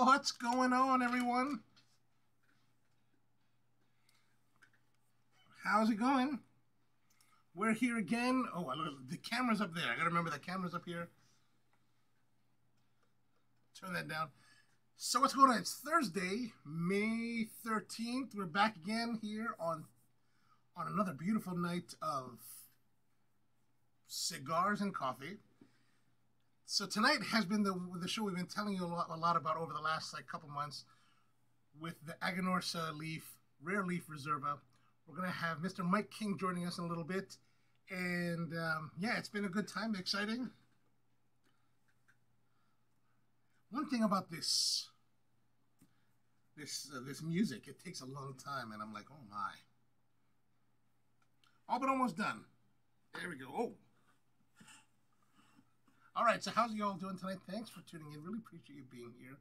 What's going on, everyone? How's it going? We're here again. Oh, look, the camera's up there. I gotta remember the camera's up here. Turn that down. So what's going on? It's Thursday, May 13th. We're back again here on on another beautiful night of cigars and coffee. So tonight has been the the show we've been telling you a lot, a lot about over the last like couple months with the Aganorsa leaf, rare leaf reserva. We're gonna have Mr. Mike King joining us in a little bit, and um, yeah, it's been a good time, exciting. One thing about this this uh, this music, it takes a long time, and I'm like, oh my. All but almost done. There we go. Oh. All right, so how's you all doing tonight? Thanks for tuning in. Really appreciate you being here.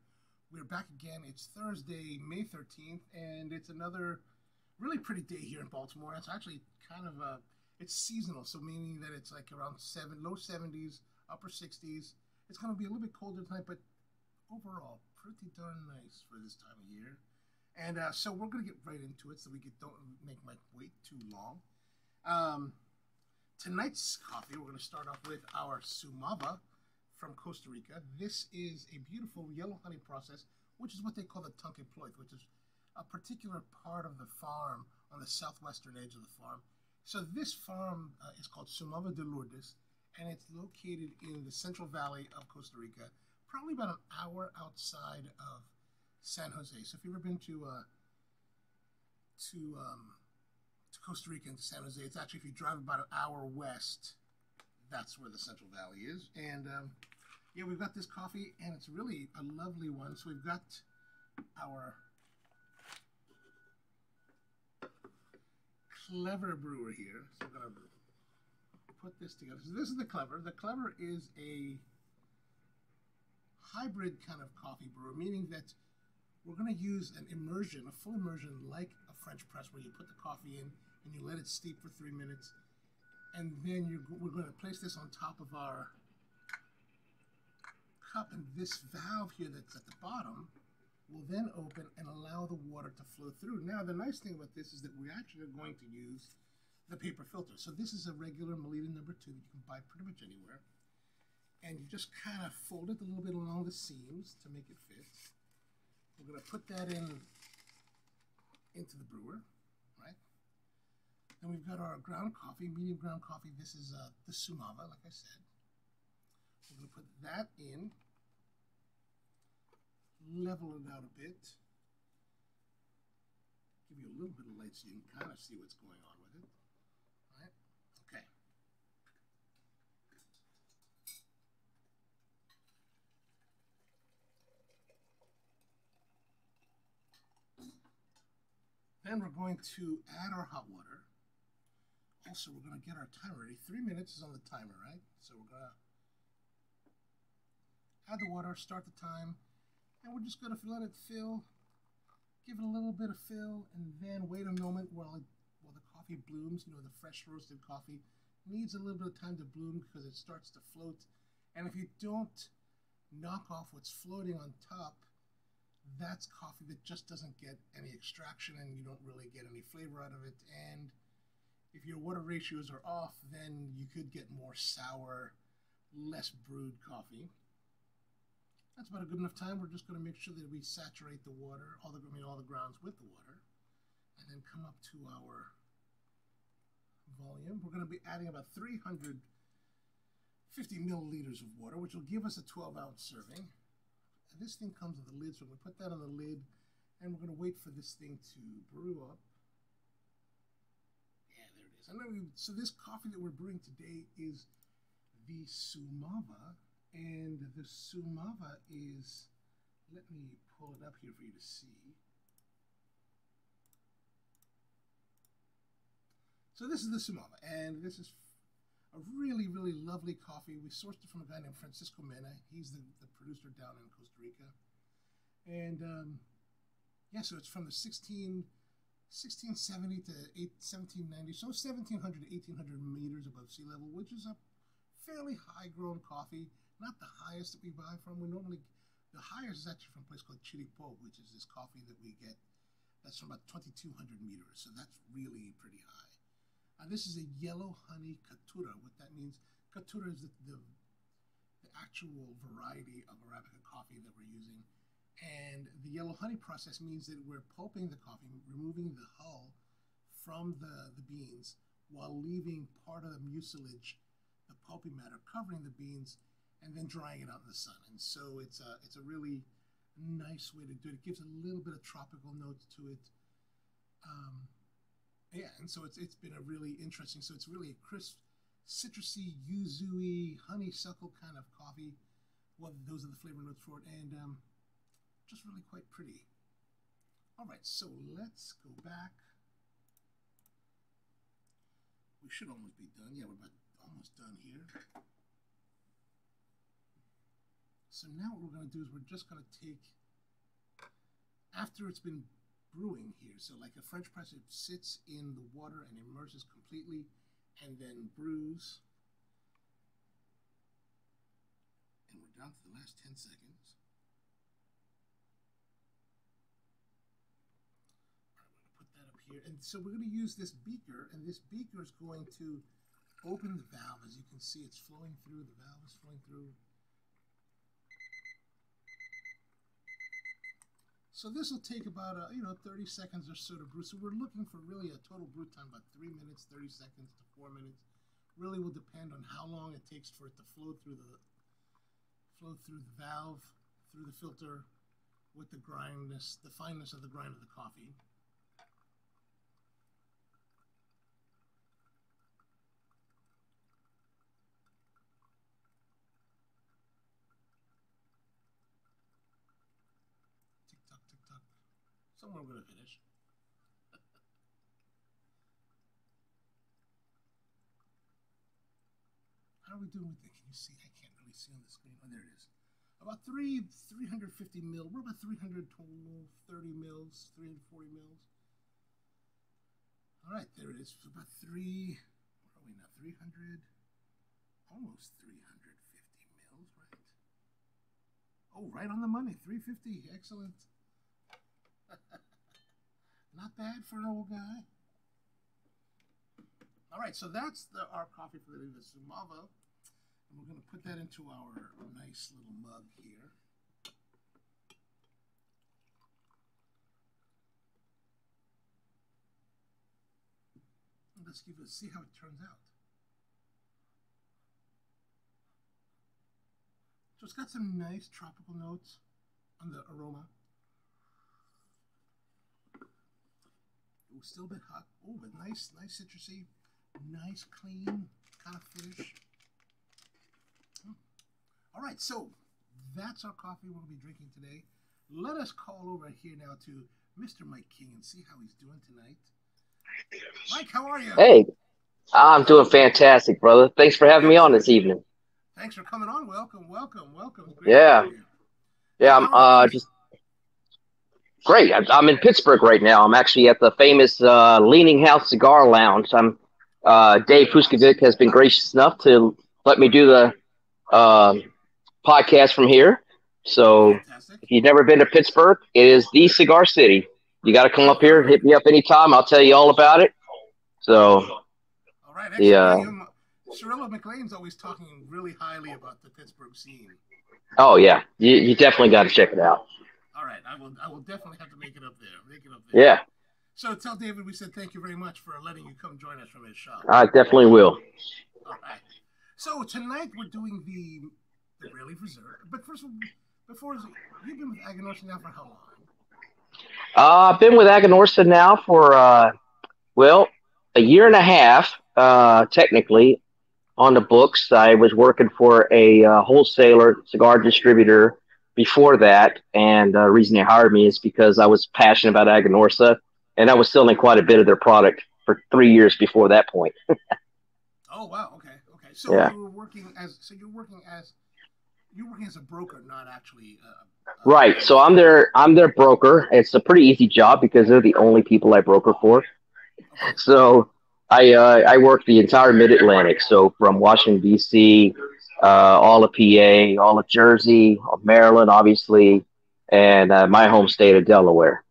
We're back again. It's Thursday, May 13th, and it's another really pretty day here in Baltimore. It's actually kind of a, it's seasonal, so meaning that it's like around seven, low 70s, upper 60s. It's going to be a little bit colder tonight, but overall, pretty darn nice for this time of year. And uh, so we're going to get right into it so we get, don't make Mike wait too long. Um, tonight's coffee, we're going to start off with our Sumava from Costa Rica. This is a beautiful yellow honey process, which is what they call the Tunke which is a particular part of the farm on the southwestern edge of the farm. So this farm uh, is called Sumava de Lourdes, and it's located in the central valley of Costa Rica, probably about an hour outside of San Jose. So if you've ever been to uh, to um, to Costa Rica and to San Jose, it's actually if you drive about an hour west, that's where the Central Valley is. And um, yeah, we've got this coffee, and it's really a lovely one. So we've got our clever brewer here. So we're gonna put this together. So this is the clever. The clever is a hybrid kind of coffee brewer, meaning that we're going to use an immersion, a full immersion like a French press, where you put the coffee in and you let it steep for three minutes, and then we're going to place this on top of our cup, and this valve here that's at the bottom will then open and allow the water to flow through. Now, the nice thing about this is that we actually are going to use the paper filter. So this is a regular Melitta number two that you can buy pretty much anywhere. And you just kind of fold it a little bit along the seams to make it fit. We're going to put that in into the brewer? Then we've got our ground coffee, medium ground coffee. This is uh, the Sumava, like I said. We're going to put that in, level it out a bit, give you a little bit of light so you can kind of see what's going on with it. Right? Okay. Then we're going to add our hot water. Also, we're going to get our timer ready. Three minutes is on the timer, right? So we're going to add the water, start the time, and we're just going to let it fill, give it a little bit of fill, and then wait a moment while, while the coffee blooms. You know, the fresh roasted coffee needs a little bit of time to bloom because it starts to float. And if you don't knock off what's floating on top, that's coffee that just doesn't get any extraction and you don't really get any flavor out of it. And if your water ratios are off, then you could get more sour, less brewed coffee. That's about a good enough time. We're just going to make sure that we saturate the water, all the I mean all the grounds with the water, and then come up to our volume. We're going to be adding about 350 milliliters of water, which will give us a 12 ounce serving this thing comes with a lid, so I'm going to put that on the lid, and we're going to wait for this thing to brew up. And then we, so this coffee that we're brewing today is the Sumava, and the Sumava is, let me pull it up here for you to see. So this is the Sumava, and this is a really, really lovely coffee. We sourced it from a guy named Francisco Mena. He's the, the producer down in Costa Rica. And um, yeah, so it's from the 16, 1670 to 8, 1790, so 1700 to 1800 meters above sea level, which is a fairly high grown coffee. Not the highest that we buy from. We normally The highest is actually from a place called Chirripo, which is this coffee that we get that's from about 2,200 meters. So that's really pretty high. Uh, this is a yellow honey caturra. What that means, caturra is the, the, the actual variety of Arabica coffee that we're using. And the yellow honey process means that we're pulping the coffee, removing the hull from the, the beans while leaving part of the mucilage, the pulpy matter, covering the beans and then drying it out in the sun. And so it's a, it's a really nice way to do it. It gives a little bit of tropical notes to it. Um, yeah, and so it's it's been a really interesting. So it's really a crisp, citrusy, yuzu-y, honeysuckle kind of coffee. Well, those are the flavor notes for it, and um, just really quite pretty. All right, so let's go back. We should almost be done. Yeah, we're about almost done here. So now what we're going to do is we're just going to take, after it's been brewing here, so like a French press, it sits in the water and immerses completely and then brews. And we're down to the last 10 seconds. Here. And so we're going to use this beaker, and this beaker is going to open the valve. As you can see, it's flowing through. The valve is flowing through. So this will take about, uh, you know, 30 seconds or so to brew. So we're looking for really a total brew time about 3 minutes, 30 seconds to 4 minutes. Really will depend on how long it takes for it to flow through the flow through the valve, through the filter, with the grindness, the fineness of the grind of the coffee. Somewhere we're going to finish. How are we doing with it? Can you see? I can't really see on the screen. Oh, there it is. About three, 350 mil. We're about 330 mils, 340 mils. All right, there it is. About three, where are we now? 300, almost 350 mils, right? Oh, right on the money. 350. Excellent. Not bad for an old guy. All right, so that's the, our coffee for the day, the Sumava. And we're going to put that into our nice little mug here. Let's give it, see how it turns out. So it's got some nice tropical notes on the aroma. Still a bit hot. Oh, but nice, nice citrusy, nice clean kind of finish. Hmm. All right, so that's our coffee we're going to be drinking today. Let us call over here now to Mr. Mike King and see how he's doing tonight. Mike, how are you? Hey, I'm doing fantastic, brother. Thanks for having me on this evening. Thanks for coming on. Welcome, welcome, welcome. Great yeah, yeah. I'm uh, just Great. I'm in Pittsburgh right now. I'm actually at the famous uh, Leaning House Cigar Lounge. I'm uh, Dave Puskovic has been gracious enough to let me do the uh, podcast from here. So Fantastic. if you've never been to Pittsburgh, it is the cigar city. You got to come up here, hit me up anytime. I'll tell you all about it. So, all right. yeah. Cirillo McLean's always talking really highly about the Pittsburgh scene. Oh yeah, you, you definitely got to check it out. I will. I will definitely have to make it up there. Make it up there. Yeah. So tell David we said thank you very much for letting you come join us from his shop. I definitely will. All right. So tonight we're doing the the Rare Leaf Reserve. But first, before you've been with Aganorsa now for how long? Uh, I've been with Aganorsa now for uh, well, a year and a half. Uh, technically, on the books, I was working for a uh, wholesaler cigar distributor before that, and the reason they hired me is because I was passionate about Aganorsa, and I was selling quite a bit of their product for three years before that point. oh wow! Okay, okay. So yeah. you were working as so you're working as you're working as a broker, not actually. Uh, right. So I'm their I'm their broker. It's a pretty easy job because they're the only people I broker for. Okay. So I uh, I work the entire Mid Atlantic, so from Washington D.C. uh, all of PA, all of Jersey, Maryland, obviously, and uh, my home state of Delaware.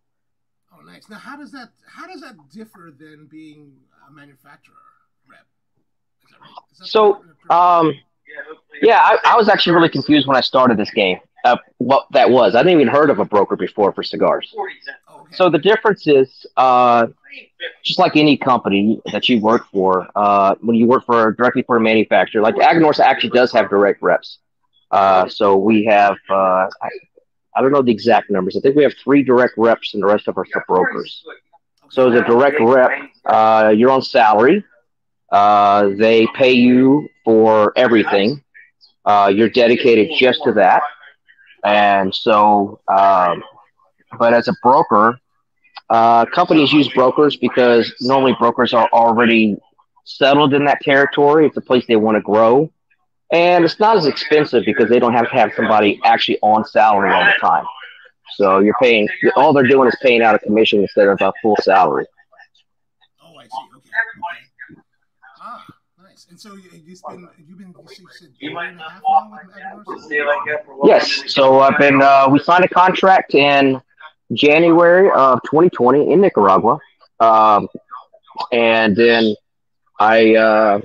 Oh, nice. Now, how does that how does that differ than being a manufacturer rep? Is that right? So, um, yeah, I, I was actually really confused when I started this game. Uh, what that was, I didn't even heard of a broker before for cigars. So the difference is, uh, just like any company that you work for, uh, when you work for directly for a manufacturer, like Aganorsa actually does have direct reps. Uh, so we have, uh, I, I don't know the exact numbers. I think we have three direct reps, and the rest of us are brokers. So as a direct rep, uh, you're on salary. Uh, they pay you for everything. You're dedicated just to that. And so, um, but as a broker, uh, companies use brokers because normally brokers are already settled in that territory. It's a place they want to grow. And it's not as expensive because they don't have to have somebody actually on salary all the time. So you're paying, all they're doing is paying out a commission instead of a full salary. Oh, I see. Okay. okay. Ah, nice. And so you, you've been you've been you said a year and a half now with Aganorsa? Yes. So I've been, uh, we signed a contract in January of 2020 in Nicaragua. Um, and then I uh,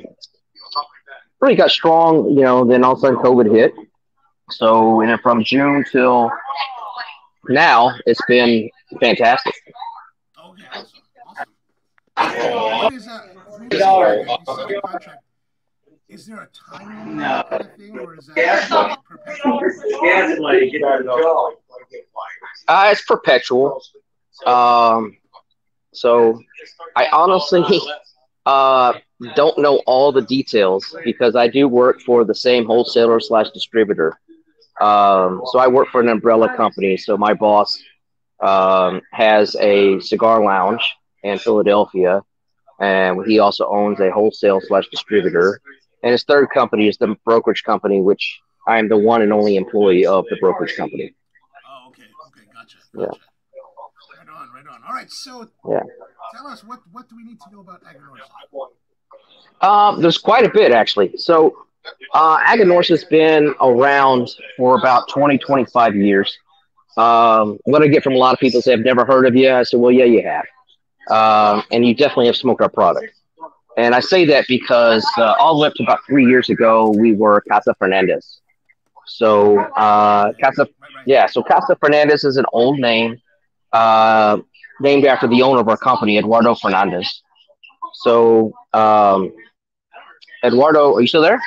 really got strong, you know, then all of a sudden COVID hit. So, and from June till now, it's been fantastic. Okay, awesome, awesome. What is that you sign a contract, Is there a time limit on that kind of thing, or is that perpetual? Uh, it's perpetual. Um, so I honestly uh, don't know all the details because I do work for the same wholesaler slash distributor. Um, so I work for an umbrella company. So my boss um, has a cigar lounge in Philadelphia, and he also owns a wholesale slash distributor. And his third company is the brokerage company, which I am the one and only employee of the brokerage company. Oh, okay, okay, gotcha, Yeah. Right on, right on. All right, so Yeah. tell us what what do we need to know about Aganorsa? Um, there's quite a bit actually. So, uh, has been around for about 20, 25 years. Um, what I get from a lot of people is they've never heard of you. I said, well, yeah, you have. Um, and you definitely have smoked our product. And I say that because uh, all the way up to about three years ago, we were Casa Fernandez. So, uh, Casa, yeah, so Casa Fernandez is an old name, uh, named after the owner of our company, Eduardo Fernandez. So, um, Eduardo, are you still there?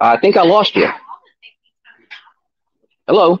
I think I lost you. Hello.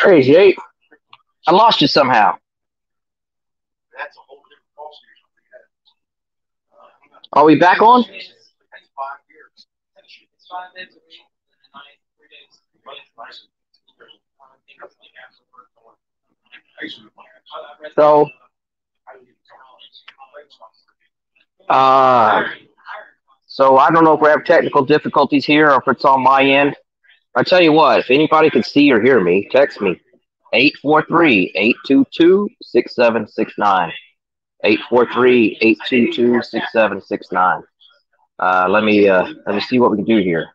Crazy eight. I lost you somehow. Are we back on? So, uh, so I don't know if we have technical difficulties here or if it's on my end. I tell you what, if anybody can see or hear me, text me 843-822-6769. 843-822-6769. Uh, let me uh, let me see what we can do here.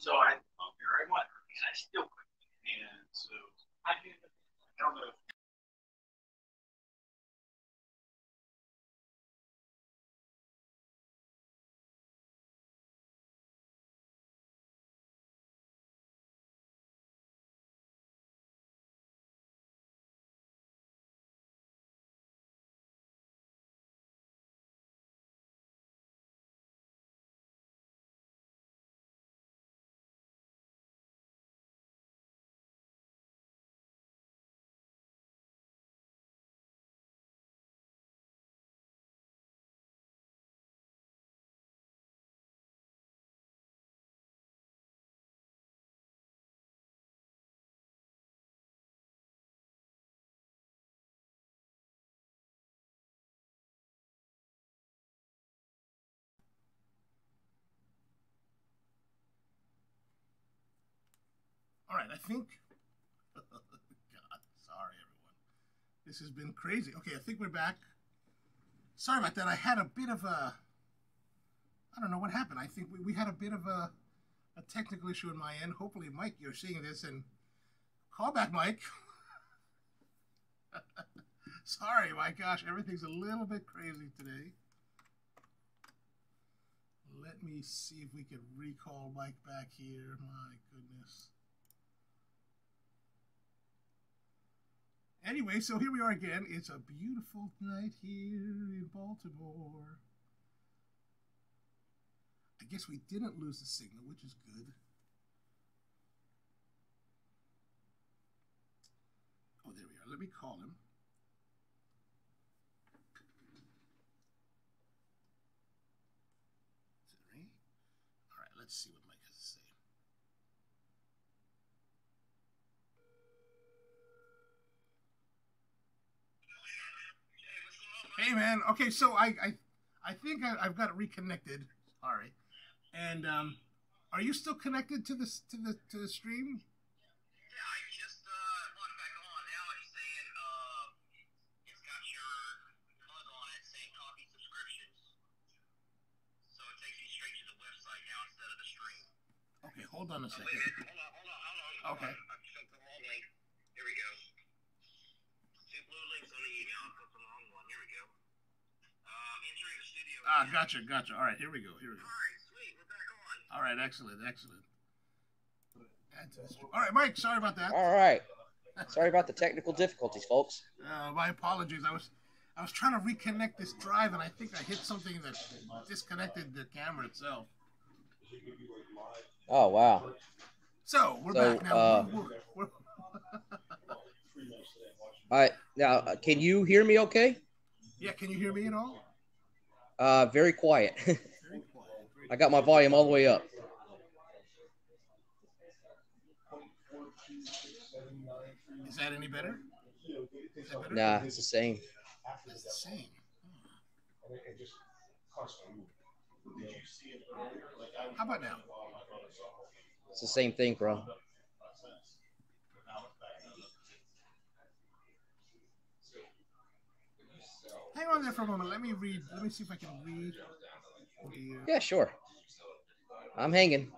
So I, much, I still, right, I think. God, sorry, everyone. This has been crazy. Okay, I think we're back. Sorry about that. I had a bit of a. I don't know what happened. I think we, we had a bit of a, a technical issue in my end. Hopefully, Mike, you're seeing this and call back, Mike. Sorry, my gosh, everything's a little bit crazy today. Let me see if we can recall Mike back here. My goodness. Anyway, so here we are again. It's a beautiful night here in Baltimore. I guess we didn't lose the signal, which is good. Oh, there we are. Let me call him. Is it ringing? All right, let's see what Mike has to say. Hey man, okay, so I I, I think I, I've got it reconnected. Sorry, and um, are you still connected to this to the to the stream? Yeah, I just uh, logged back on. Now it's saying uh, it's got your plug on it saying copy subscriptions. So it takes me straight to the website now instead of the stream. Okay, hold on a Oh, wait second. Hold on, hold on, hold on. Okay. on. I sent the wrong link. Here we go. Two blue links on the email. I put the wrong one. Here we go. Um, entering the studio. Ah, gotcha, gotcha. All right, here we go. Here we go. All right, sweet. We're back on. All right, excellent, excellent. Add to the stream. All right, Mike. Sorry about that. All right. Sorry about the technical difficulties, folks. Uh, my apologies. I was I was trying to reconnect this drive, and I think I hit something that disconnected the camera itself. Oh wow. So we're So, back now. uh, We're- we're- All right. Now, uh, can you hear me? Okay. yeah, can you hear me at all? Uh, very quiet. Very quiet. Very I got my volume all the way up. Is that any better? That better? Nah, it's the same. It's the same. How about now? It's the same thing, bro. Hang on there for a moment. Let me read. Let me see if I can read. here. Yeah, sure. I'm hanging.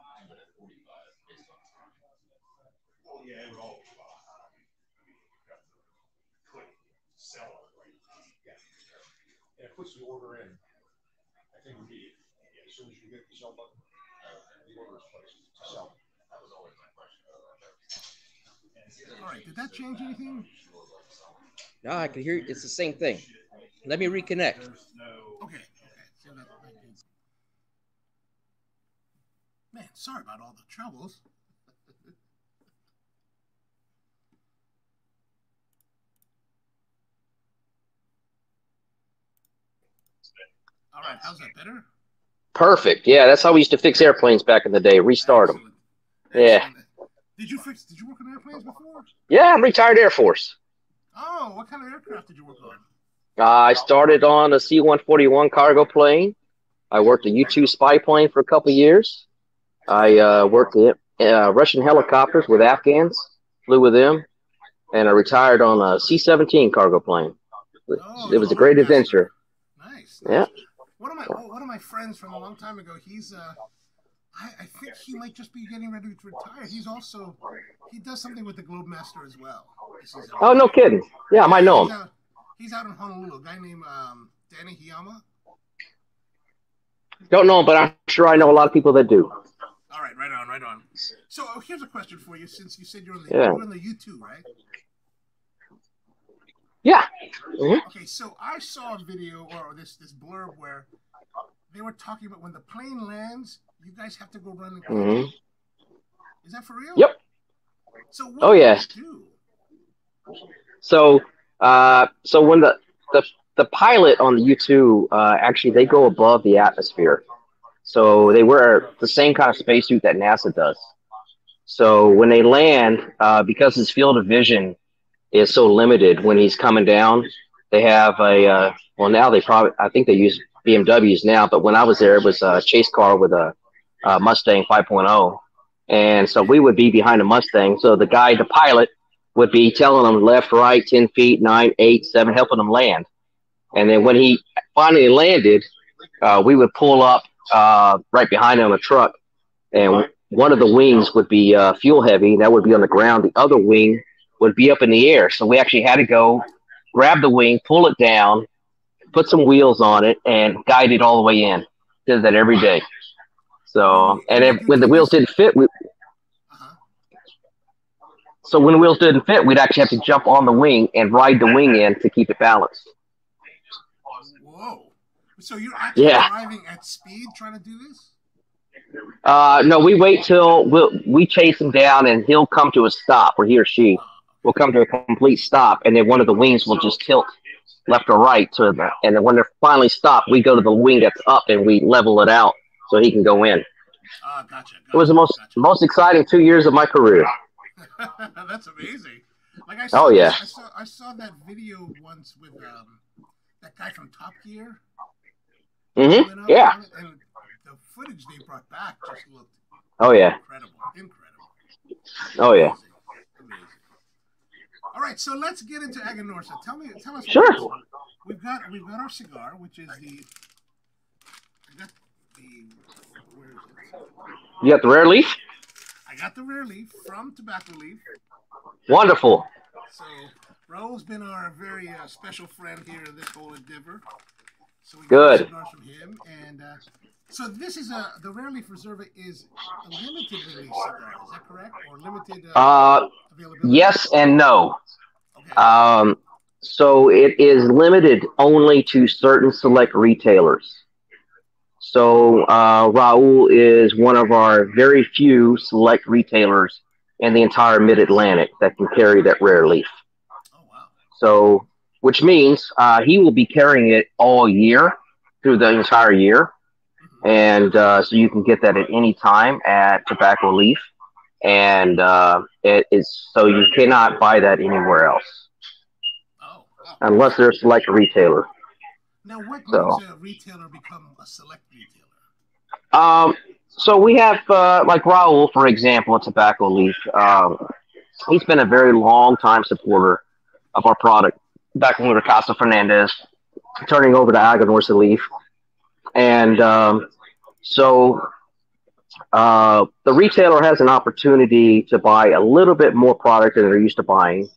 Puts the order in. I think we need, as soon as you get the sell button, the order is placed to sell. That was always my question. All right. Did that change anything? No, I can hear. It's the same thing. Let me reconnect. Okay. Okay. So that, that is- Man, sorry about all the troubles. all right. How's that better? Perfect. Yeah, that's how we used to fix airplanes back in the day. Restart them. Excellent. Yeah. Did you fix? Did you work on airplanes before? Yeah, I'm retired Air Force. Oh, what kind of aircraft did you work on? Uh, I started on a C-141 cargo plane. I worked a U-2 spy plane for a couple years. I uh, worked at uh, Russian helicopters with Afghans, flew with them, and I retired on a C-17 cargo plane. Oh, It was a great master. adventure. Nice. Yeah. One of my oh, one of my friends from a long time ago. He's uh, I, I think he might just be getting ready to retire. He's also he does something with the Globemaster as well. Uh, Oh, no kidding. Yeah, I might know him. He's out in Honolulu. A guy named um, Danny Hiyama. Don't know but I'm sure I know a lot of people that do. All right, right on, right on. So oh, here's a question for you. Since you said you're on the Yeah. you're on the two, right? Yeah. Mhm. Okay, so I saw a video or this this blurb where they were talking about when the plane lands, you guys have to go run and Mhm. it. Is that for real? Yep. So what Oh, do you yeah. do? So, uh, so when the, the the pilot on the U two uh, actually they go above the atmosphere, so they wear the same kind of spacesuit that NASA does. So when they land, uh, because his field of vision is so limited when he's coming down, they have a uh, well now they probably I think they use BMWs now, but when I was there it was a chase car with a, a Mustang 5.0, and so we would be behind the Mustang. So the guy, the pilot, would be telling them left, right, ten feet, nine, eight, seven, helping them land. And then when he finally landed, uh, we would pull up uh, right behind him a truck, and one of the wings would be uh, fuel heavy. That would be on the ground. The other wing would be up in the air. So we actually had to go grab the wing, pull it down, put some wheels on it, and guide it all the way in. Did that every day. So, and if, when the wheels didn't fit, we. So when wheels didn't fit, we'd actually have to jump on the wing and ride the wing in to keep it balanced. Whoa. So you're actually Yeah. driving at speed trying to do this? Uh, no, we wait till we'll, we chase him down, and he'll come to a stop, or he or she will come to a complete stop, and then one of the wings will just tilt left or right to the, and then when they're finally stopped, we go to the wing that's up and we level it out so he can go in. Ah, gotcha, gotcha. It was the most gotcha. most exciting two years of my career. That's amazing. Like I saw, Oh, yeah. I saw I saw that video once with um that guy from Top Gear. hmm Yeah. and the footage they brought back just looked Oh yeah. incredible, incredible. Oh yeah. Amazing. Amazing. All right, so let's get into Aganorsa. Tell me, tell us. Sure. We've got we've got our cigar, which is the. I got the. Where is it? You got the rare leaf. I got the rare leaf from Tobacco Leaf. Wonderful. So Rahul's been our very uh, special friend here in this whole endeavor. So we Good. got cigars from him, and uh, so this is a the Rare Leaf Reserva is a limited release cigar. Is that correct, or limited uh, Uh, availability? yes and no. Okay. Um, so it is limited only to certain select retailers. So uh, Rahul is one of our very few select retailers in the entire Mid Atlantic that can carry that rare leaf. oh wow. So, which means uh, he will be carrying it all year through the entire year, and uh, so you can get that at any time at Tobacco Leaf, and uh, it is so you cannot buy that anywhere else Oh wow. unless they're a select retailer. Now, what So- makes a retailer become a select retailer? Um, so we have uh, like Rahul, for example, at Tobacco Leaf. Um, he's been a very long time supporter of our product back when we were Casa Fernandez, turning over to Aganorsa Leaf, and um, so uh, the retailer has an opportunity to buy a little bit more product than they're used to buying.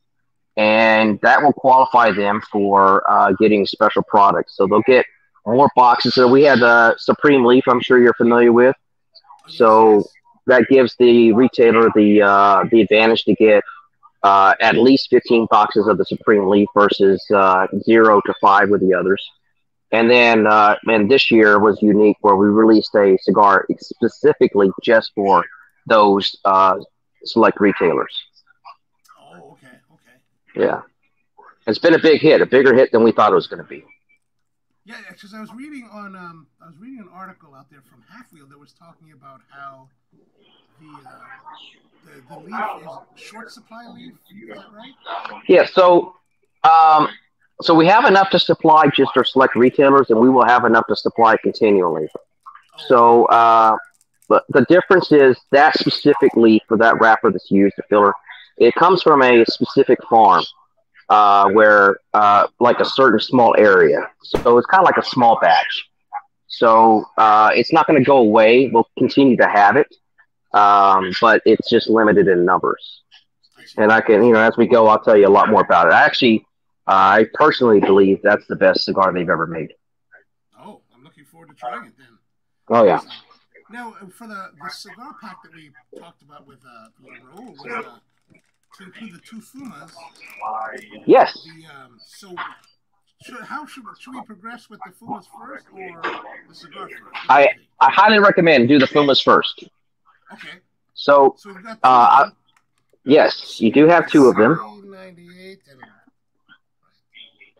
And that will qualify them for uh, getting special products. So they'll get more boxes. So we had the Supreme Leaf, I'm sure you're familiar with. So that gives the retailer the uh, the advantage to get uh, at least 15 boxes of the Supreme Leaf versus uh, zero to five with the others. And then, uh, and this year was unique where we released a cigar specifically just for those uh, select retailers. Yeah, it's been a big hit, a bigger hit than we thought it was going to be. Yeah, because I was reading on um, I was reading an article out there from Half Wheel that was talking about how the uh, the, the leaf is short supply leaf. Is that right? Yeah, so um, so we have enough to supply just our select retailers, and we will have enough to supply continually. So, uh, but the difference is that specific leaf for that wrapper that's used, the filler, it comes from a specific farm uh, where, uh, like a certain small area. So it's kind of like a small batch. So uh, it's not going to go away. We'll continue to have it, um, but it's just limited in numbers. And I can, you know, as we go, I'll tell you a lot more about it. I actually, uh, I personally believe that's the best cigar they've ever made. Oh, I'm looking forward to trying it then. Oh yeah. Now, for the, the cigar pack that we talked about with uh, with Rahul was uh, to include the two fumas. Yes. The um, so should, how should should we progress with the fumas first or the cigar first? What do you I- I highly recommend do the Fumas first. okay. So So we've got Uh, I- yes, you do have two of them. C98 and there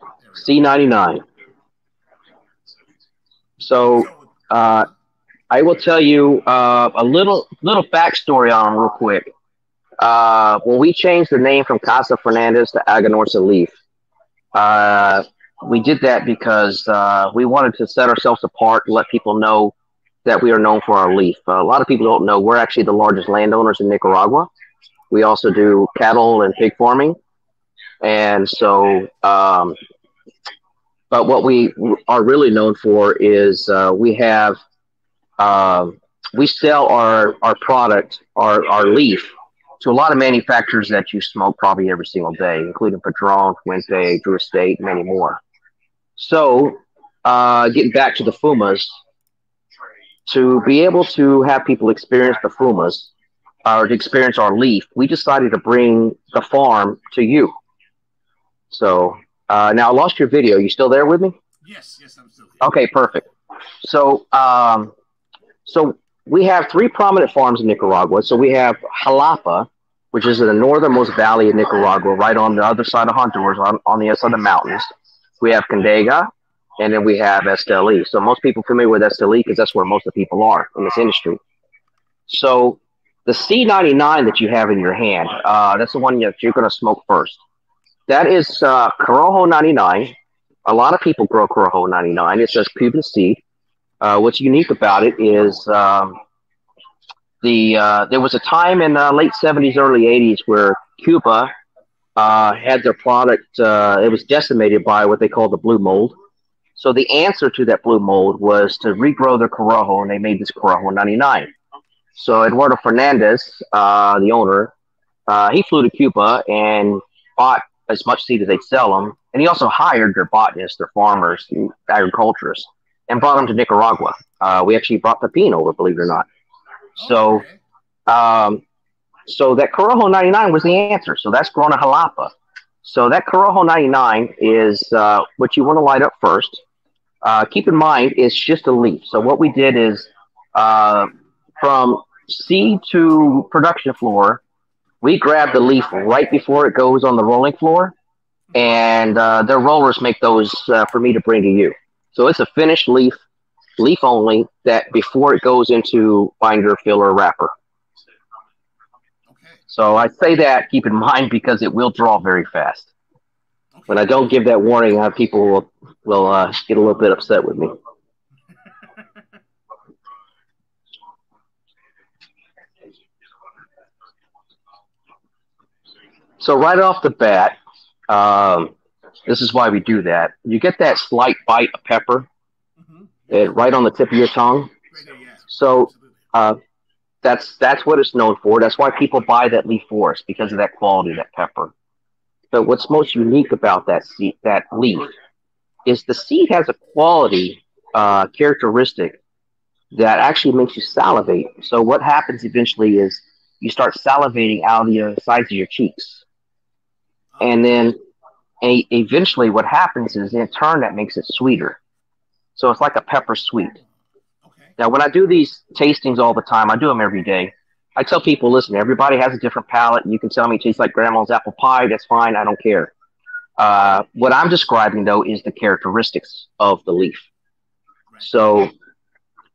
we go. C99. So So, uh, I will tell you uh, a little little backstory on them real quick. Uh, when we changed the name from Casa Fernandez to Aganorsa Leaf, uh, we did that because uh, we wanted to set ourselves apart and let people know that we are known for our leaf. Uh, a lot of people don't know we're actually the largest landowners in Nicaragua. We also do cattle and pig farming, and so. Um, but what we are really known for is uh, we have um, we sell our our product, our our leaf, to a lot of manufacturers that you smoke probably every single day, including Padron, Fuente, Drew Estate, many more. So, uh, getting back to the Fumas, to be able to have people experience the Fumas or to experience our leaf, we decided to bring the farm to you. So uh, now I lost your video. You still there with me? Yes, yes, I'm still here. Okay, perfect. So, um, so we have three prominent farms in Nicaragua. So we have Jalapa, which is in the northernmost valley of Nicaragua, right on the other side of Honduras, on, on the other side of the mountains. We have Condega, and then we have Esteli. So most people familiar with Esteli because that's where most of the people are in this industry. So the C99 that you have in your hand, uh, that's the one that you're going to smoke first. That is uh, Corojo 99. A lot of people grow Corojo 99. It says Cuban seed. Uh, what's unique about it is um, the uh, there was a time in the late 70s, early 80s where Cuba uh, had their product. Uh, it was decimated by what they call the blue mold. So the answer to that blue mold was to regrow their Corojo, and they made this Corojo 99. So Eduardo Fernandez, uh, the owner, uh, he flew to Cuba and bought as much seed as they'd sell them, and he also hired their botanists, their farmers, agriculturists, and brought them to Nicaragua. Uh, we actually brought Pepin over, believe it or not. So, um, so that Corojo 99 was the answer. So that's grown in Jalapa. So that Corojo 99 is uh, what you want to light up first. Uh, keep in mind, it's just a leaf. So what we did is uh, from seed to production floor, we grab the leaf right before it goes on the rolling floor, and uh, their rollers make those uh, for me to bring to you. So it's a finished leaf, leaf only, that before it goes into binder, filler, wrapper. Okay. So I say that keep in mind because it will draw very fast. Okay. When I don't give that warning, uh, people will will uh, get a little bit upset with me. So right off the bat, um, this is why we do that. You get that slight bite of pepper Mhm. uh, right on the tip of your tongue. Right yeah. So uh, that's that's what it's known for. That's why people buy that leaf forest because of that quality, that pepper. But what's most unique about that seed, that leaf, is the seed has a quality uh, characteristic that actually makes you salivate. So what happens eventually is you start salivating out of the sides of your cheeks, and then e- eventually what happens is in turn that makes it sweeter. So it's like a pepper sweet. Okay. Now, when I do these tastings all the time, I do them every day. I tell people, listen, everybody has a different palate. You can tell me it tastes like grandma's apple pie. That's fine. I don't care. Uh, what I'm describing, though, is the characteristics of the leaf. Right. So,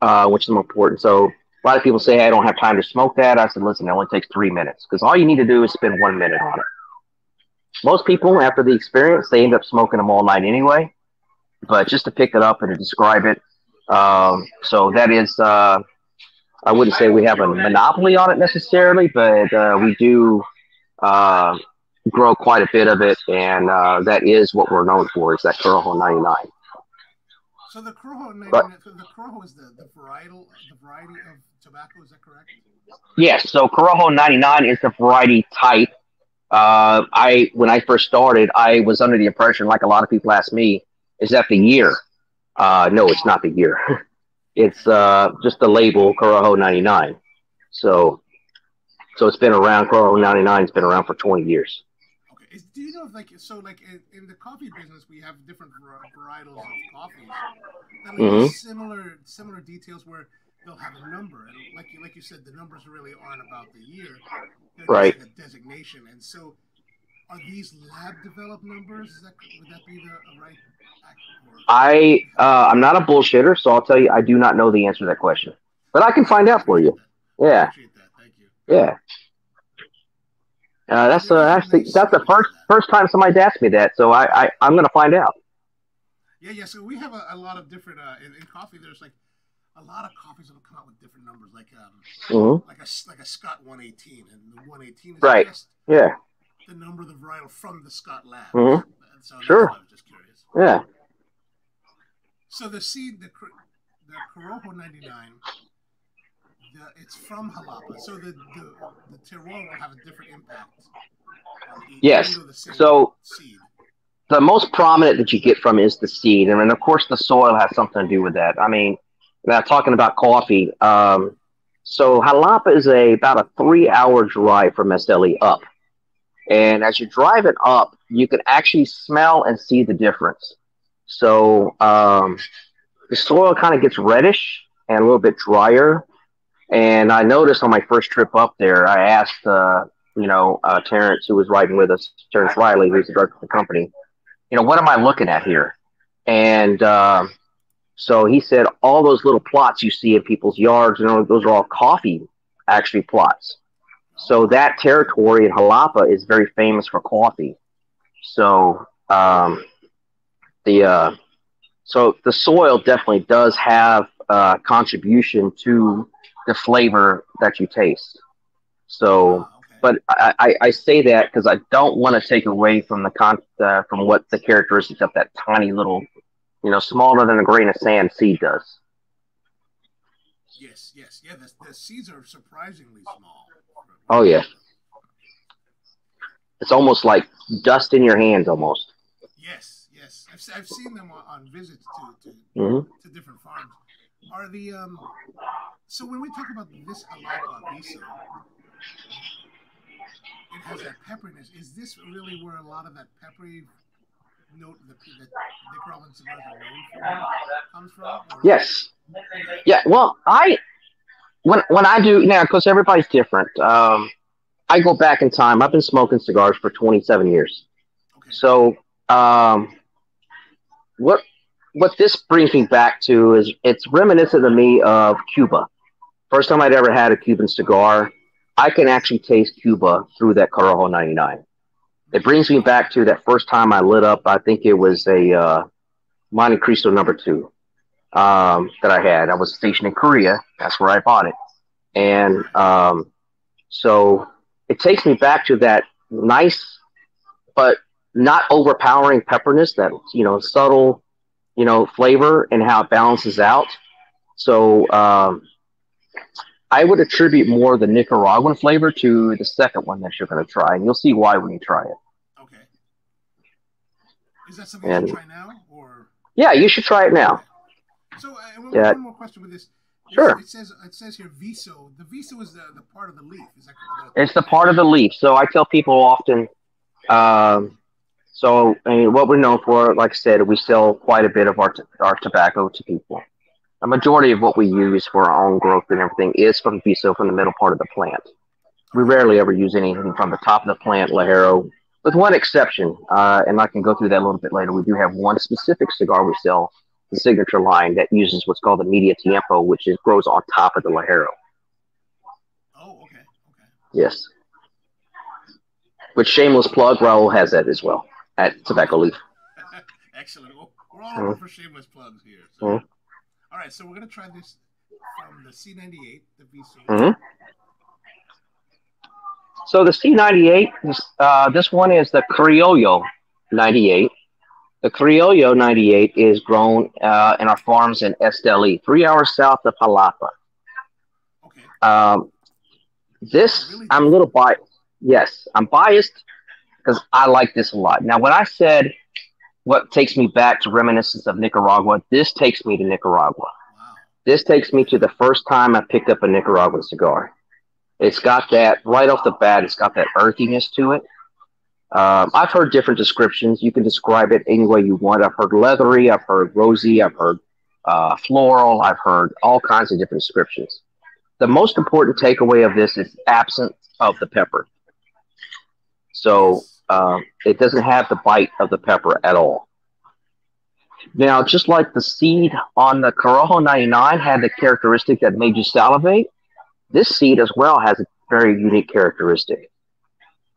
uh, which is more important. So, a lot of people say, I don't have time to smoke that. I said, listen, it only takes three minutes because all you need to do is spend one minute on it. Most people, after the experience, they end up smoking them all night anyway. But just to pick it up and to describe it, um, so that is, uh, I wouldn't say we have a monopoly on it necessarily, but uh, we do uh, grow quite a bit of it, and uh, that is what we're known for. Is that Corojo 99? So the Corojo, But- the Corojo is the, the varietal, the variety of tobacco. Is that correct? Yes. So Corojo 99 is the variety type. Uh, I when I first started, I was under the impression, like a lot of people ask me, is that the year? Uh, no, it's not the year. it's uh, just the label Corojo 99. So, so it's been around. Corojo 99 has been around for 20 years. Okay. Is, do you know if like so like in, in the coffee business we have different var- varietals of coffees that like Mhm. similar similar details where they'll have a number and like you like you said the numbers really aren't about the year. They're Right. a designation and so are these lab developed numbers? Is that would that be the right? I uh, I'm not a bullshitter, so I'll tell you I do not know the answer to that question, but I can find out for you. Yeah, Appreciate that. Thank you. yeah. Uh, that's uh, actually that's the first first time somebody's asked me that, so I, I I'm gonna find out. Yeah, yeah. So we have a, a lot of different uh, in, in coffee. There's like a lot of coffees will come out with different numbers, like um, hmm like a like a Scott 118, and the 118 is Right. just Yeah. the number of the varietal from the Scott lab. Mhm. And so Sure. I was just curious. Yeah. So the seed, the the Corojo 99, the, it's from Jalapa. So the, the the terroir will have a different impact. Yes. the So- seed. the most prominent that you get from is the seed, and then of course the soil has something to do with that. I mean, now talking about coffee, um, so Jalapa is a about a three-hour drive from Esteli up, and as you drive it up, you can actually smell and see the difference. So um, the soil kind of gets reddish and a little bit drier. And I noticed on my first trip up there, I asked, uh, you know, uh, Terrence, who was riding with us, Terrence Reilly, who's the director of the company, you know, what am I looking at here? And um, so he said, all those little plots you see in people's yards, you know, those are all coffee actually plots. So that territory in Jalapa is very famous for coffee. So um, the uh, so the soil definitely does have uh, contribution to the flavor that you taste. So but I, I, I say that because I don't want to take away from the con uh, from what the characteristics of that tiny little, you know, smaller than a grain of sand seed does. yes, yes, yeah. The, the seeds are surprisingly small. Oh, yeah. It's almost like dust in your hands, almost. Yes, yes. I've, I've seen them on, on visits to, to hmm to different farms. Are the um? So when we talk about this Jalapa Viso, it has that pepperiness. Is this really where a lot of that peppery note the that Nick Robin cigars are comes from? Or- Yes. Yeah. Well, I when when I do now because everybody's different. Um, I go back in time. I've been smoking cigars for 27 years. Okay. So, um, what what this brings me back to is it's reminiscent to me of Cuba. First time I'd ever had a Cuban cigar, I can actually taste Cuba through that Corojo 99. It brings me back to that first time I lit up. I think it was a uh, Monte Cristo number two um, that I had. I was stationed in Korea. That's where I bought it, and um, so it takes me back to that nice but not overpowering pepperness, that you know subtle, you know flavor and how it balances out. So um, I would attribute more of the Nicaraguan flavor to the second one that you're going to try, and you'll see why when you try it. Okay. Is that something you And- should try now, or? Yeah, you should try it now. So, uh, one, Yeah. one more question with this. Sure. It says it says here viso. The viso is the, the part of the leaf. Is that correct? It's the part of the leaf. So I tell people often. Um, so I mean, what we're known for, like I said, we sell quite a bit of our t- our tobacco to people. A majority of what we use for our own growth and everything is from viso, from the middle part of the plant. We rarely ever use anything from the top of the plant, Ligero, with one exception. Uh, and I can go through that a little bit later. We do have one specific cigar we sell, the signature line, that uses what's called the media tiempo, which is grows on top of the Ligero. Oh, okay, okay. Yes. Which shameless plug, Rahul has that as well at Tobacco Leaf. Excellent. Well, we're all Mhm. for shameless plugs here. So. Mhm. All right, so we're gonna try this from the C98, the Viso. Mhm. So the C98, this, uh, this one is the Criollo 98. The Criollo 98 is grown uh, in our farms in Esteli, three hours south of Jalapa. Okay. Um, this, I'm a little biased. Yes, I'm biased because I like this a lot. Now, when I said what takes me back to reminiscence of Nicaragua, this takes me to Nicaragua. Wow. This takes me to the first time I picked up a Nicaraguan cigar. It's got that right off the bat. It's got that earthiness to it. Um, I've heard different descriptions. You can describe it any way you want. I've heard leathery. I've heard rosy. I've heard uh, floral. I've heard all kinds of different descriptions. The most important takeaway of this is absence of the pepper. So um, it doesn't have the bite of the pepper at all. Now, just like the seed on the Corojo 99 had the characteristic that made you salivate, this seed as well has a very unique characteristic.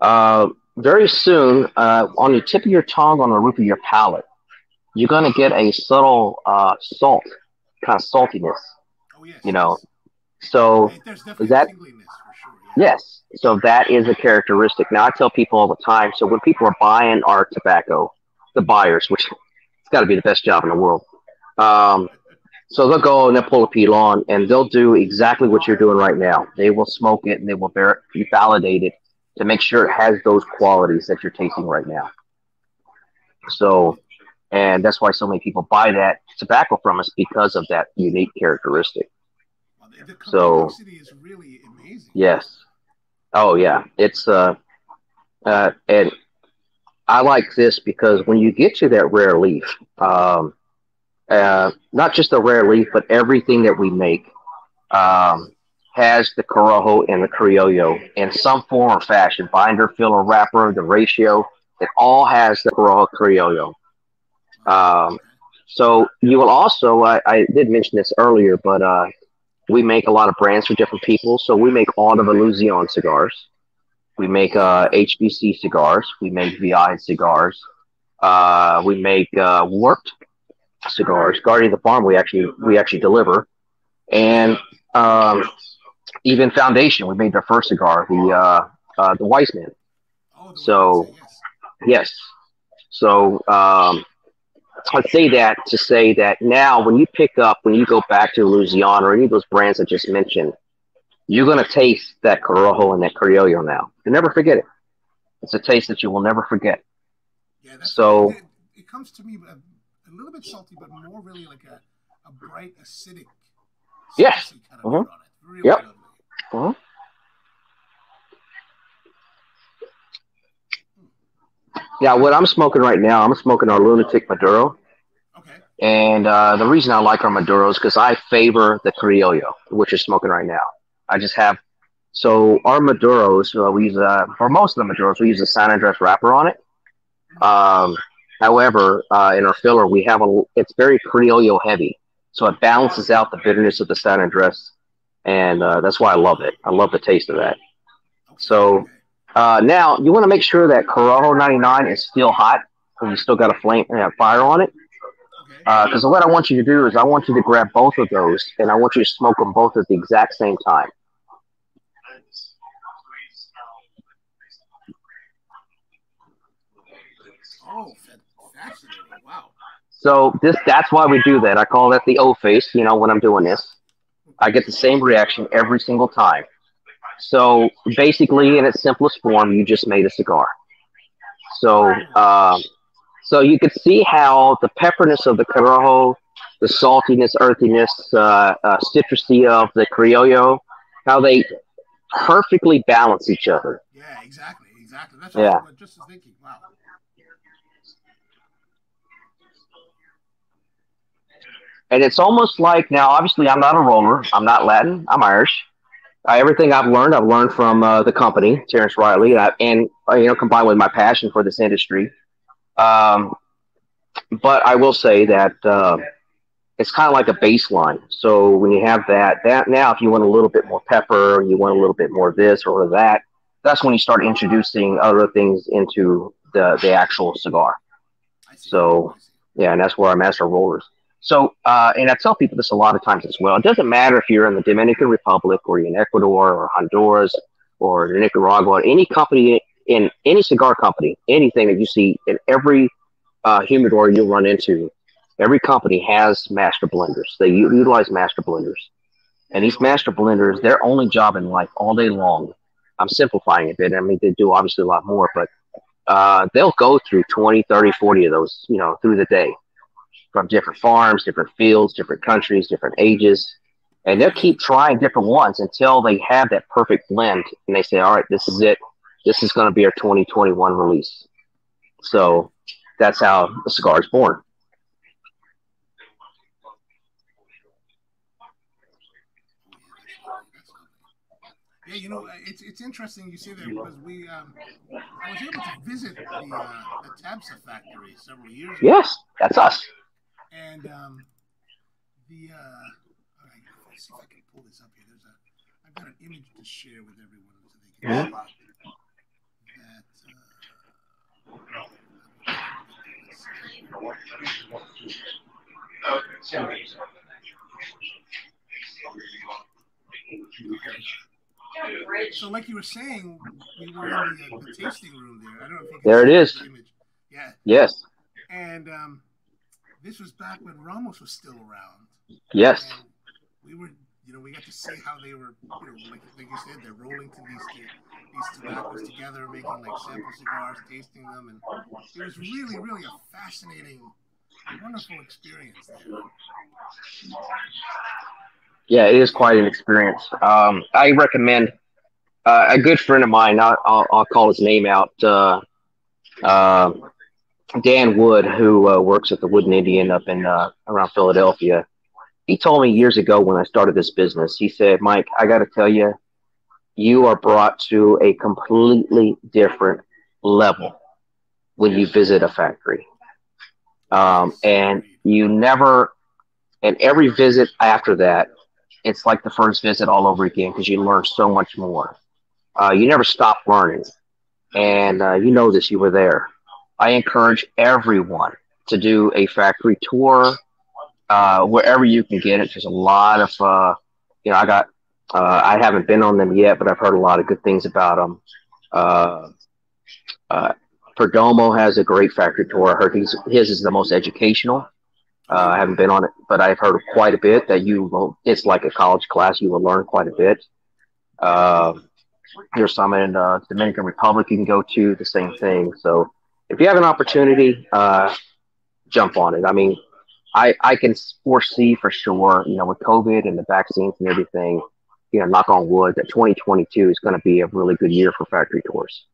Uh, very soon, uh, on the tip of your tongue, on the roof of your palate, you're going to get a subtle uh, salt, kind of saltiness. Oh yes. You know, yes. So Hey, that- tingliness for sure. Yeah. Yes, so that is a characteristic. Now I tell people all the time. So when people are buying our tobacco, the buyers, which it's got to be the best job in the world. Um, so they'll go and they'll pull a peel on, and they'll do exactly what you're doing right now. They will smoke it and they will ver- validate it to make sure it has those qualities that you're tasting right now. So, and that's why so many people buy that tobacco from us because of that unique characteristic. The, So- is really amazing. Yes. Oh yeah, it's uh, uh, and I like this because when you get to that rare leaf, um, uh, not just the rare leaf, but everything that we make, um, has the Corojo and the Criollo in some form or fashion, binder, filler, wrapper, the ratio. It all has the Corojo Criollo. Um, so you will also, I, I did mention this earlier, but uh, we make a lot of brands for different people. So we make all of Illusione cigars. We make uh, HBC cigars. We make VI cigars. Uh, we make uh, warped cigars. Guardian of the Farm we actually we actually deliver, and um, even Foundation we made their first cigar, the uh, uh, the Wise Man. Oh, so- ones that say yes. Yes. So um, I say that to say that now when you pick up, when you go back to Illusione or any of those brands I just mentioned, you're going to taste that Corojo and that Criollo now. You'll never forget it. It's a taste that you will never forget. Yeah, that's So- it, it comes to me a, a little bit salty, but more really like a, a bright acidic. Yes. Kind of Mhm. on it. Really Yep. lovely. Yeah, what I'm smoking right now, I'm smoking our Lunatic Maduro. Okay. And uh, the reason I like our Maduros is because I favor the Criollo, which is smoking right now. I just have so our Maduros, uh, we use uh, for most of the Maduros, we use a San Andres wrapper on it. Um, however, uh, in our filler, we have a it's very Criollo heavy, so it balances out the bitterness of the San Andres, and uh, that's why I love it. I love the taste of that. So-. Uh, now you want to make sure that Corojo 99 is still hot, because you still got a flame uh, fire on it. Because what I want you to do is I want you to grab both of those and I want you to smoke them both at the exact same time. oh, fascinating! Wow. So this that's why we do that. I call that the O face. You know when I'm doing this, I get the same reaction every single time. So basically, in its simplest form, you just made a cigar. So um, so you could see how the pepperness of the Corojo, the saltiness, earthiness, uh, uh, citrusy of the Criollo, how they perfectly balance each other. Yeah, exactly, exactly. That's Yeah. what I was just thinking. Wow. and it's almost like now obviously i'm not a roller i'm not latin i'm irish uh, everything i've learned i've learned from uh, the company terrence reilly and, I, and uh, you know combined with my passion for this industry. Um, but i will say that uh, it's kind of like a baseline. So when you have that that now if you want a little bit more pepper or you want a little bit more this or that that's when you start introducing other things into the, the actual cigar. So- yeah, and that's where I master rollers. So, uh, and I tell people this a lot of times as well. It doesn't matter if you're in the Dominican Republic or you're in Ecuador or Honduras or Nicaragua, any company in any cigar company, anything that you see in every uh, humidor you run into, every company has master blenders. They utilize master blenders. And these master blenders, their only job in life all day long, I'm simplifying a bit. I mean, they do obviously a lot more, but uh, they'll go through 20, 30, 40 of those, you know, through the day from different farms, different fields, different countries, different ages. And they'll keep trying different ones until they have that perfect blend. And they say, all right, this is it. This is going to be our 2021 release. So that's how the cigar is born. Yeah, you know, it's it's interesting you say that because we um, I was able to visit the uh, the Tabsa factory several years ago. Yes, that's us. And um, the uh, all right, let's see if I can pull this up here. There's a I've got an image to share with everyone so they can Yeah. see. That uh. So, like you were saying, we were in the, uh, the tasting room there. I don't know if you can There it is. the image. Yeah, Yes. and um, this was back when Ramos was still around. Yes. And we were, you know, we got to see how they were, you know, like, like you said, they're rolling to these these tobaccos together, making like sample cigars, tasting them, and it was really, really a fascinating, wonderful experience there. Yeah, it is quite an experience. Um, I recommend uh, a good friend of mine. I'll, I'll, I'll call his name out. Uh, uh, Dan Wood, who uh, works at the Wooden Indian up in uh, around Philadelphia. He told me years ago when I started this business. He said, "Mike, I got to tell you, you are brought to a completely different level when you visit a factory, um, and you never." And every visit after that, it's like the first visit all over again because you learn so much more. Uh, you never stop learning, and uh, you know this. You were there. I encourage everyone to do a factory tour uh, wherever you can get it. There's a lot of, uh, you know, I got, uh, I haven't been on them yet, but I've heard a lot of good things about them. Uh, uh, Perdomo has a great factory tour. I heard his, his is the most educational. Uh, I haven't been on it, but I've heard quite a bit that you will, it's like a college class. You will learn quite a bit. Uh, there's some in uh, Dominican Republic you can go to, the same thing. So if you have an opportunity, uh, jump on it. I mean, I, I can foresee for sure, you know, with COVID and the vaccines and everything, you know, knock on wood, that 2022 is going to be a really good year for factory tours.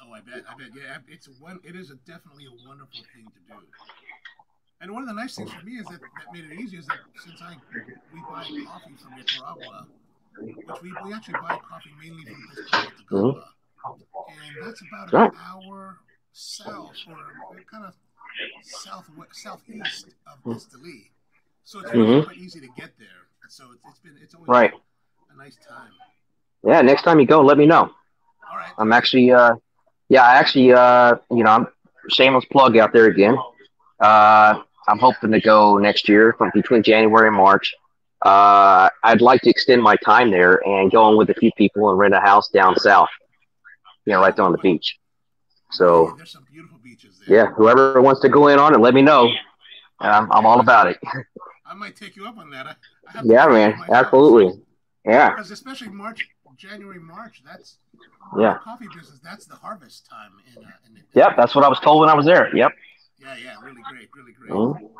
Oh, I bet, I bet, yeah, it's one. It is a definitely a wonderful thing to do. And one of the nice things for me is that that made it easy is that since I we buy coffee from Nicaragua, which we, we actually buy coffee mainly from this called Tacoma, and that's about Right. an hour south or kind of south southeast of. Esteli. So it's Mhm. quite easy to get there. And so it's, it's been it's always Right. a nice time. Yeah, next time you go, let me know. All right. I'm actually, uh, yeah, I actually, uh, you know, I'm shameless plug out there again. Uh, I'm hoping to go next year from between January and March. Uh, I'd like to extend my time there and go in with a few people and rent a house down south, you know, right there on the beach. So, there's some beautiful beaches there. yeah, whoever wants to go in on it, let me know. Um, I'm all about it. I might take you up on that. I, I yeah, man, absolutely. Yeah, Because especially March, January, March, that's yeah. coffee business. That's the harvest time. In, uh, in, Yep, that's what I was told when I was there. Yep. Yeah, yeah, really great, really great. Mhm.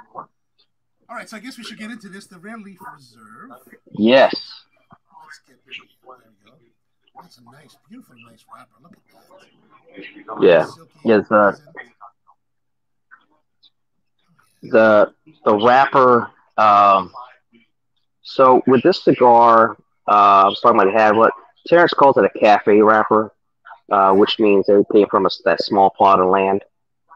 All right, so I guess we should get into this. The Rare Leaf Reserve. Yes. Let's get there. There we go. That's a nice, beautiful, nice wrapper. Look at that. Yeah. Silky Yes, uh, the the wrapper. Um, so with this cigar, uh, I was talking about it had what Terrence calls it a cafe wrapper, uh, which means they came from a, that small plot of land.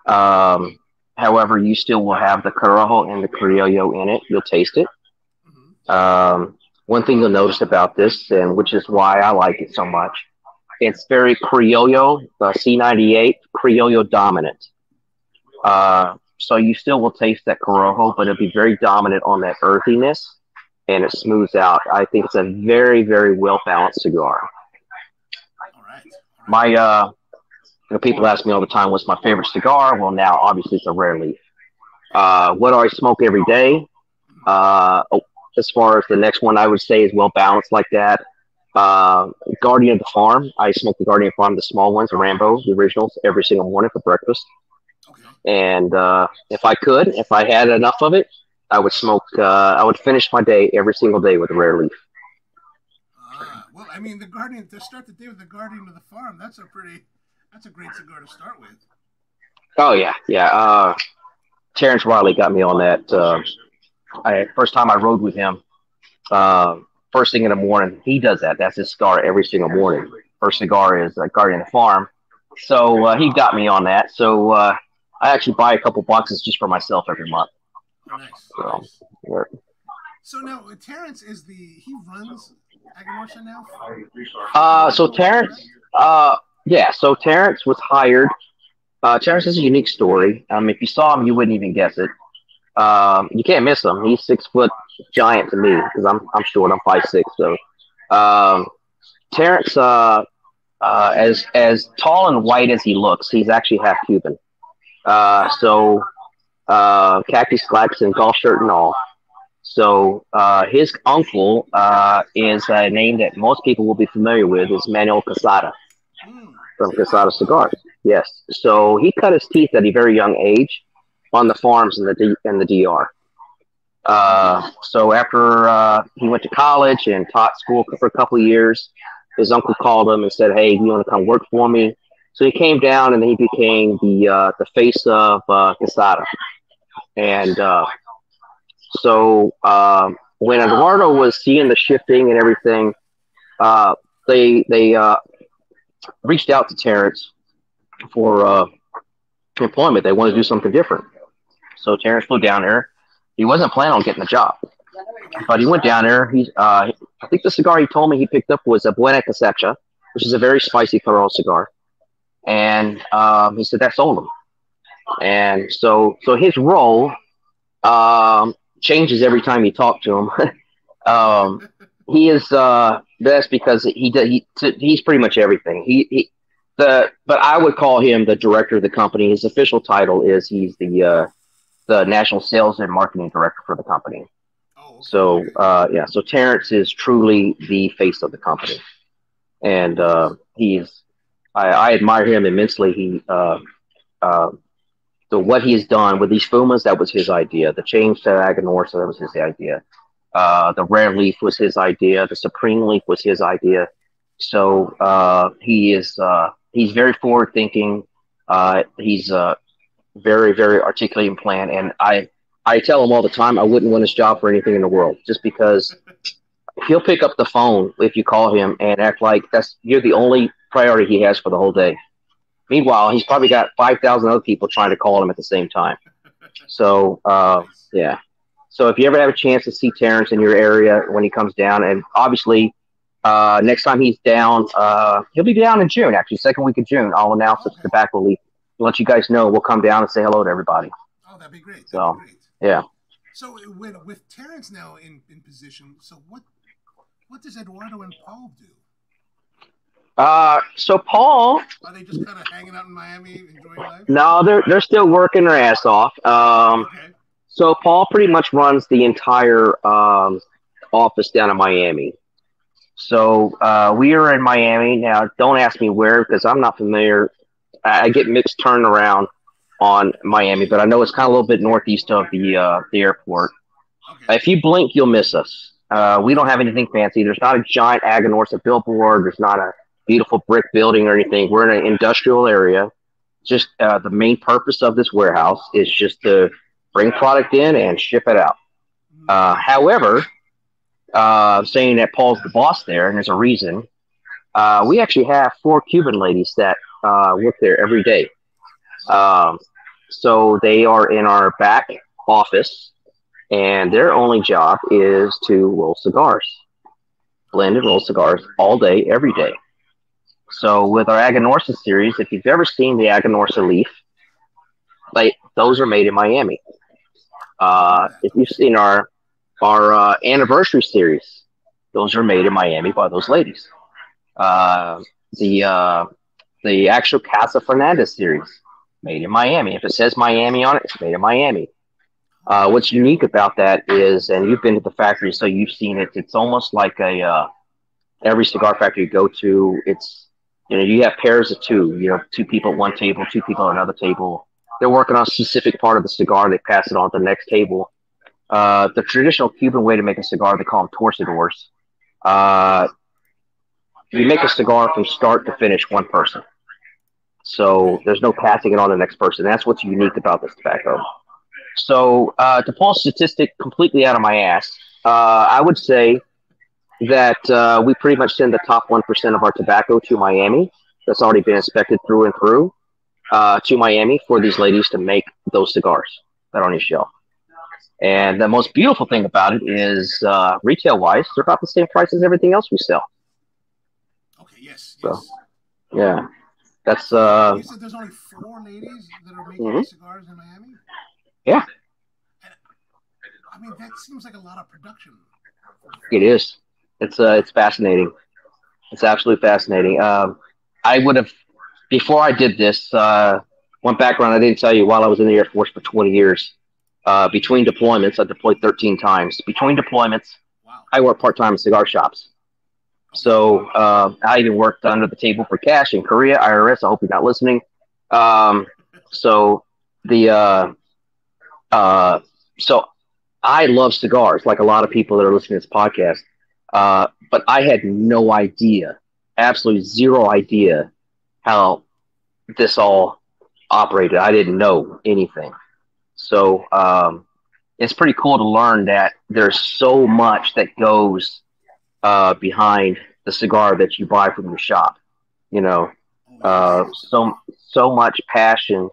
Um, however, you still will have the corojo and the criollo in it. You'll taste it. Mhm. Um, one thing you'll notice about this, and which is why I like it so much, it's very criollo, uh, C98 criollo dominant. Uh, so you still will taste that corojo, but it'll be very dominant on that earthiness, and it smooths out. I think it's a very, very well balanced cigar. All right. All right. My, uh, you know, people ask me all the time, "What's my favorite cigar?" Well, now obviously it's a rare leaf. Uh, what do I smoke every day? Uh, oh, as far as the next one, I would say is well balanced like that. Uh, Guardian of the Farm. I smoke the Guardian of the Farm, the small ones, the Rambo, the originals, every single morning for breakfast. Okay. And uh, if I could, if I had enough of it, I would smoke. Uh, I would finish my day every single day with a rare leaf. Ah, well, I mean, the Guardian to start the day with the Guardian of the Farm. That's a pretty, that's a great cigar to start with. Oh yeah, yeah. Uh, Terrence Reilly got me on that. Uh, I first time I rode with him. Uh, first thing in the morning, he does that. That's his cigar every single morning. First cigar is uh, Guardian Farm. So uh, he got me on that. So uh, I actually buy a couple boxes just for myself every month. Nice. So, yeah. So now uh, Terrence is the he runs Aganorsa now. Uh, so Terrence, uh, yeah. So Terrence was hired. Uh, Terrence is a unique story. Um, if you saw him, you wouldn't even guess it. Um, you can't miss him. He's six foot giant to me because I'm I'm short. I'm five six. So Um, Terrence, uh, uh, as as tall and white as he looks, he's actually half Cuban. Uh, so uh, khaki slacks and golf shirt and all. So uh, his uncle uh, is a name that most people will be familiar with is Manuel Quesada from Quesada Cigars. Yes. So he cut his teeth at a very young age on the farms in the D- in the DR. Uh, so after uh, he went to college and taught school for a couple of years, his uncle called him and said, "Hey, you want to come work for me?" So he came down and he became the uh, the face of uh, Quesada. And uh, so uh, when Eduardo was seeing the shifting and everything, uh, they they reached out to Terrence for employment. They wanted to do something different. So Terrence flew down there. He wasn't planning on getting the job, but he went down there. He, uh, I think the cigar he told me he picked up was a Buena Cosecha, which is a very spicy Ferrero cigar, and um, he said that sold him. And so, so his role um, changes every time you talk to him. um, he is uh, best because he he he's pretty much everything. He, he the but I would call him the director of the company. His official title is he's the uh, the national sales and marketing director for the company. Oh, okay. So uh, yeah, so Terrence is truly the face of the company, and uh, he's I, I admire him immensely. He uh, uh, so what he has done with these fumas, that was his idea. The change to Aganorsa, that was his idea. Uh, the rare leaf was his idea. The supreme leaf was his idea. So uh, he is uh, he's very forward thinking. Uh, he's very very articulating plan, and I I tell him all the time I wouldn't win his job for anything in the world, just because he'll pick up the phone if you call him and act like that's you're the only priority he has for the whole day. Meanwhile, he's probably got five thousand other people trying to call him at the same time. So uh, yeah. So if you ever have a chance to see Terrence in your area when he comes down, and obviously uh, next time he's down, uh, he'll be down in June. Actually, second week of June, I'll announce it's tobacco leaf. Let you guys know. We'll come down and say hello to everybody. Oh, that'd be great. That'd So, be great. yeah. So with with Terrence now in, in position, so what what does Eduardo and Paul do? Uh, so Paul, Are they just kind of hanging out in Miami, enjoying life? no, they're they're still working their ass off. Um, Okay. So Paul pretty much runs the entire um, office down in Miami. So uh, we are in Miami now. Don't ask me where because I'm not familiar. I, get mixed turnaround on Miami, but I know it's kind of a little bit northeast of the uh, the airport. Okay. If you blink, you'll miss us. Uh, we don't have anything fancy. There's not a giant Aganorsa billboard. There's not a beautiful brick building or anything. We're in an industrial area. Just uh, the main purpose of this warehouse is just to bring product in and ship it out. Uh, however, uh, saying that Paul's the boss there, and there's a reason. Uh, we actually have four Cuban ladies that uh, work there every day. Um, so they are in our back office, and their only job is to roll cigars, blend and roll cigars all day, every day. So with our Aganorsa series, if you've ever seen the Aganorsa leaf, like those are made in Miami. Uh, if you've seen our our uh, anniversary series, those are made in Miami by those ladies. Uh, the uh, the actual Casa Fernandez series, made in Miami. If it says Miami on it, it's made in Miami. Uh, what's unique about that is, and you've been to the factory, so you've seen it. It's almost like a uh, every cigar factory you go to. It's you know you have pairs of two. You know, two people at one table, two people at another table. They're working on a specific part of the cigar. They pass it on to the next table. Uh, the traditional Cuban way to make a cigar, they call them torcedores. Uh, you make a cigar from start to finish, one person. So there's no passing it on to the next person. That's what's unique about this tobacco. So uh, to pull a statistic completely out of my ass, uh, I would say that uh, we pretty much send the top 1% of our tobacco to Miami. That's already been inspected through and through uh, to Miami for these ladies to make those cigars that are on your shelf. And the most beautiful thing about it is, uh, retail wise, they're about the same price as everything else we sell. Okay. Yes. So, Yes. Yeah, that's uh, you said there's only four ladies that are making Mhm. cigars in Miami. Yeah. And, I mean, that seems like a lot of production. it is. It's uh, it's fascinating. It's absolutely fascinating. Um, I would have before I did this. Uh, one background I didn't tell you. While I was in the Air Force for 20 years, uh, between deployments, I deployed 13 times. Between deployments, Wow. I worked part time in cigar shops. So uh, I even worked under the table for cash in Korea, IRS. I hope you're not listening. Um, so the uh, uh, so I love cigars, like a lot of people that are listening to this podcast. Uh, but I had no idea, absolutely zero idea, how this all operated. I didn't know anything. So um, it's pretty cool to learn that there's so much that goes uh, behind the cigar that you buy from the shop. You know, uh, so so much passion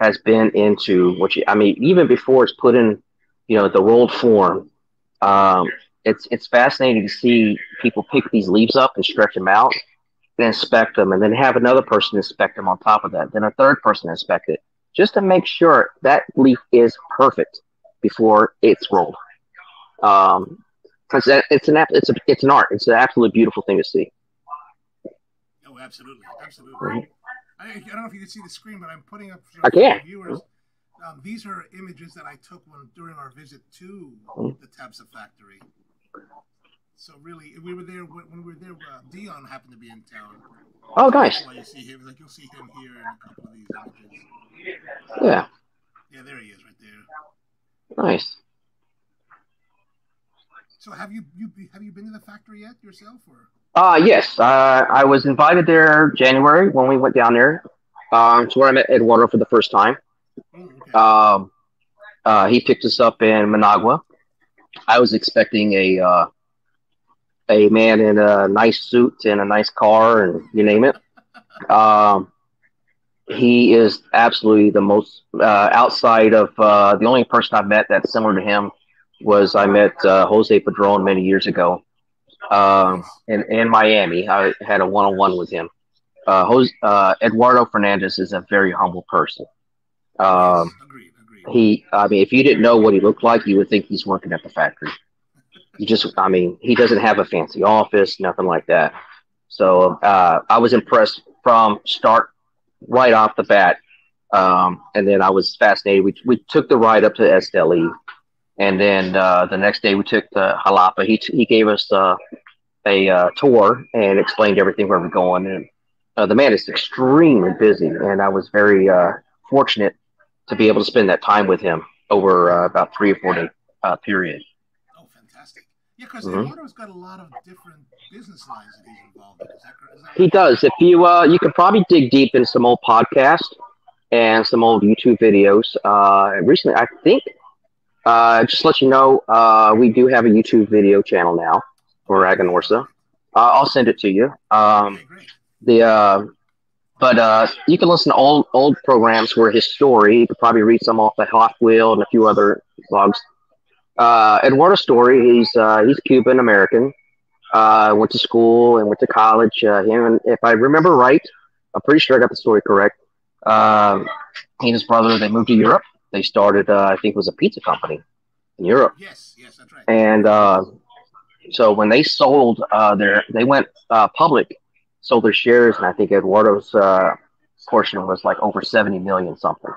has been into what you. I mean, even before it's put in, you know, the rolled form. Um, it's it's fascinating to see people pick these leaves up and stretch them out, and inspect them, and then have another person inspect them on top of that. Then a third person inspect it, just to make sure that leaf is perfect before it's rolled. Um, it's, it's an it's a, it's an art. It's an absolutely beautiful thing to see. Oh, absolutely, absolutely. I, I don't know if you can see the screen, but I'm putting up for the viewers. Um, these are images that I took when during our visit to Mhm. the Tabsa factory. So really, we were there when, when we were there. Uh, Dion happened to be in town. Oh, nice. That's why you see him. Like you'll see him here in a couple of these images. Yeah, Yeah, there he is, right there. nice. So have you you have you been to the factory yet yourself, or? Uh, yes, uh, I was invited there January when we went down there. Um, it's where I met Eduardo for the first time. Oh, okay. Um, uh, he picked us up in Managua. I was expecting a uh, a man in a nice suit and a nice car and you name it. Um, he is absolutely the most uh, outside of uh, the only person I've met that's similar to him was I met uh, Jose Padron many years ago um, in in Miami. I had a one on one with him. Uh, Jose, uh, Eduardo Fernandez is a very humble person. Um, agreed, he i mean if you didn't know what he looked like you would think he's working at the factory you just i mean he doesn't have a fancy office nothing like that so uh, i was impressed from start right off the bat um, and then i was fascinated we, we took the ride up to esteli and then uh, the next day we took the jalapa he, he gave us uh, a uh, tour and explained everything where we're going and uh, the man is extremely busy and i was very uh, fortunate to be able to spend that time with him over uh, about three or four day uh, period. Oh, fantastic. Yeah, because Mhm. Eduardo's got a lot of different business lines that he's involved in. Is that? Is that He does. If you uh, you could probably dig deep in some old podcasts and some old YouTube videos. Uh, recently, I think, uh, just let you know, uh, we do have a YouTube video channel now for Aganorsa. Uh, I'll send it to you. Um, the uh, but uh, you can listen to old old programs where his story. You could probably read some off the halfwheel and a few other blogs. Uh, story. He's uh, he's Cuban American. Uh, went to school and went to college. Uh, him and if I remember right, I'm pretty sure I got the story correct. Um, he and his brother they moved to Europe. They started uh, I think it was a pizza company in Europe. Yes, yes, that's right. And uh, so when they sold uh, their, they went uh, public, sold their shares, and I think Eduardo's uh, portion was like over 70 million something.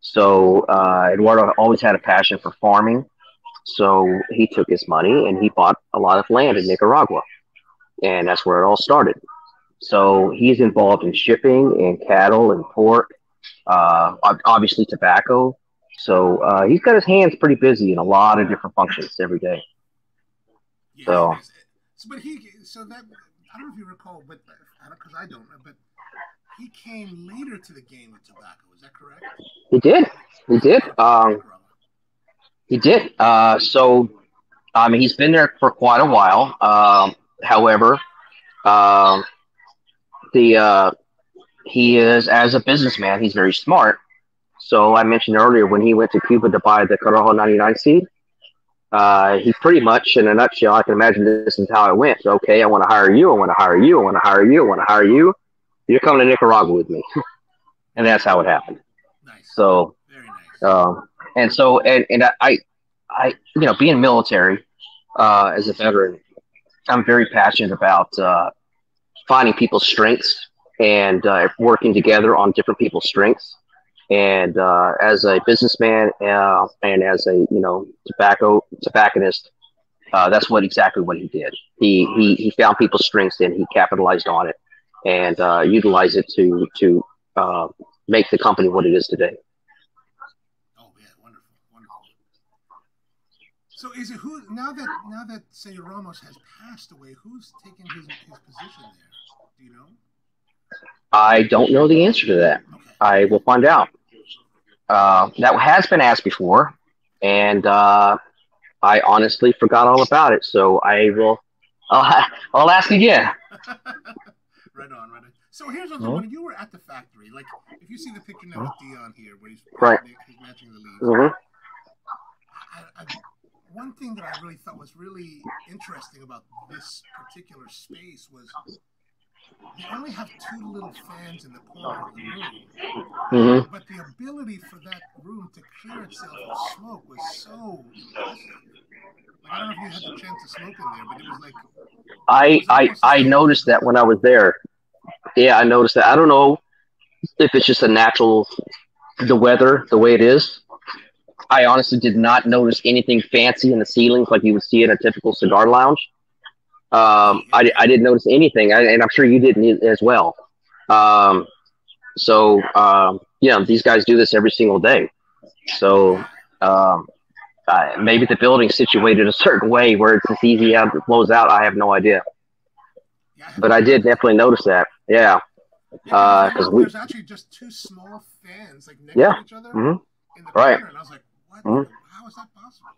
So uh, Eduardo always had a passion for farming. So he took his money and he bought a lot of land in Nicaragua. And that's where it all started. So he's involved in shipping and cattle and pork, uh, obviously tobacco. So uh, he's got his hands pretty busy in a lot of different functions every day. Yeah, so- so, but he, so that I don't know if you recall, but because I don't, but he came later to the game with tobacco. Is that correct? He did. He did. Um, he did. Uh, so, I mean, he's been there for quite a while. Um, however, um, the uh, he is as a businessman, he's very smart. So I mentioned earlier when he went to Cuba to buy the Corojo 99 seed, uh, he pretty much, in a nutshell, I can imagine this is how it went. Okay, I want to hire you. I want to hire you. I want to hire you. I want to hire you. You're coming to Nicaragua with me, and that's how it happened. nice. So very nice. um, and so, and, and I, I, you know, being military, uh, as a veteran, I'm very passionate about uh, finding people's strengths and uh, working together on different people's strengths. And uh, as a businessman uh, and as a you know tobacco tobacconist, uh, that's what exactly what he did. He, he he found people's strengths and he capitalized on it and uh, utilized it to to uh, make the company what it is today. Oh yeah, wonderful, wonderful. So is it who now that now that say Ramos has passed away, who's taken his his position there? Do you know? I don't know the answer to that. I will find out. Uh, that has been asked before, and uh, I honestly forgot all about it. So I will. I'll, I'll ask again. right on, right on. So here's what Mhm. when you were at the factory, like if you see the picture now with Dion here, where he's Right. he's matching the leaves. hmm I, I, one thing that I really thought was really interesting about this particular space was they only have two little fans in the corner of the room, hmm but the ability for that room to clear itself of smoke was so impressive. Like, I don't know if you had the chance to smoke in there, but it was like I, I I noticed that when I was there. Yeah, I noticed that. I don't know if it's just a natural, the weather, the way it is. I honestly did not notice anything fancy in the ceilings like you would see in a typical cigar lounge. Um, I, I didn't notice anything, I, and I'm sure you didn't as well. Um, so, um, you know, these guys do this every single day. So, um, uh, maybe the building's situated a certain way where it's as easy as it blows out. I have no idea, yeah. but I did definitely notice that. Yeah. Yeah, uh, there's 'cause almost- we- there's actually just two small fans like next Yeah. to each other hmm in the Right. and I was like, "What? Mhm. How is that possible?"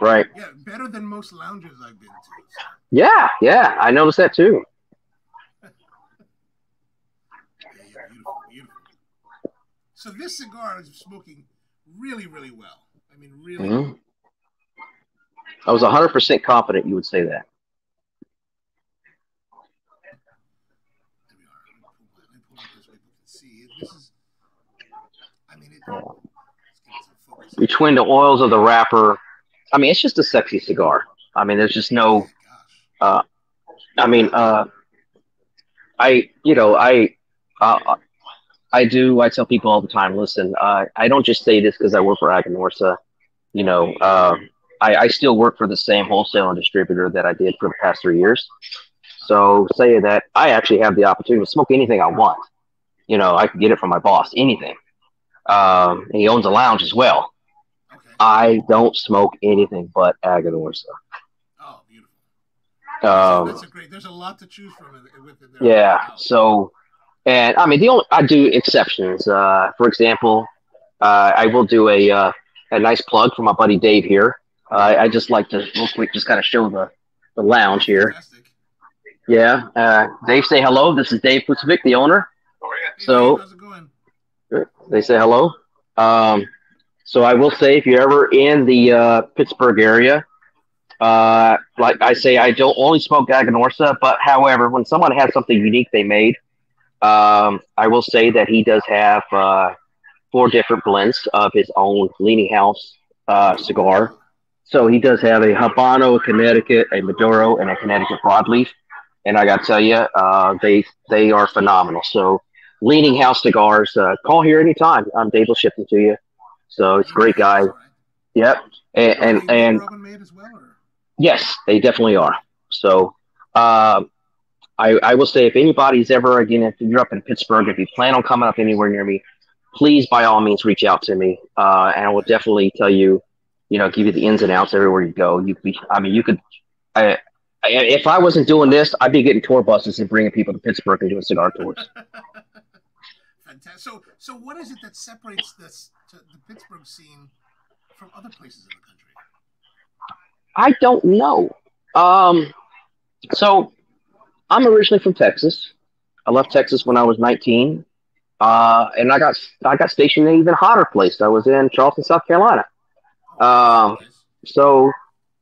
Right. Yeah, better than most lounges I've been to. So, Yeah. Yeah. I noticed that too. yeah, beautiful, beautiful. So this cigar is smoking really, really well. I mean, really. hmm I was 100% confident you would say that. There we are. Let me pull, let me pull up this way people can see. This is. I mean, it. Let's get some focus. Between the oils of the wrapper, I mean, it's just a sexy cigar. I mean, there's just no. Gosh. I mean, uh, I, you know, I, uh, I do. I tell people all the time. Listen, uh, I don't just say this because I work for Aganorsa. You know, uh, I, I still work for the same wholesale and distributor that I did for the past three years. So, say that I actually have the opportunity to smoke anything I want. You know, I can get it from my boss, anything. Um, he owns a lounge as well. I don't smoke anything but Aganorsa. oh, beautiful. Um, That's a great. There's a lot to choose from in- with there. Yeah. Wow. So, and I mean, the only I do exceptions. Uh, for example, uh, I will do a uh, a nice plug for my buddy Dave here. Uh, I just like to real quick just kind of show the the lounge here. Fantastic. Yeah. Uh, Dave, say hello. This is Dave Pucevic, the owner. Hey, So- Dave, how's it going? They say hello. Um, so I will say, if you're ever in the uh, Pittsburgh area, uh, like I say, I don't only smoke Aganorsa, but however, when someone has something unique they made, um, I will say that he does have uh, four different blends of his own Leaning House uh, cigar. So he does have a Habano, a Connecticut, a Maduro, and a Connecticut broadleaf. And I got to tell you, uh, they they are phenomenal. So Leaning House cigars, uh, call here anytime. Um, Dave will ship them to you. So it's a great guy. Yep. And and, and Robin made as well, yes, they definitely are. So um, I I will say if anybody's ever again if you're up in Pittsburgh, if you plan on coming up anywhere near me, please by all means reach out to me, uh, and I will definitely tell you, you know, give you the ins and outs everywhere you go. You be, I mean, you could. I, I, if I wasn't doing this, I'd be getting tour buses and bringing people to Pittsburgh and doing cigar tours. Fantastic. So, so what is it that separates this to the Pittsburgh scene from other places in the country? I don't know. Um, so I'm originally from Texas. I left Texas when I was 19, uh, and I got I got stationed in an even hotter place. I was in Charleston, South Carolina. Um, So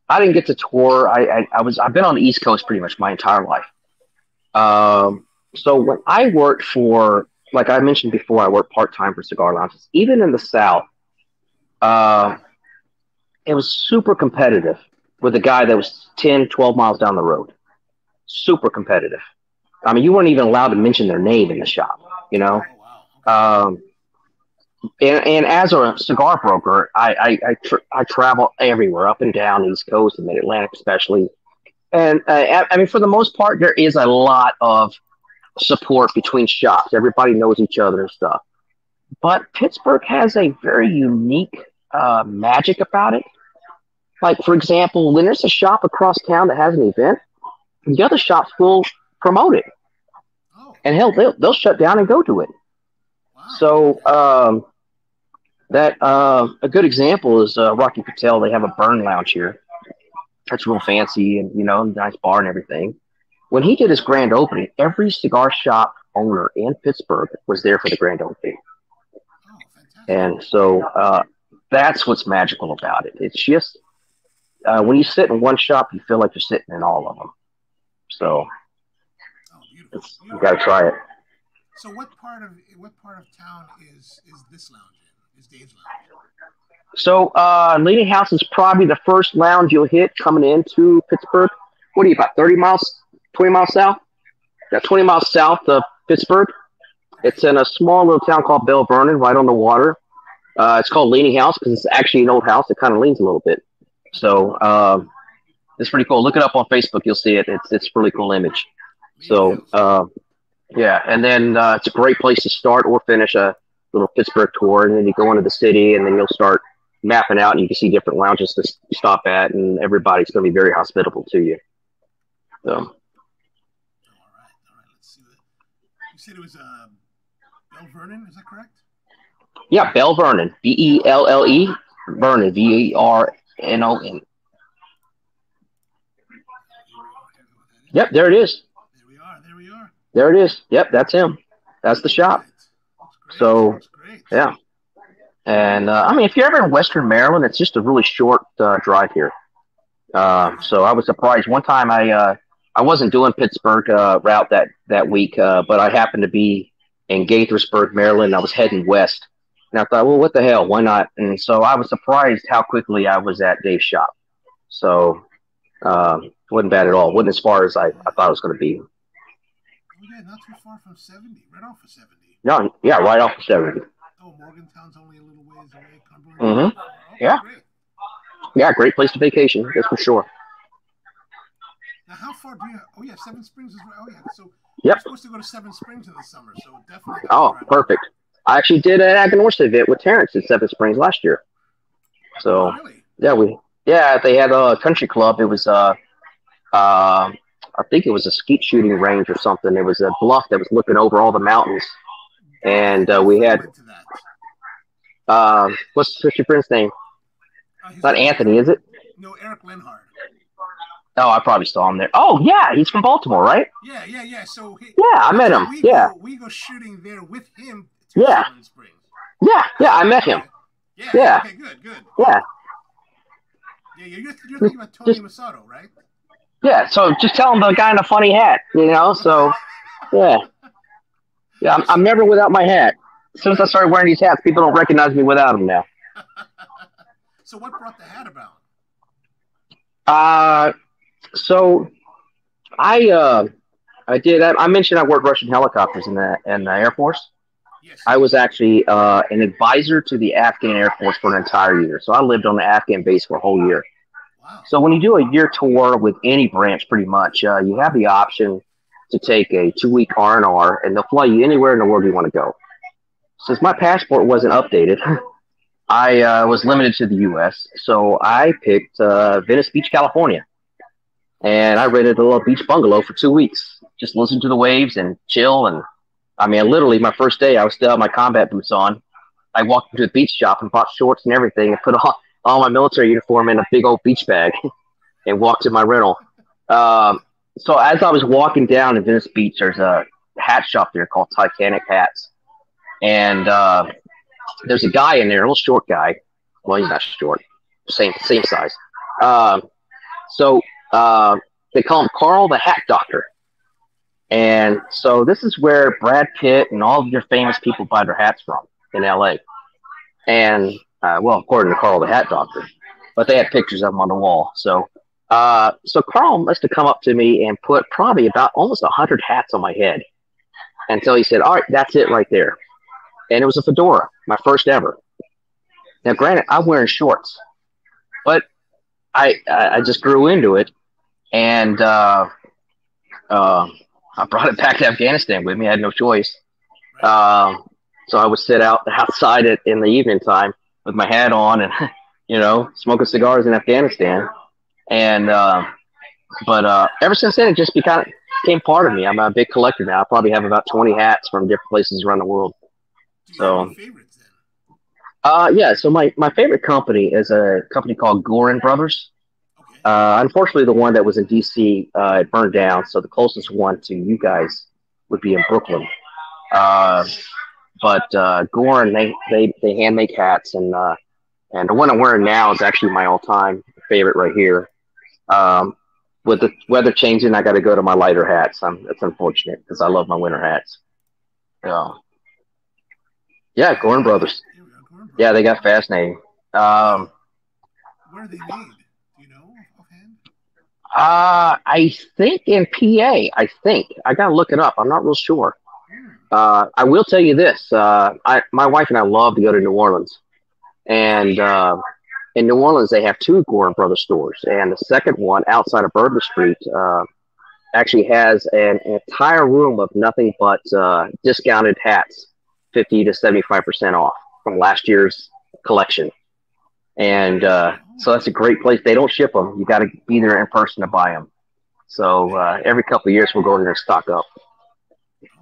I didn't get to tour. I, I I was I've been on the East Coast pretty much my entire life. Um, so when I worked for like I mentioned before, I worked part time for cigar lounges. Even in the South, uh, it was super competitive with a guy that was 10, 12 miles down the road. super competitive. I mean, you weren't even allowed to mention their name in the shop. You know, Oh um, and, and as a cigar broker, I I I, tr- I travel everywhere, up and down the East Coast and Mid Atlantic, especially. And uh, I mean, for the most part, there is a lot of support between shops. Everybody knows each other and stuff. But Pittsburgh has a very unique uh, magic about it. Like, for example, when there's a shop across town that has an event, the other shops will promote it. oh And hell, they'll, they'll shut down and go to it. wow. So um, that uh, a good example is uh, Rocky Patel. They have a burn lounge here. That's real fancy and you know nice bar and everything. When he did his grand opening, every cigar shop owner in Pittsburgh was there for the grand opening, oh and so uh, that's what's magical about it. It's just uh, when you sit in one shop, you feel like you're sitting in all of them. So oh beautiful. you got to try it. So what part of what part of town is is this lounge in? Is Dave's lounge? So, uh, Leaning House is probably the first lounge you'll hit coming into Pittsburgh. What are you, about 30 miles, 20 miles south? Yeah, 20 miles south of Pittsburgh. It's in a small little town called Belle Vernon, right on the water. Uh, it's called Leaning House because it's actually an old house. It kind of leans a little bit. So, um, it's pretty cool. Look it up on Facebook. You'll see it. It's, it's a really cool image. So, uh, yeah, and then uh, it's a great place to start or finish a little Pittsburgh tour, and then you go into the city, and then you'll start mapping out, and you can see different lounges to stop at, and everybody's going to be very hospitable to you. So, Oh, all right, all right. Let's see. What, you said it was uh, Belle Vernon. Is that correct? yeah, Belle Vernon, B E L L E, Vernon, V E R N O N. Yep, there it is. There we are. There we are. There it is. Yep, that's him. That's the shop. That's. So, That's. Yeah. And uh, I mean, if you're ever in Western Maryland, it's just a really short uh, drive here. Uh, so I was surprised. One time, I uh, I wasn't doing Pittsburgh uh, route that that week, uh, but I happened to be in Gaithersburg, Maryland. I was heading west, and I thought, well, what the hell? Why not? And so I was surprised how quickly I was at Dave's shop. So um, it wasn't bad at all. wasn't as far as I, I thought it was going to be. Oh yeah, not too far from seventy. Right off of seventy. No, yeah, right off the seventy. Oh, Morgantown's only a little ways away. Mhm. Okay, Yeah. Great. Yeah, great place to vacation. That's for sure. Now, how far do you? Oh yeah, Seven Springs is. right- Oh yeah. So Yep. you're supposed to go to Seven Springs in the summer, so definitely. Oh, perfect. I actually did an Aganorsa event with Terrence at Seven Springs last year. So Really? yeah, we yeah they had a country club. It was uh, uh, I think it was a skeet shooting range or something. It was a bluff that was looking over all the mountains, and uh, we had Went to that. um, what's what's your friend's name? Uh, Not Anthony, is it? No, Eric Lenhard. Oh, I probably saw him there. Oh yeah, he's from Baltimore, right? Yeah, yeah, yeah. So he, Yeah, I met him. We Yeah, go, we go shooting there with him. To Yeah. Yeah, yeah. I met him. Yeah. Yeah. Okay, good, good. Yeah, Yeah, you're, you're thinking about Tony Masato, right? yeah. So just tell him the guy in the funny hat, you know. So yeah, yeah. I'm, I'm never without my hat. As soon as I started wearing these hats, people don't recognize me without them now. so what brought the hat about? Uh, so I uh, I did. I, I mentioned I worked Russian helicopters in the in the Air Force. Yes. I was actually uh, an advisor to the Afghan Air Force for an entire year. So I lived on the Afghan base for a whole year. wow. So when you do a year tour with any branch, pretty much, uh, you have the option to take a two-week R and R, and they'll fly you anywhere in the world you want to go. Since my passport wasn't updated, I uh, was limited to the U.S. So I picked uh, Venice Beach, California, and I rented a little beach bungalow for two weeks. Just listen to the waves and chill. And I mean, literally, my first day, I was still my combat boots on. I walked into a beach shop and bought shorts and everything, and put all, all my military uniform in a big old beach bag, and walked to my rental. Um, so as I was walking down to Venice Beach, there's a hat shop there called Titanic Hats, and uh, there's a guy in there, a little short guy. Well, he's not short, same same size. Um, so uh, they call him Carl the Hat Doctor, and so this is where Brad Pitt and all of your famous people buy their hats from in L.A. And uh, well, according to Carl the Hat Doctor, but they had pictures of him on the wall. So Uh, so Carl must have come up to me and put probably about almost hundred hats on my head until he said, "All right, that's it right there." And it was a fedora, my first ever. Now, granted, I'm wearing shorts, but I I just grew into it, and uh, uh, I brought it back to Afghanistan with me. I had no choice. Um, so I would sit out outside it in the evening time with my hat on and you know smoking cigars in Afghanistan. And uh, but uh, ever since then, it just became became part of me. I'm a big collector now. I probably have about 20 hats from different places around the world. So- have any favorites then? Uh, yeah. So my, my favorite company is a company called Goorin Brothers. Uh, unfortunately, the one that was in DC uh, it burned down. So the closest one to you guys would be in Brooklyn. Uh, but uh, Goorin, they, they they hand make hats, and uh, and the one I'm wearing now is actually my all time favorite right here. Um, with the weather changing, I got to go to my lighter hats. Um, that's unfortunate because I love my winter hats. Yeah. Yeah, Goorin Brothers. Here we go, Gordon Yeah, they got fascinating. Um, Where are they made? Do you know offhand? Uh, I think in PA. I think I gotta look it up. I'm not real sure. Uh, I will tell you this. Uh, I, my wife and I love to go to New Orleans, and uh, in New Orleans they have two Goorin Brothers stores, and the second one outside of Bourbon Street uh, actually has an, entire room of nothing but uh, discounted hats, fifty to seventy five percent off from last year's collection, and uh, so that's a great place. They don't ship them; you got to be there in person to buy them. So uh, every couple of years we'll go there and stock up.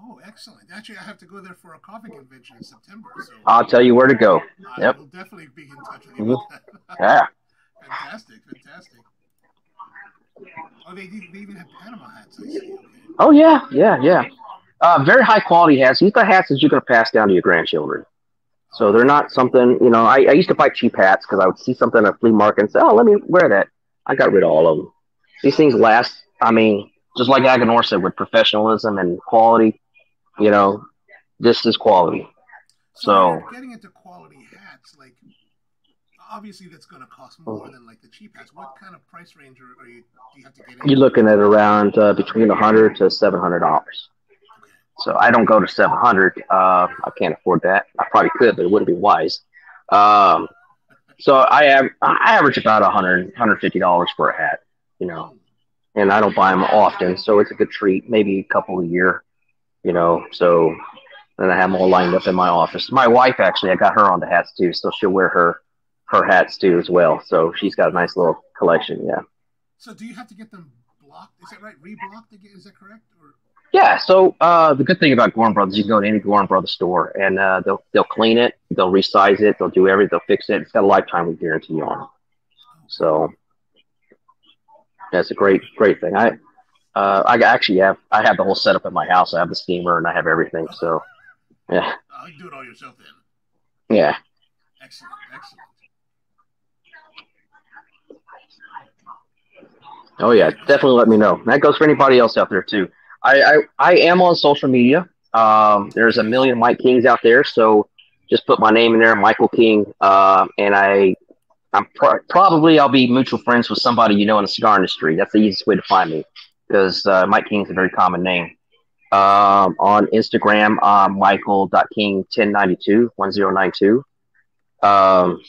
Oh, excellent. Actually, I have to go there for a coffee convention in September, so I'll tell you where to go. I yep. will definitely be in touch with you that. Yeah. fantastic, fantastic. Oh, they, they even have Panama hats. I see. Oh yeah, yeah, yeah. Uh, very high quality hats. These are hats that you're going to pass down to your grandchildren. So they're not something, you know. I, I used to buy cheap hats because I would see something at a flea market and say, "Oh, let me wear that." I got rid of all of them. These things last. I mean, just like Aganor said, with professionalism and quality, you know, this is quality. So- you're getting into quality hats, like obviously that's going to cost more than like the cheap hats. What kind of price range are, are you? Do you have to get? into? You're looking at around uh, between a hundred to seven hundred dollars. So I don't go to 700. Uh, I can't afford that. I probably could, but it wouldn't be wise. Um, so I have I average about 100 150 dollars for a hat, you know, and I don't buy them often, so it's a good treat. Maybe a couple a year, you know. So then I have them all lined up in my office. My wife actually, I got her on the hats too, so she'll wear her her hats too as well. So she's got a nice little collection. Yeah. So do you have to get them blocked? Is that right? Reblocked? Is that correct? Or Yeah, so uh, the good thing about Goorin Brothers, you can go to any Goorin Brothers store and uh, they'll they'll clean it, they'll resize it, they'll do everything, they'll fix it. It's got a lifetime guarantee on it. So that's a great great thing. I uh, I actually have I have the whole setup at my house. I have the steamer and I have everything. So yeah, uh, you do it all yourself then? yeah. Excellent, excellent. Oh yeah, definitely let me know. That goes for anybody else out there too. I I, I am on social media. Um, there's a million Mike Kings out there, so just put my name in there, Michael King, uh, and I I'm pro- probably I'll be mutual friends with somebody you know in the cigar industry. That's the easiest way to find me because uh, Mike King's a very common name. Um, on Instagram, um, Michael.King1092, 1092. Um,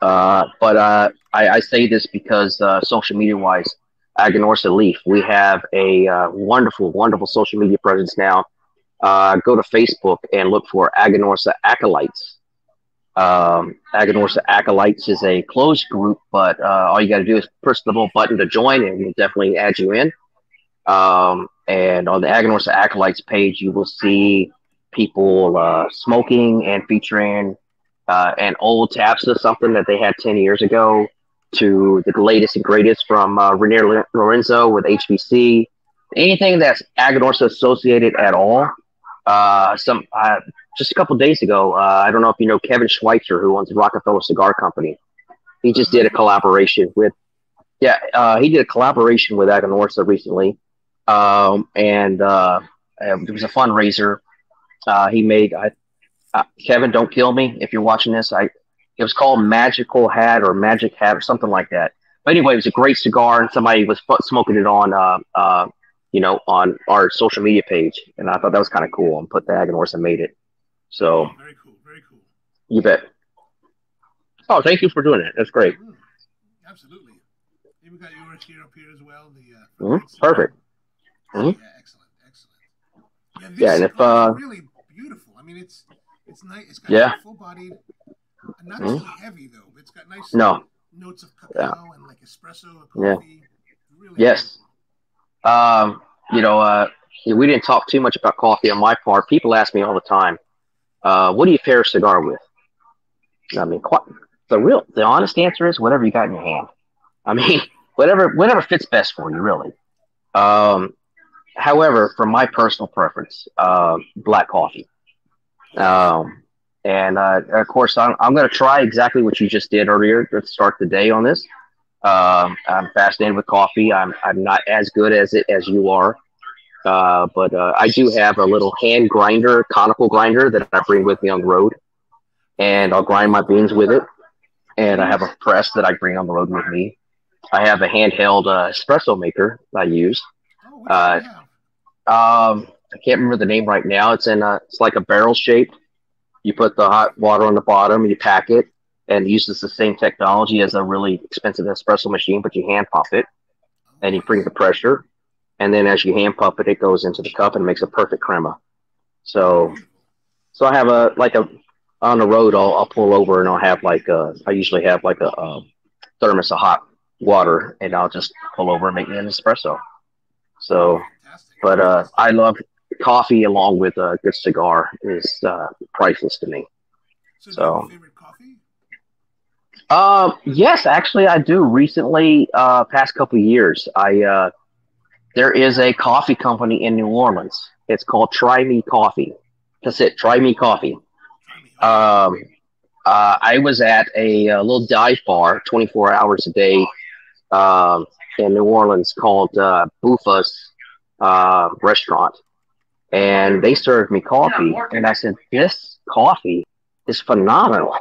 uh, but uh, I, I say this because uh, social media wise, Aganorsa Leaf, we have a uh, wonderful, wonderful social media presence now. Uh, go to Facebook and look for Aganorsa Acolytes. Um, Acolytes is a closed group, but uh, all you got to do is press the little button to join, and we'll definitely add you in. Um, and on the Aganorsa Acolytes page, you will see people uh, smoking and featuring uh, an old TABSA, something that they had 10 years ago, to the latest and greatest from uh, Lorenzo with HBC. Anything that's Aganorsa associated at all. Uh, some uh, Just a couple days ago, uh, I don't know if you know Kevin Schweitzer, who owns the Rockefeller Cigar Company. He just did a collaboration with, yeah, uh, he did a collaboration with Aganorsa recently. Um, and uh, it was a fundraiser. Uh, he made, I uh, Kevin, don't kill me if you're watching this. I it was called Magical Hat or Magic Hat or something like that. but anyway, it was a great cigar, and somebody was smoking it on, uh, uh, you know, on our social media page, and I thought that was kind of cool. And put the Aganorsa made it. So Very cool. Very cool. you bet. Oh, thank you for doing it. That's great. Mm, absolutely. And we got yours here up here as well. The uh, Mhm, perfect. cigar. Mhm. Yeah, excellent, excellent. Yeah, this Yeah, and if, uh, really beautiful. I mean, it's it's nice. It's got Yeah. full bodied, not Mhm. too heavy though. It's got nice No. notes of cacao and like espresso, Yeah. Really Yes. Um, you know, uh, we didn't talk too much about coffee on my part. People ask me all the time, uh, what do you pair a cigar with? I mean, quite, the real, the honest answer is whatever you got in your hand. I mean, whatever, whatever fits best for you, really. Um, however, for my personal preference, uh, black coffee. Um, and uh, of course, I'm, I'm going to try exactly what you just did earlier to start the day on this. Um, I'm fascinated with coffee. I'm I'm not as good as it as you are, uh, but uh, I do have a little hand grinder, conical grinder that I bring with me on the road, and I'll grind my beans with it. And I have a press that I bring on the road with me. I have a handheld uh, espresso maker I use. Oh, Uh, one do you have? Um, I can't remember the name right now. It's in a, it's like a barrel shape. You put the hot water on the bottom, you pack it, and uses the same technology as a really expensive espresso machine, but you hand pump it and you bring the pressure, and then as you hand pump it, it goes into the cup and makes a perfect crema. So, so I have a like a on the road. I'll, I'll pull over and I'll have like a, I usually have like a, a thermos of hot water, and I'll just pull over and make me an espresso. So, but uh, I love coffee along with a good cigar is uh, priceless to me. so, do you have so- favorite coffee? Um, yes, actually, I do. Recently, uh, past couple of years, I uh, there is a coffee company in New Orleans. It's called Try Me Coffee. That's it. Try Me Coffee. Um, uh, I was at a, uh little dive bar, 24 hours a day, um, in New Orleans called uh, Buffa's uh, restaurant, and they served me coffee, and I said, "This coffee is phenomenal.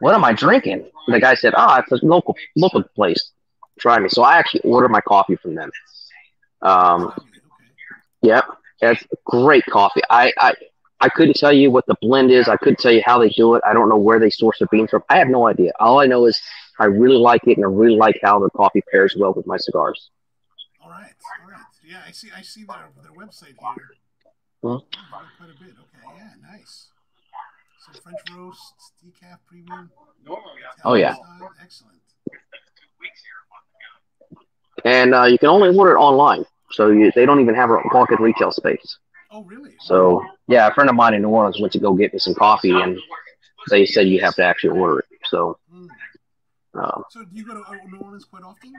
What am I drinking?" And the guy said, "Ah, it's a local local place. Try me." So I actually ordered my coffee from them. Um, Try me. Yep, it's great coffee. I, I I couldn't tell you what the blend is. I couldn't tell you how they do it. I don't know where they source their beans from. I have no idea. All I know is I really like it, and I really like how the coffee pairs well with my cigars. All right, all right. Yeah, I see. I see their their website here. Oh, quite a bit. Okay, yeah, nice. So French roasts, decaf premium. Oh, yeah. Style, excellent. And uh, you can only order it online, so you, they don't even have a walk-in retail space. Oh, really? So yeah, a friend of mine in New Orleans went to go get me some coffee, and they said you have to actually order it. So um, So do you go to uh, New Orleans quite often?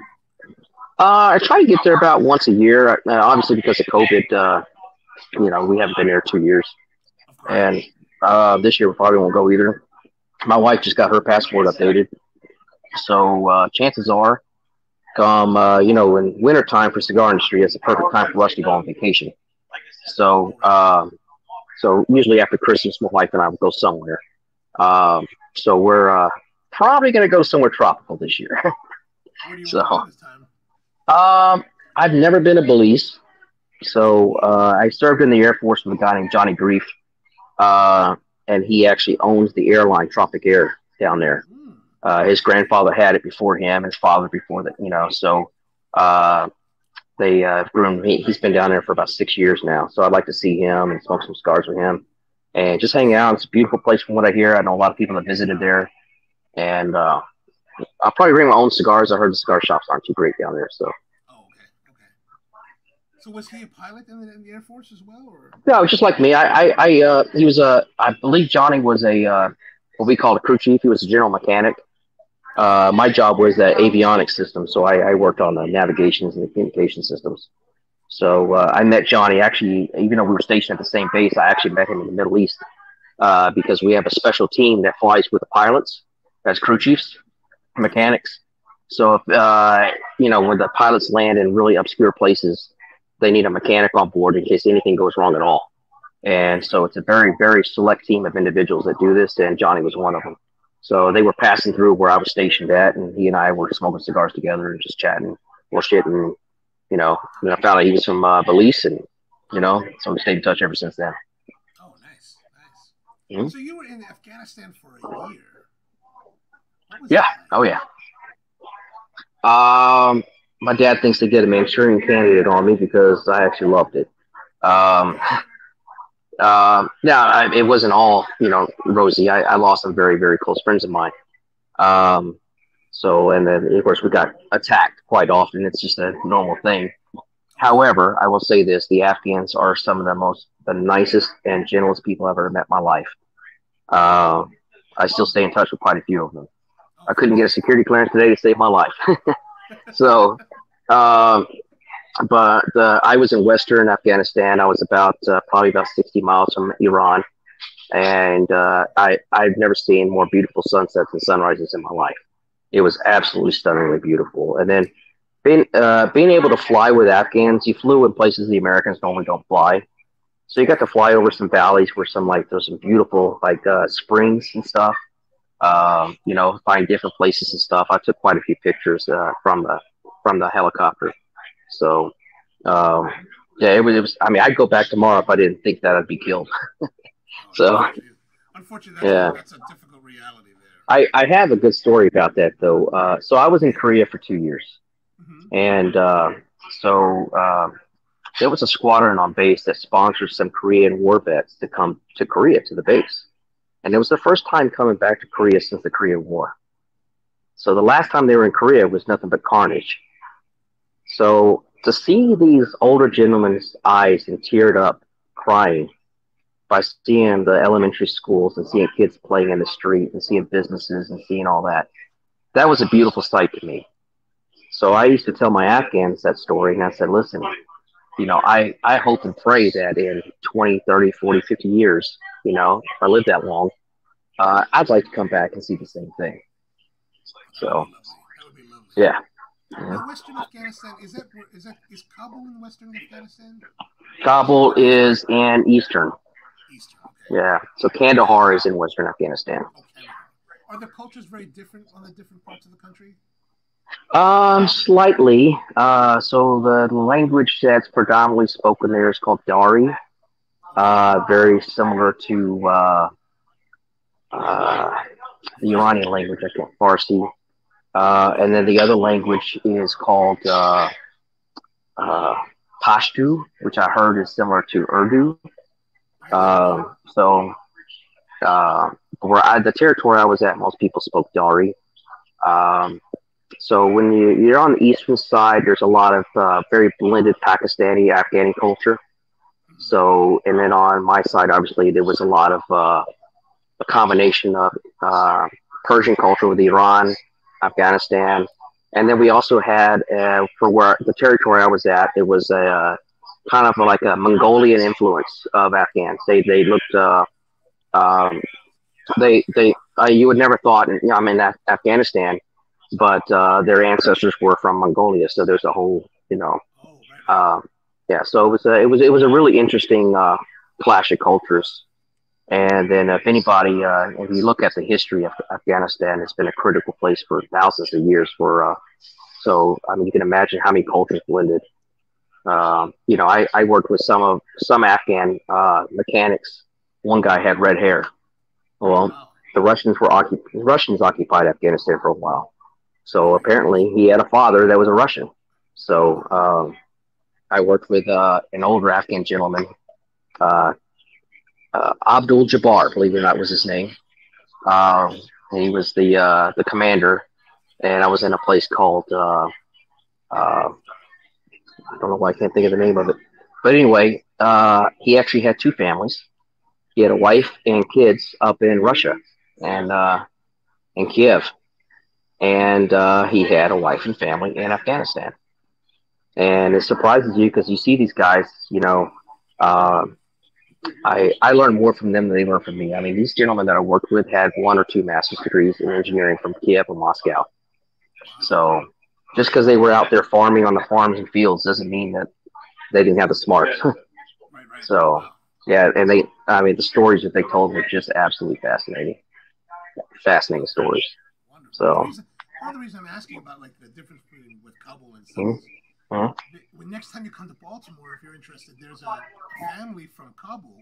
uh, I try to get there about once a year. Uh, obviously, because of COVID, uh, you know, we haven't been there two years. And uh, this year we probably won't go either. My wife just got her passport updated, so uh, chances are, come uh, you know, in wintertime for cigar industry, it's a perfect time for us to go on vacation. So, um, so usually after Christmas, my wife and I will go somewhere. Um, so we're uh, probably going to go somewhere tropical this year. Where do you so- want to go this time? Um, I've never been to Belize, so uh, I served in the Air Force with a guy named Johnny Greif, uh, and he actually owns the airline Tropic Air down there. Hmm. Uh, his grandfather had it before him, his father before that, you know. So uh, they uh, groomed me. He's been down there for about six years now. So I'd like to see him and smoke some cigars with him and just hang out. It's a beautiful place from what I hear. I know a lot of people that visited there, and uh, I'll probably bring my own cigars. I heard the cigar shops aren't too great down there, so. So was he a pilot in the, in the Air Force as well, or? No, just like me. I, I, I uh, he was a, I believe Johnny was a, uh, what we call a crew chief. He was a general mechanic. Uh, my job was the avionics system, so I, I worked on the navigations and the communication systems. So uh, I met Johnny actually, even though we were stationed at the same base, I actually met him in the Middle East uh, because we have a special team that flies with the pilots as crew chiefs, mechanics. So if uh, you know when the pilots land in really obscure places, they need a mechanic on board in case anything goes wrong at all. And so it's a very, very select team of individuals that do this, and Johnny was one of them. So they were passing through where I was stationed at, and he and I were smoking cigars together and just chatting bullshit. And you know, and I found out he was from uh, Belize, and you know, so we stayed in touch ever since then. Oh, nice, nice. Mhm. So you were in Afghanistan for a year. Yeah. that? Oh yeah. Um, my dad thinks they did a Manchurian candidate on me because I actually loved it. Um, um, no, I, it wasn't all you know rosy. I, I lost some very very close friends of mine. Um, so and then of course we got attacked quite often. It's just a normal thing. However, I will say this: the Afghans are some of the most the nicest and gentlest people I've ever met in my life. Uh, I still stay in touch with quite a few of them. I couldn't get a security clearance today to save my life. so, um, but uh, I was in Western Afghanistan. I was about uh, probably about 60 miles from Iran, and uh, I I've never seen more beautiful sunsets and sunrises in my life. It was absolutely stunningly beautiful. And then being uh, being able to fly with Afghans, you flew in places the Americans normally don't fly. So you got to fly over some valleys where some like there's some beautiful like uh, springs and stuff um, you know, find different places and stuff. I took quite a few pictures uh, from the from the helicopter. So, um, yeah, it was, it was. I mean, I'd go back tomorrow if I didn't think that I'd be killed. So- unfortunately, that's, Yeah. that's a difficult reality there. I, I have a good story about that though. Uh, so I was in Korea for two years, Mhm. and uh, so uh, there was a squadron on base that sponsored some Korean war vets to come to Korea to the base, and it was the first time coming back to Korea since the Korean War. So the last time they were in Korea was nothing but carnage. So to see these older gentlemen's eyes and teared up, crying by seeing the elementary schools and seeing kids playing in the street and seeing businesses and seeing all that, that was a beautiful sight to me. So I used to tell my Afghans that story, and I said, listen, you know, I, I hope and pray that in 20, 30, 40, 50 years, you know, if I live that long, uh, I'd like to come back and see the same thing. So, That would be lovely. yeah. Western Afghanistan is that is that is Kabul in Western Afghanistan? Kabul is in eastern. Eastern. Okay. Yeah. So Kandahar is in western Afghanistan. Okay. Are the cultures very different on the different parts of the country? Um, slightly. Uh, so the language that's predominantly spoken there is called Dari. Uh, very similar to uh, uh, the Iranian language, I think, Farsi. Uh, and then the other language is called uh, uh, Pashto, which I heard is similar to Urdu. So, where I, the territory I was at, most people spoke Dari. Um, so when you, you're on the eastern side, there's a lot of very blended Pakistani, Afghani culture. So, and then on my side, obviously, there was a lot of uh, a combination of uh, Persian culture with Iran, Afghanistan, and then we also had uh, for where the territory I was at, it was a uh, kind of like a Mongolian influence of Afghans. They they looked uh, um, they they uh, you would never thought, you know, I'm in Af- Afghanistan, but uh, their ancestors were from Mongolia, so there's a whole you know Oh, uh, yeah, so it was a, it was it was a really interesting uh, clash of cultures. And then, if anybody, uh, if you look at the history of Afghanistan, it's been a critical place for thousands of years. For uh, so, I mean, you can imagine how many cultures blended. Um, you know, I, I worked with some of some Afghan uh, mechanics. One guy had red hair. Well, the Russians were occup- Russians occupied Afghanistan for a while. So apparently, he had a father that was a Russian. So um, I worked with uh, an older Afghan gentleman, uh, uh, Abdul Jabbar, believe it or not, was his name. Um, he was the uh, the commander, and I was in a place called uh, I don't know why I can't think of the name of it, but anyway, he actually had two families. He had a wife and kids up in Russia and in Kiev, and he had a wife and family in Afghanistan. And it surprises you because you see these guys, you know. Um, I I learned more from them than they learned from me. I mean, these gentlemen that I worked with had one or two master's degrees in engineering from Kiev or Moscow. So just because they were out there farming on the farms and fields doesn't mean that they didn't have the smarts. Right, right. So- yeah, and they, I mean, the stories that they told were just absolutely fascinating. fascinating stories. Wonderful. So- part of the reason I'm asking about like the difference between with Kabul and stuff Mhm. when next time you come to Baltimore, if you're interested, there's a family from Kabul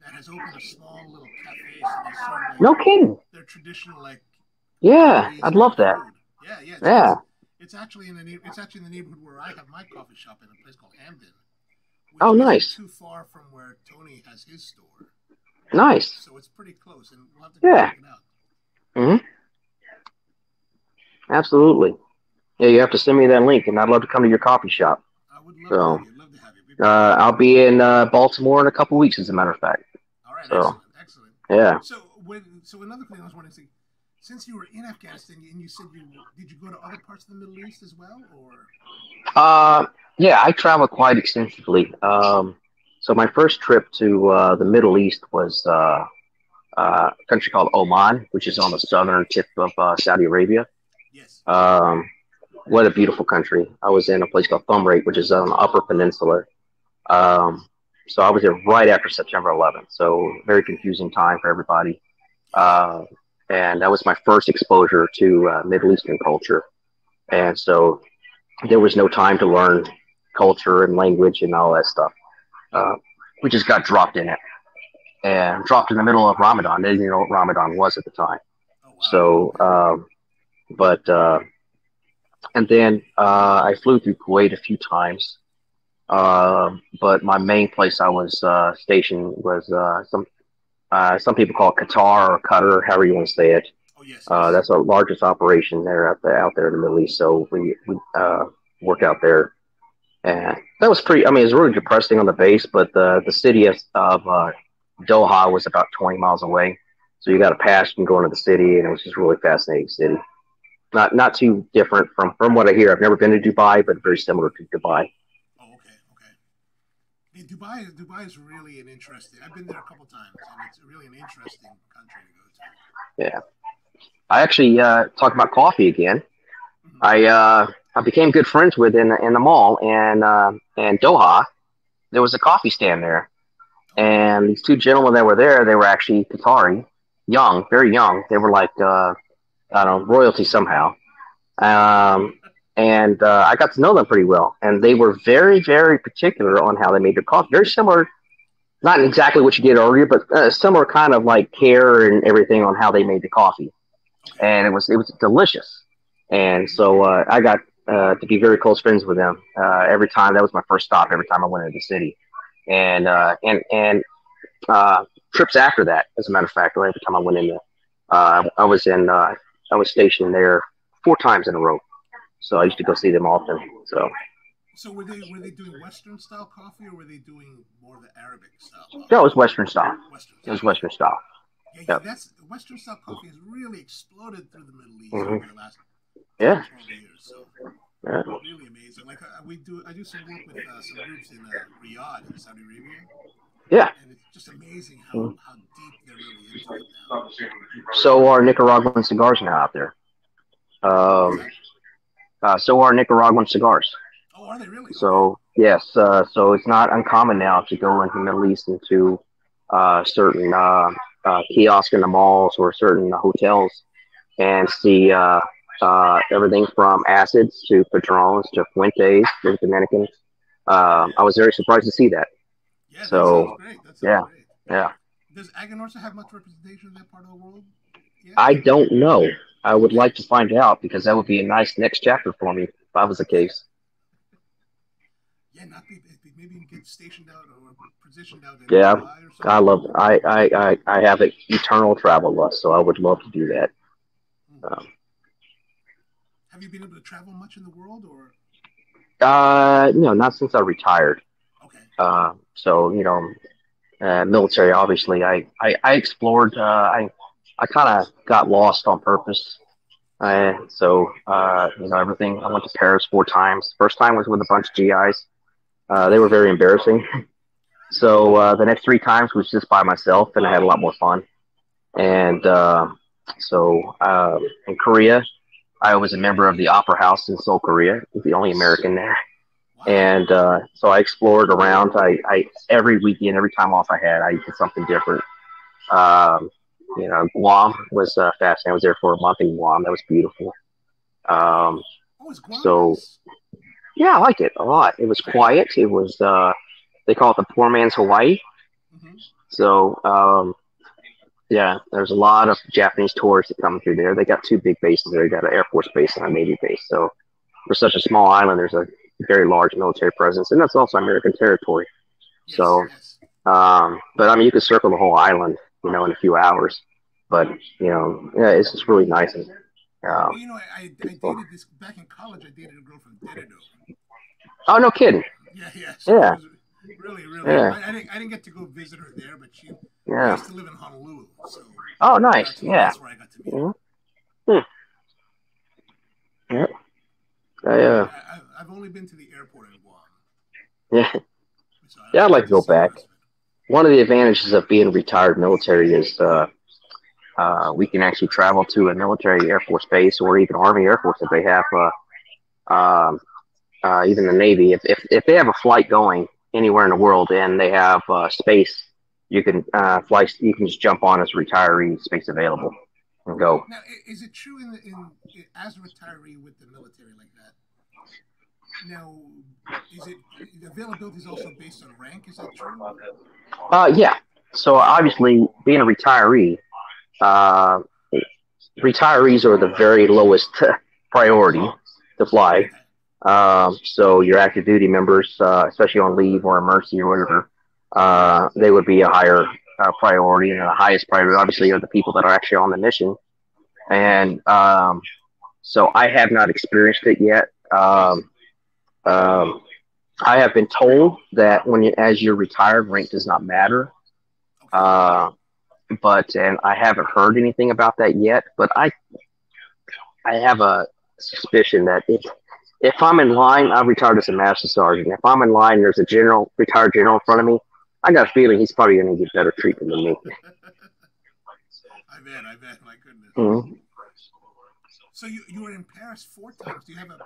that has opened a small little cafe. So like No kidding. They're traditional like. Yeah, I'd love that. Yeah, yeah, it's, Yeah. It's, actually in the it's actually in the neighborhood where I have my coffee shop in a place called Hampden. Oh, nice. Too far from where Tony has his store, Nice. so it's pretty close, and we'll have to Yeah. check it out. Absolutely. Yeah, you have to send me that link, and I'd love to come to your coffee shop. I would love So, to have you. Love to have you. Uh, I'll be in uh, Baltimore in a couple weeks, as a matter of fact. All right, so- excellent, excellent. Yeah. So when so another thing I was wondering, see, since you were in Afghanistan and you said you did you go to other parts of the Middle East as well, or Uh, yeah, I travel quite extensively. Um, so my first trip to uh, the Middle East was uh, uh, a country called Oman, which is on the southern tip of uh, Saudi Arabia. yes? Um, what a beautiful country. I was in a place called Thumrait, which is on the Upper Peninsula. Um, so I was there right after September 11th. So very confusing time for everybody. Uh, and that was my first exposure to uh, Middle Eastern culture. And so there was no time to learn culture and language and all that stuff. Uh, we just got dropped in it and dropped in the middle of Ramadan. They didn't know what Ramadan was at the time. Oh wow. So, um, but uh, and then uh, I flew through Kuwait a few times. Um, but my main place I was uh, stationed was uh, some uh, some people call it Qatar or Qatar, however you want to say it. oh yes. Uh, yes. that's our largest operation there out there, out there in the Middle East. So we, we uh, work out there, and that was pretty. I mean, it was really depressing on the base, but the the city of, of uh, Doha was about 20 miles away, so you got to pass and go into the city, and it was just a really fascinating city. Not not too different from from what I hear. I've never been to Dubai, but very similar to Dubai. Oh okay, okay. Dubai is Dubai is really an interesting. I've been there a couple times, and it's really an interesting country to go to. Yeah, I actually uh, talk about coffee again. Mhm. I uh, I became good friends with in in the mall and uh, and Doha. There was a coffee stand there, and these two gentlemen that were there, they were actually Qatari, young, very young. They were like uh, I don't know royalty somehow, um, and uh, I got to know them pretty well. And they were very very particular on how they made their coffee. Very similar, not exactly what you did earlier, but uh, similar kind of like care and everything on how they made the coffee and it was it was delicious. And so uh, I got uh, to be very close friends with them uh, every time. That was my first stop. Every time I went into the city, and uh, and and trips after that. As a matter of fact, every time I went in there, I was in I was stationed there four times in a row. So I used to go see them often. So So were they were they doing Western style coffee, or were they doing more of the Arabic style? coffee? that was Western style. Western. It was Western style. Yeah, yeah, Yeah. that's Western style coffee has really exploded through the Middle East Mhm. over the last Yeah. years. So Yeah. really amazing. Like uh, we do, I do some work with uh, some groups in uh, Riyadh in Saudi Arabia, Yeah. and it's just amazing how, Mhm. how deep they're really into it now. Not the same with the two brothers. So are Nicaraguan cigars now out there. Um, uh, so are Nicaraguan cigars. Oh, are they really? So yes, uh, so it's not uncommon now to go into the Middle East into uh, certain uh, uh, kiosks in the malls or certain hotels and see uh, uh, everything from acids to Padróns to fuentes to Dominicans. Um, I was very surprised to see that. Yeah, so. Yeah. great. Yeah, Does Aganorsa have much representation in that part of the world? Yeah. I don't know. I would like to find out because that would be a nice next chapter for me if that was the case. yeah, not be, be- maybe get stationed out or positioned out in Yeah. I love. I I I, I have an eternal travel lust, so I would love to do that. Um, Have you been able to travel much in the world, or Uh, no, not since I retired. Okay? Uh, so you know, uh, military. Obviously, I I, I explored. Uh, I I kind of got lost on purpose. Uh, so uh, you know, everything. I went to Paris four times. First time was with a bunch of GIs. Uh, they were very embarrassing. so uh, the next three times was just by myself, and I had a lot more fun. And uh, so uh, in Korea, I was a member of the Opera House in Seoul, Korea. Was the only American there. And uh, so I explored around. I, I every weekend, every time off I had, I did something different. Um, you know, Guam was uh, fascinating. I was there for a month in Guam. That was beautiful. Um. So- yeah, I liked it a lot. It was quiet. It was uh, they call it the poor man's Hawaii. Mhm. So um, yeah, there's a lot of Japanese tourists that come through there. They got two big bases there. They got an Air Force base and a Navy base. So for such a small island, there's a very large military presence, and that's also American territory. Yes, So- yes. Um, but I mean, you could circle the whole island, you know, in a few hours. But you know, yeah, it's just really nice. And, um, Well, you know, I, I, dated this back in college. I dated a girl from Dededo. oh, no kidding. Yeah, yeah. So Yeah. Really, really. Yeah. I, I didn't. I didn't get to go visit her there, but she Yeah. used to live in Honolulu. So Oh, nice. that's, Yeah. that's where I got to meet. her. Mhm. Hmm. Yeah. I, uh, I, I've only been to the airport in Guam. yeah. So Yeah, I'd like to go back. One of the advantages of being retired military is uh, uh, we can actually travel to a military Air Force base or even Army Air Force if they have, uh, um, uh, even the Navy. If, if, if they have a flight going anywhere in the world and they have uh, space, you can uh, fly. You can just jump on as a retiree, space available, and go. Now, is it true in, the, in as a retiree with the military like that? Now, is it the availability is also based on rank? Is that true? Uh, yeah. So obviously, being a retiree, uh, retirees are the very lowest priority to fly. Um, so your active duty members, uh, especially on leave or emergency or whatever, uh, they would be a higher uh, priority, and the highest priority, obviously, are the people that are actually on the mission. And um, so I have not experienced it yet. Um, um, I have been told that when you, as you're retired, rank does not matter. Uh, but and I haven't heard anything about that yet. But I, I have a suspicion that if if I'm in line, I'm retired as a master sergeant. If I'm in line, there's a general retired general in front of me. I got a feeling he's probably going to get better treatment than me. I bet. I bet. My goodness. Mhm. So you you were in Paris four times. Do you have a?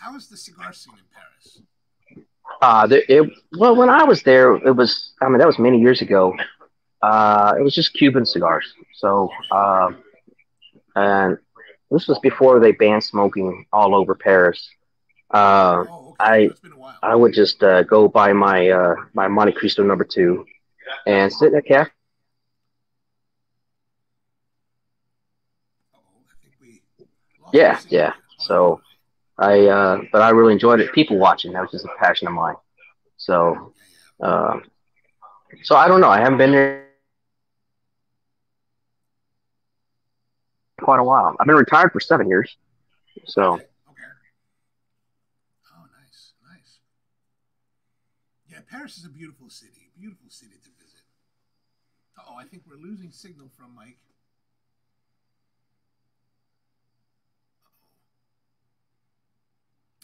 How is the cigar scene in Paris? Uh, there, it, well, when I was there, it was, I mean, that was many years ago. Uh, it was just Cuban cigars. So, um, and this was before they banned smoking all over Paris. Uh, oh, okay. I- it's been a while. I would just uh, go by my uh, my Montecristo number two and sit in a cafe. Uh-oh, I think we lost Yeah, yeah. So- I, uh, but I really enjoyed it. People watching, that was just a passion of mine. So, uh, so I don't know. I haven't been there quite a while. I've been retired for seven years. So. Oh, nice, nice. Yeah, Paris is a beautiful city. Beautiful city to visit. Oh, I think we're losing signal from Mike.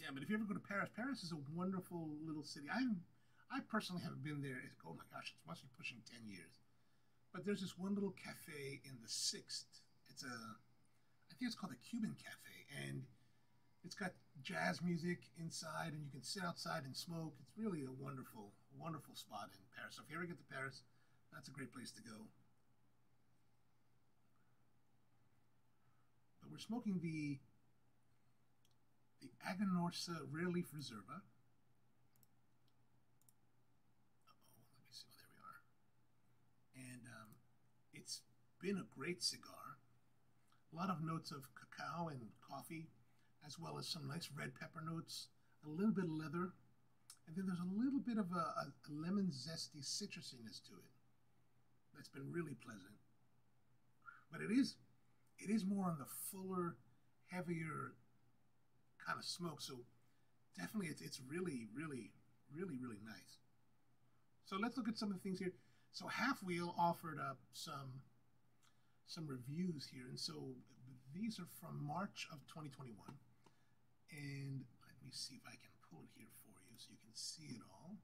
Yeah, but if you ever go to Paris, Paris is a wonderful little city. I I personally haven't been there. It's, oh my gosh, it must be pushing ten years. But there's this one little cafe in the Sixth. It's a, I think it's called the Cuban cafe, and it's got jazz music inside, and you can sit outside and smoke. It's really a wonderful, wonderful spot in Paris. So if you ever get to Paris, that's a great place to go. But we're smoking the the Aganorsa Rare Leaf Reserva. Uh-oh, let me see. Oh, there we are. And um, it's been a great cigar. A lot of notes of cacao and coffee, as well as some nice red pepper notes, a little bit of leather, and then there's a little bit of a, a, a lemon zesty citrusiness to it. That's been really pleasant. But it is, it is more on the fuller, heavier kind of smoke. So definitely, it's it's really, really, really, really nice. So let's look at some of the things here. So halfwheel offered up some some reviews here, and so these are from March of 2021. And let me see if I can pull it here for you so you can see it all.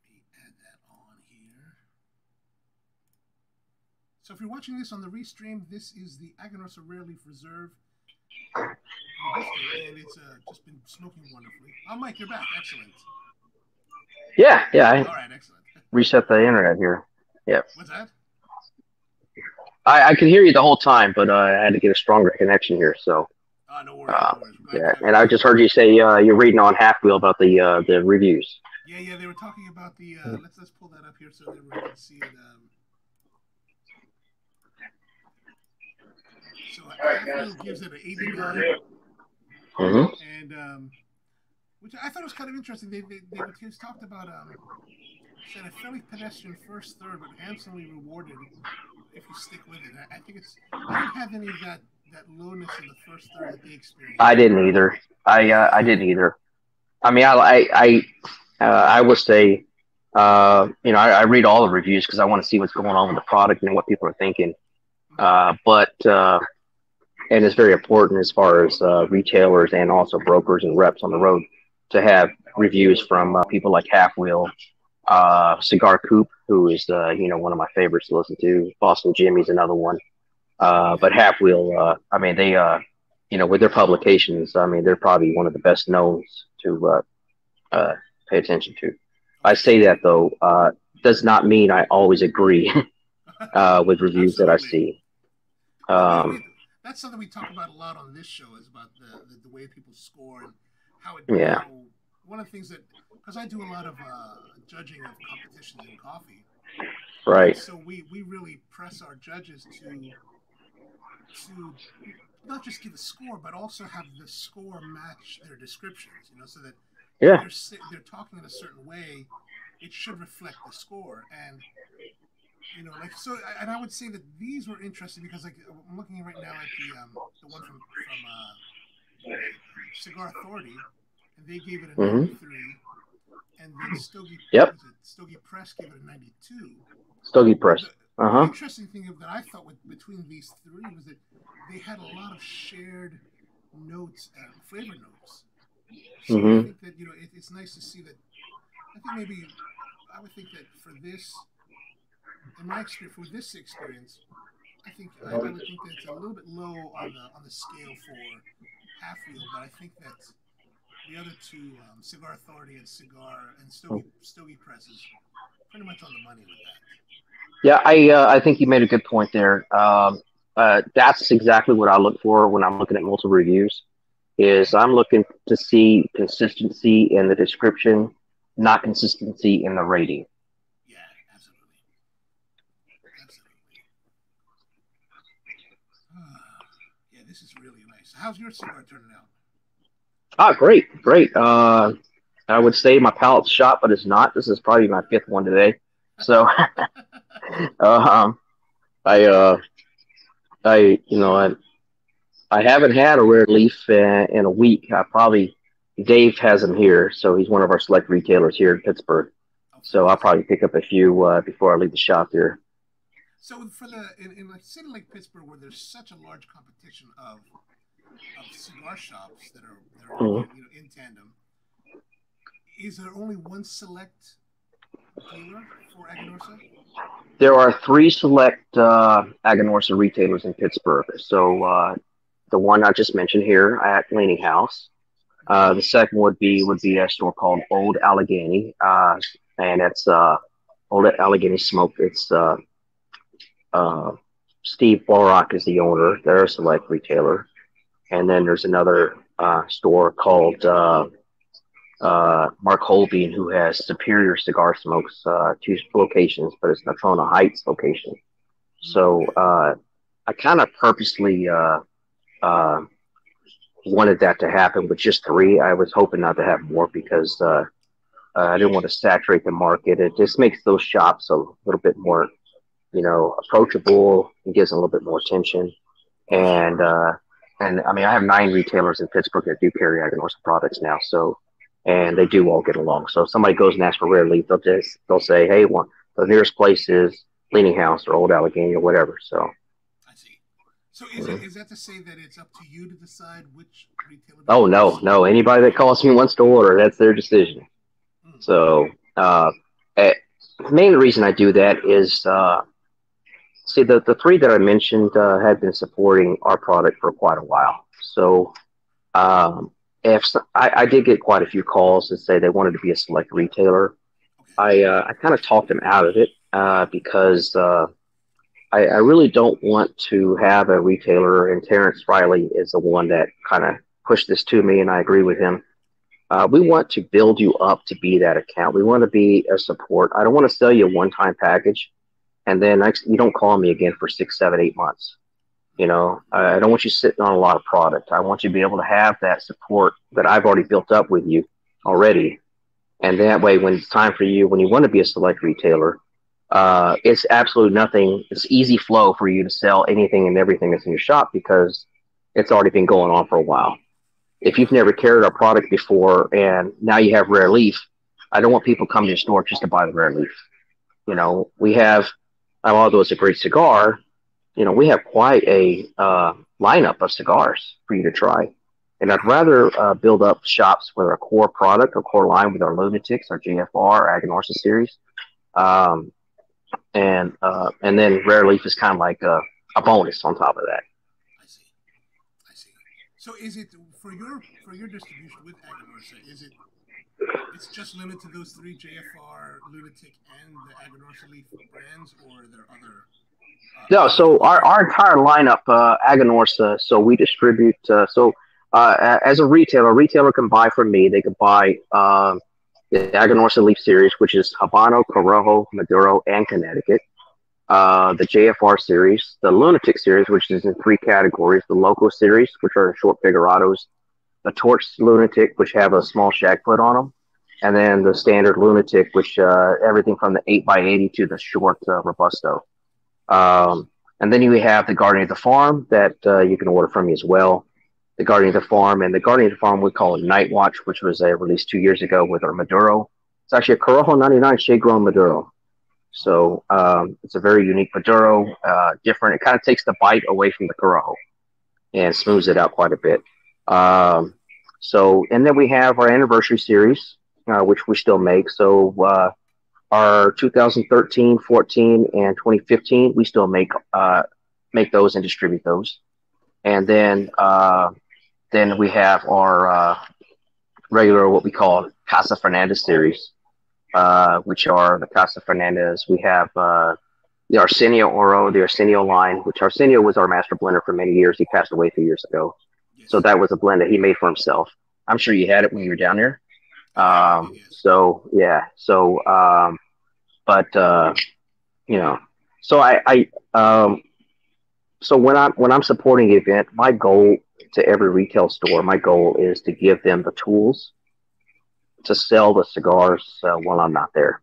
Let me add that on here. So if you're watching this on the restream, this is the Aganorsa Rare Leaf Reserve. And it's uh, just been smoking wonderfully. Oh, Mike, you're back. Excellent. yeah, yeah. I, All right, excellent. reset the internet here. Yeah, What's that? I, I could hear you the whole time, but uh, I had to get a stronger connection here. So Oh, no worries. Uh, no worries. Yeah, and I just heard you say uh, you're reading on halfwheel about the uh, the reviews. Yeah, yeah, they were talking about the. Uh, let's let's pull that up here so everyone can see it. Um, so Apple gives it an 89, hmm and um, which I thought was kind of interesting. They they, they just talked about um, said a fairly pedestrian first third, but handsomely rewarded if you stick with it. I, I think it's. I didn't have any of that that lowness in the first third that they experienced. I didn't either. I uh, I didn't either. I mean, I I I, uh, I would say, uh, you know, I, I read all the reviews because I want to see what's going on with the product and what people are thinking. Uh, but uh, and it's very important as far as uh, retailers and also brokers and reps on the road to have reviews from uh, people like halfwheel, uh, Cigar Coop, who is uh, you know one of my favorites to listen to. Boston Jimmy's another one. Uh, but halfwheel, uh, I mean, they uh, you know, with their publications, I mean, they're probably one of the best knowns to uh, uh, pay attention to. I say that though, uh, does not mean I always agree uh, with reviews that I see. Um, that's something we talk about a lot on this show is about the, the, the way people score and how it Yeah. how- one of the things that because I do a lot of uh, judging of competitions in coffee right. so we we really press our judges to to not just give a score but also have the score match their descriptions you know so that Yeah. they're, they're talking in a certain way it should reflect the score and you know like so and i would say that these were interesting because like i'm looking right now at the um the one from from uh cigar authority and they gave it a Mhm. 93 and then stogie Yep. it stogie press gave it a 92 Stogie Press. the, Uh the interesting thing that I thought with, between these three was that they had a lot of shared notes, uh, flavor notes. So I Mhm. think that you know it, it's nice to see that. I think maybe I would think that for this, in my experience, for this experience, I think I, I would think that it's a little bit low on the on the scale for half wheel, but I think that the other two, um, Cigar Authority and Cigar and Stogie, Stogie Presses, pretty much on the money with that. Yeah, I uh, I think you made a good point there. Um, uh, that's exactly what I look for when I'm looking at multiple reviews. Is I'm looking to see consistency in the description, not consistency in the rating. Yeah, absolutely. Absolutely. Ah, yeah, this is really nice. How's your cigar turning out? Ah, great, great. Uh, I would say my palate's shot, but it's not. This is probably my fifth one today. So, um, I, uh, I, you know, I, I haven't had a rare leaf in, in a week. I probably Dave has them here, so he's one of our select retailers here in Pittsburgh. So I'll probably pick up a few uh, before I leave the shop here. So for the in, in a city like Pittsburgh, where there's such a large competition of of cigar shops that are that are Mhm. you know in tandem, is there only one select dealer for Aganorsa? There are three select uh, Aganorsa retailers in Pittsburgh. So uh, the one I just mentioned here at Leaning House. Uh, the second would be would be a store called Old Allegheny, uh, and it's uh, Old Allegheny Smoke. It's uh, Steve Walrock is the owner. They're a select retailer, and then there's another uh, store called uh, uh, Mark Holbein, who has Superior Cigar Smokes, uh, two locations, but it's Natrona Heights location. So uh, I kind of purposely wanted that to happen with just three. I was hoping not to have more because uh, I didn't want to saturate the market. It just makes those shops a little bit more, you know, approachable. It gives them a little bit more attention. And uh, and I mean, I have nine retailers in Pittsburgh that do carry Aganorsa products now. So and they do all get along. So if somebody goes and asks for rare leaf, they'll just they'll say, hey, one the nearest place is Leaning House or Old Allegheny or whatever. So I see. So is it is that to say that it's up to you to decide which retailer? oh no, no, anybody that calls me wants to order, that's their decision. Mm. So uh, eh, the main reason I do that is uh, see the the three that I mentioned uh, have been supporting our product for quite a while. So um, if I, I did get quite a few calls that say they wanted to be a select retailer. I uh, I kind of talked them out of it uh, because uh, I, I really don't want to have a retailer, and Terence Reilly is the one that kind of pushed this to me, and I agree with him. Uh, we want to build you up to be that account. We want to be a support. I don't want to sell you a one-time package, and then next you don't call me again for six, seven, eight months. You know, I don't want you sitting on a lot of product. I want you to be able to have that support that I've already built up with you already, and that way, when it's time for you, when you want to be a select retailer, uh, it's absolutely nothing. It's easy flow for you to sell anything and everything that's in your shop because it's already been going on for a while. If you've never carried our product before and now you have Rare Leaf, I don't want people coming to your store just to buy the Rare Leaf. You know, we have, although it's a great cigar, you know, we have quite a uh, lineup of cigars for you to try. And I'd rather uh, build up shops with our core product, our core line with our Lunatics, our JFR, our Aganorsa series. Um, and uh, and then Rare Leaf is kind of like a, a bonus on top of that. I see. I see. So is it for your for your distribution with Aganorsa? Is it it's just limited to those three JFR, Lunatic, and the Aganorsa Leaf brands, or are there other? Uh, no, so our, our entire lineup, uh, Aganorsa. So we distribute. Uh, so uh, as a retailer, a retailer can buy from me. They can buy uh, the Aganorsa Leaf series, which is Habano, Corojo, Maduro, and Connecticut. Uh, the JFR series, the Lunatic series, which is in three categories, the Loco series, which are short figurados, the Torch Lunatic, which have a small shag foot on them, and then the standard Lunatic, which uh, everything from the 8x80 to the short uh, Robusto. Um, and then you have the Guardian of the Farm that uh, you can order from me as well the Guardian of the Farm, and the Guardian of the Farm we call it Night Watch, which was uh, released two years ago with our Maduro. It's actually a Corojo 99 shade grown Maduro. So um, it's a very unique Maduro, uh, different. It kind of takes the bite away from the Corojo and smooths it out quite a bit. Um, so, and then we have our anniversary series, uh, which we still make. So, uh, our 2013, 14, and 2015, we still make uh, make those and distribute those. And then uh, then we have our uh, regular, what we call Casa Fernandez series, uh, which are the Casa Fernandez. We have the Arsenio Oro, the Arsenio line, which Arsenio was our master blender for many years. He passed away a few years ago. So that was a blend that he made for himself. I'm sure you had it when you were down there. Um, so yeah, so um, but uh, you know, so I, I um, so when I'm when I'm supporting the event, my goal to every retail store, my goal is to give them the tools to sell the cigars uh, while I'm not there.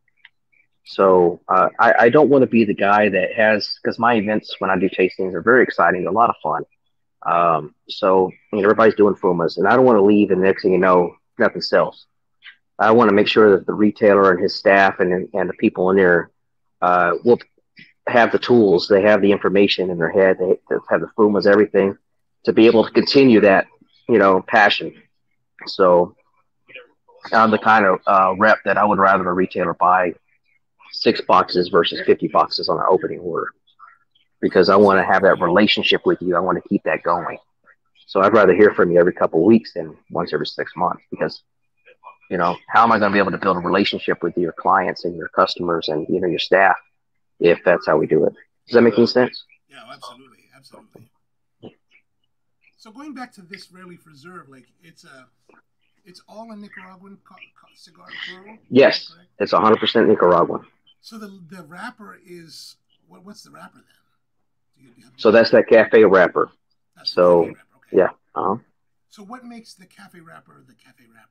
So uh, I, I, don't want to be the guy that has because my events when I do tastings are very exciting, a lot of fun. Um, so you know, everybody's doing fumas, and I don't want to leave, and next thing you know, nothing sells. I want to make sure that the retailer and his staff and and the people in there uh, will have the tools, they have the information in their head, they have the fumas, everything to be able to continue that, you know, passion. So I'm the kind of uh, rep that I would rather a retailer buy six boxes versus 50 boxes on an opening order because I want to have that relationship with you. I want to keep that going. So I'd rather hear from you every couple of weeks than once every six months because, you know, how am I going to be able to build a relationship with your clients and your customers and, you know, your staff if that's how we do it? Does that make any sense? Yeah, absolutely. Absolutely. So going back to this Rare Leaf Reserve, like it's a, it's all a Nicaraguan cigar plural. Yes, it's 100 percent Nicaraguan. So the the wrapper is what? What's the wrapper then? Do you, do you so that's that cafe wrapper. That's so cafe wrapper. Okay. yeah. Uh-huh. So what makes the cafe wrapper the cafe wrapper?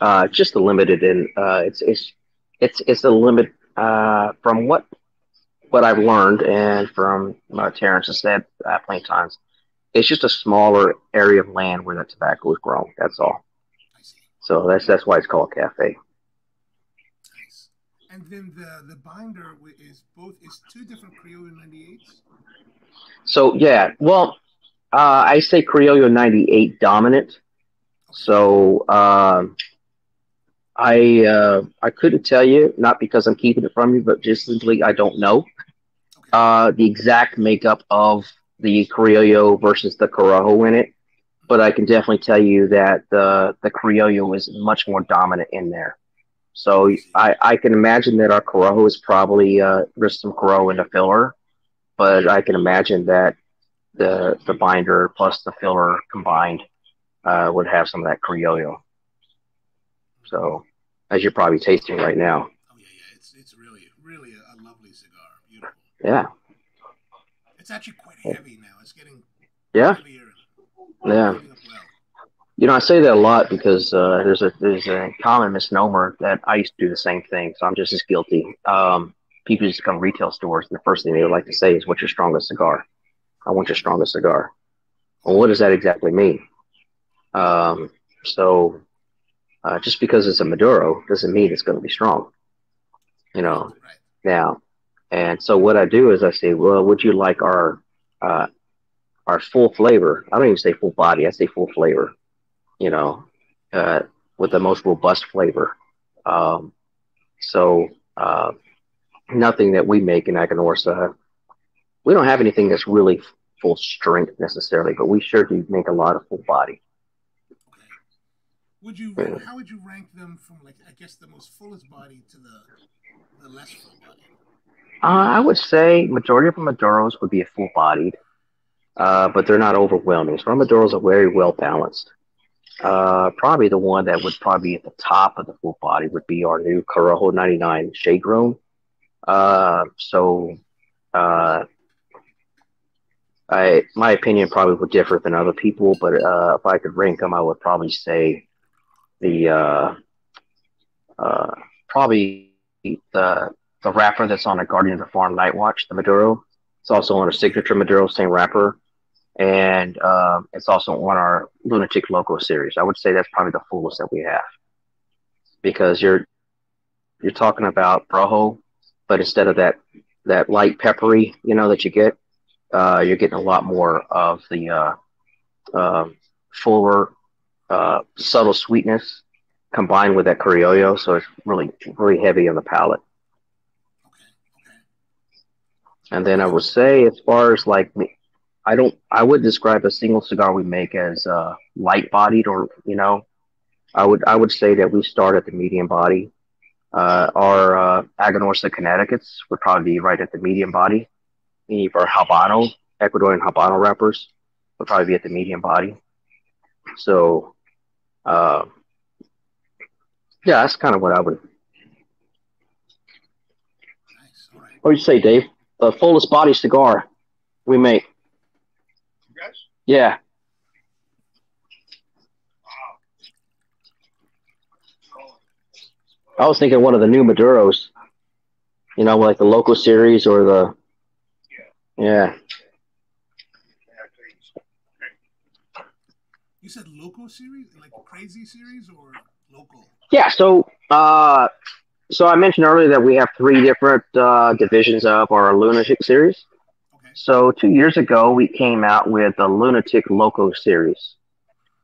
Uh, just the limited and uh, it's it's it's it's a limit uh, from what what I've learned and from uh, Terence has said uh, plenty of times it's just a smaller area of land where that tobacco is grown. That's all. So that's that's why it's called cafe. And then the the binder is both is two different Criollo 98s. So yeah, well, uh, I say Criollo 98 dominant. So um, I uh, I couldn't tell you, not because I'm keeping it from you, but just simply I don't know Okay. uh, the exact makeup of the Criollo versus the Corojo in it, but I can definitely tell you that the the Criollo is much more dominant in there. So I, I can imagine that our Corojo is probably uh, there's some Corojo in the filler, but I can imagine that the the binder plus the filler combined uh, would have some of that Criollo. So as you're probably tasting right now, Oh yeah, yeah. It's it's really really a, a lovely cigar. Beautiful. yeah, It's actually quite heavy now. It's getting yeah, heavier. yeah. Holding up well. You know, I say that a lot because uh, there's a there's a common misnomer that I used to do the same thing, so I'm just as guilty. Um, people just come to retail stores, and the first thing they would like to say is, "What's your strongest cigar?" I want your strongest cigar. Well, what does that exactly mean? Um, so, uh, just because it's a Maduro doesn't mean it's going to be strong. You know, Right. now, and so what I do is I say, "Well, would you like our uh, our full flavor?" I don't even say full body; I say full flavor you know, uh, with the most robust flavor. Um, so uh, nothing that we make in Aganorsa, we don't have anything that's really full strength necessarily, but we sure do make a lot of full body. Okay. Would you Yeah. how would you rank them from like I guess the most fullest body to the the less full body? Uh, I would say majority of the Maduros would be a full bodied, uh, but they're not overwhelming. So our Maduros are very well balanced. Uh, probably the one that would probably be at the top of the full body would be our new Corojo 99 Shade Grown. Uh, so, uh, I my opinion probably would differ than other people, but uh, if I could rank them, I would probably say the uh, uh, probably the the wrapper that's on a Guardian of the Farm Night Watch, the Maduro. It's also on a signature Maduro, same wrapper, and um, it's also on our Lunatic Loco series. I would say that's probably the fullest that we have because you're you're talking about Corojo, but instead of that that light peppery, you know, that you get, uh, you're getting a lot more of the uh, um fuller, uh, subtle sweetness combined with that Criollo. So it's really really heavy on the palate. And then I would say, as far as like, I don't, I would describe a single cigar we make as uh, light bodied, or you know, I would, I would say that we start at the medium body. Uh, our uh, Aganorsa Connecticut's would probably be right at the medium body. Any of our Habano, Ecuadorian Habano wrappers would probably be at the medium body. So, uh, yeah, that's kind of what I would. Nice. All right. What do you say, Dave? The fullest body cigar we make. Yeah. I was thinking one of the new Maduros. You know, like the Loco series or the yeah. You said local series, like crazy series, or local? Yeah, so uh so I mentioned earlier that we have three different uh divisions of our lunatic series. So two years ago we came out with the Lunatic Loco series.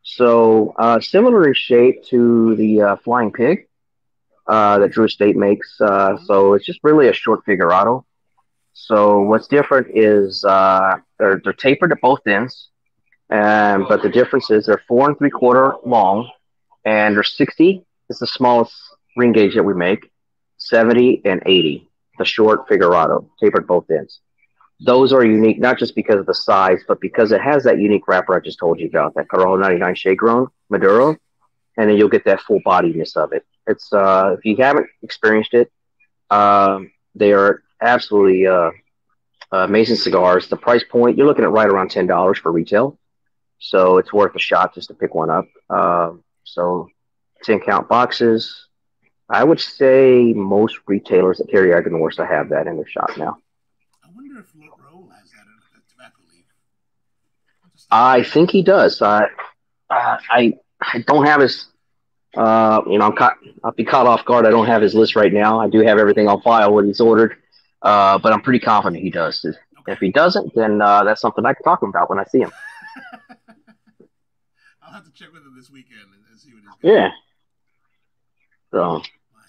So uh similar in shape to the uh, Flying Pig uh that Drew Estate makes. Uh so it's just really a short figurado. So what's different is uh they're they're tapered at both ends. Um, but the difference is they're four and three quarter long and they're 60 is the smallest ring gauge that we make 70 and 80 the short figurado tapered both ends those are unique not just because of the size but because it has that unique wrapper i just told you about that Corojo 99 shade grown maduro and then you'll get that full bodiness of it it's uh if you haven't experienced it um they are absolutely uh uh, amazing cigars the price point you're looking at right around $10 for retail so it's worth a shot just to pick one up um so 10 count boxes. I would say most retailers that carry Aganorsa have that in their shop now. I wonder if Lo- Rahul has that in the Tobacco Leaf. Just- I think he does. I, uh, I, I don't have his, uh, you know, I'm caught, I'll be caught off guard. I don't have his list right now. I do have everything on file what he's ordered, uh, but I'm pretty confident he does. If, if he doesn't, then uh, that's something I can talk about when I see him. I'll have to check with him this weekend and, and see what he's got. Yeah. So, My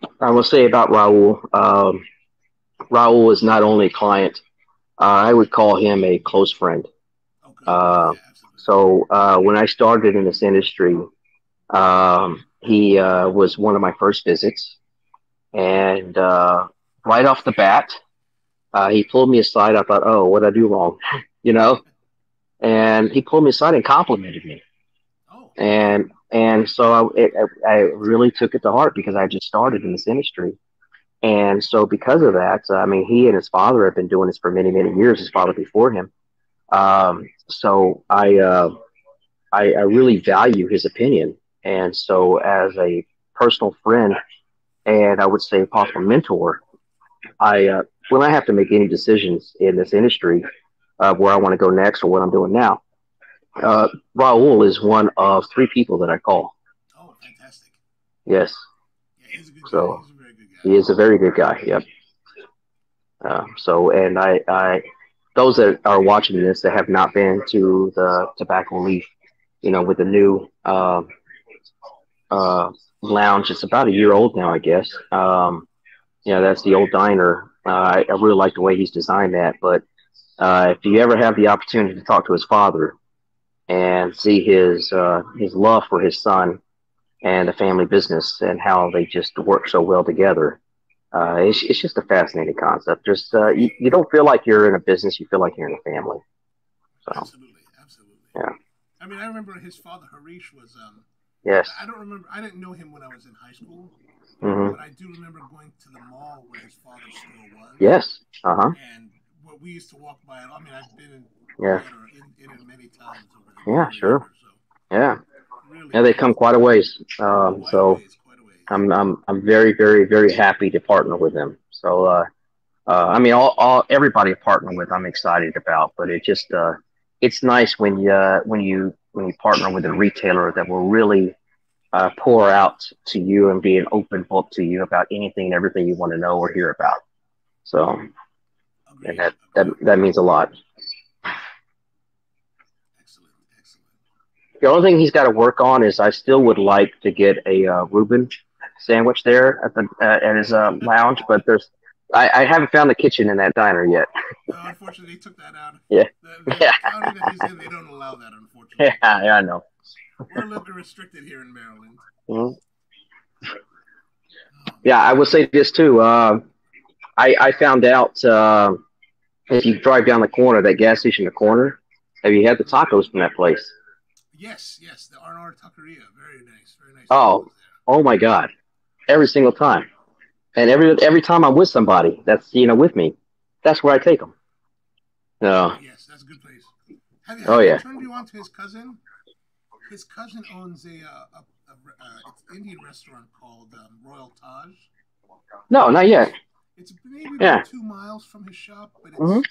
goodness. I will say about Rahul. Um, Rahul is not only a client. Uh, I would call him a close friend. Okay. Uh, yeah. So uh, when I started in this industry, um, he uh, was one of my first visits, and uh, right off the bat, uh, he pulled me aside. I thought, "Oh, what did I do wrong?" you know, and he pulled me aside and complimented me, Oh, and and so I, it, I really took it to heart because I just started in this industry, and so because of that, I mean, he and his father have been doing this for many many years. His father before him, um, so I, uh, I I really value his opinion, and so as a personal friend, and I would say a possible mentor, I uh, when I have to make any decisions in this industry of where I want to go next or what I'm doing now, uh, Rahul is one of three people that I call. oh, fantastic. Yes, Yeah, he's a good So, guy. He is a very good guy. Yep. Uh, so, and I, I, those that are watching this that have not been to the Tobacco Leaf, you know, with the new uh, uh, lounge, it's about a year old now, I guess. Um, yeah, that's the old diner. Uh, I, I really like the way he's designed that. But uh, if you ever have the opportunity to talk to his father and see his uh, his love for his son and the family business and how they just work so well together, uh, it's, it's just a fascinating concept. Just uh, you, you don't feel like you're in a business; you feel like you're in a family. So Absolutely, absolutely. Yeah. I mean, I remember his father Harish was. Um, yes, I don't remember. I didn't know him when I was in high school, hmm but I do remember going to the mall where his father's store was. yes, uh huh, And what we used to walk by. I mean, I've been in yeah, in, in it many times over the Yeah, years, sure. So yeah, yeah. They come quite a ways. Um, so. I'm I'm I'm very very very happy to partner with them. So uh, uh, I mean, all, all everybody I partner with, I'm excited about. But it just uh, it's nice when you uh, when you when you partner with a retailer that will really uh, pour out to you and be an open book to you about anything and everything you want to know or hear about. So and that that that means a lot. Excellent, excellent. The only thing he's got to work on is I still would like to get a uh, Reuben sandwich there at the uh, at his uh, lounge, but there's I, I haven't found the kitchen in that diner yet. Uh, unfortunately, they took that out. Yeah. The, Yeah. county that he's in, they don't allow that. Unfortunately, yeah, yeah, I know. we're a little bit restricted here in Maryland. Mhm. Um, Yeah, I will say this too. Uh, I I found out uh, if you drive down the corner, that gas station in the corner, have you had the tacos from that place? Yes, yes, the R&R Taqueria, very nice, very nice. Oh. Oh my God, every single time, and every every time I'm with somebody that's you know with me, that's where I take them. No, Yes, that's a good place. Have you, Oh, have I yeah. turned you on to his cousin? His cousin owns a, uh, a, a, Indian restaurant called um, Royal Taj. no, not yet. It's maybe Yeah. about two miles from his shop, but it's Mhm.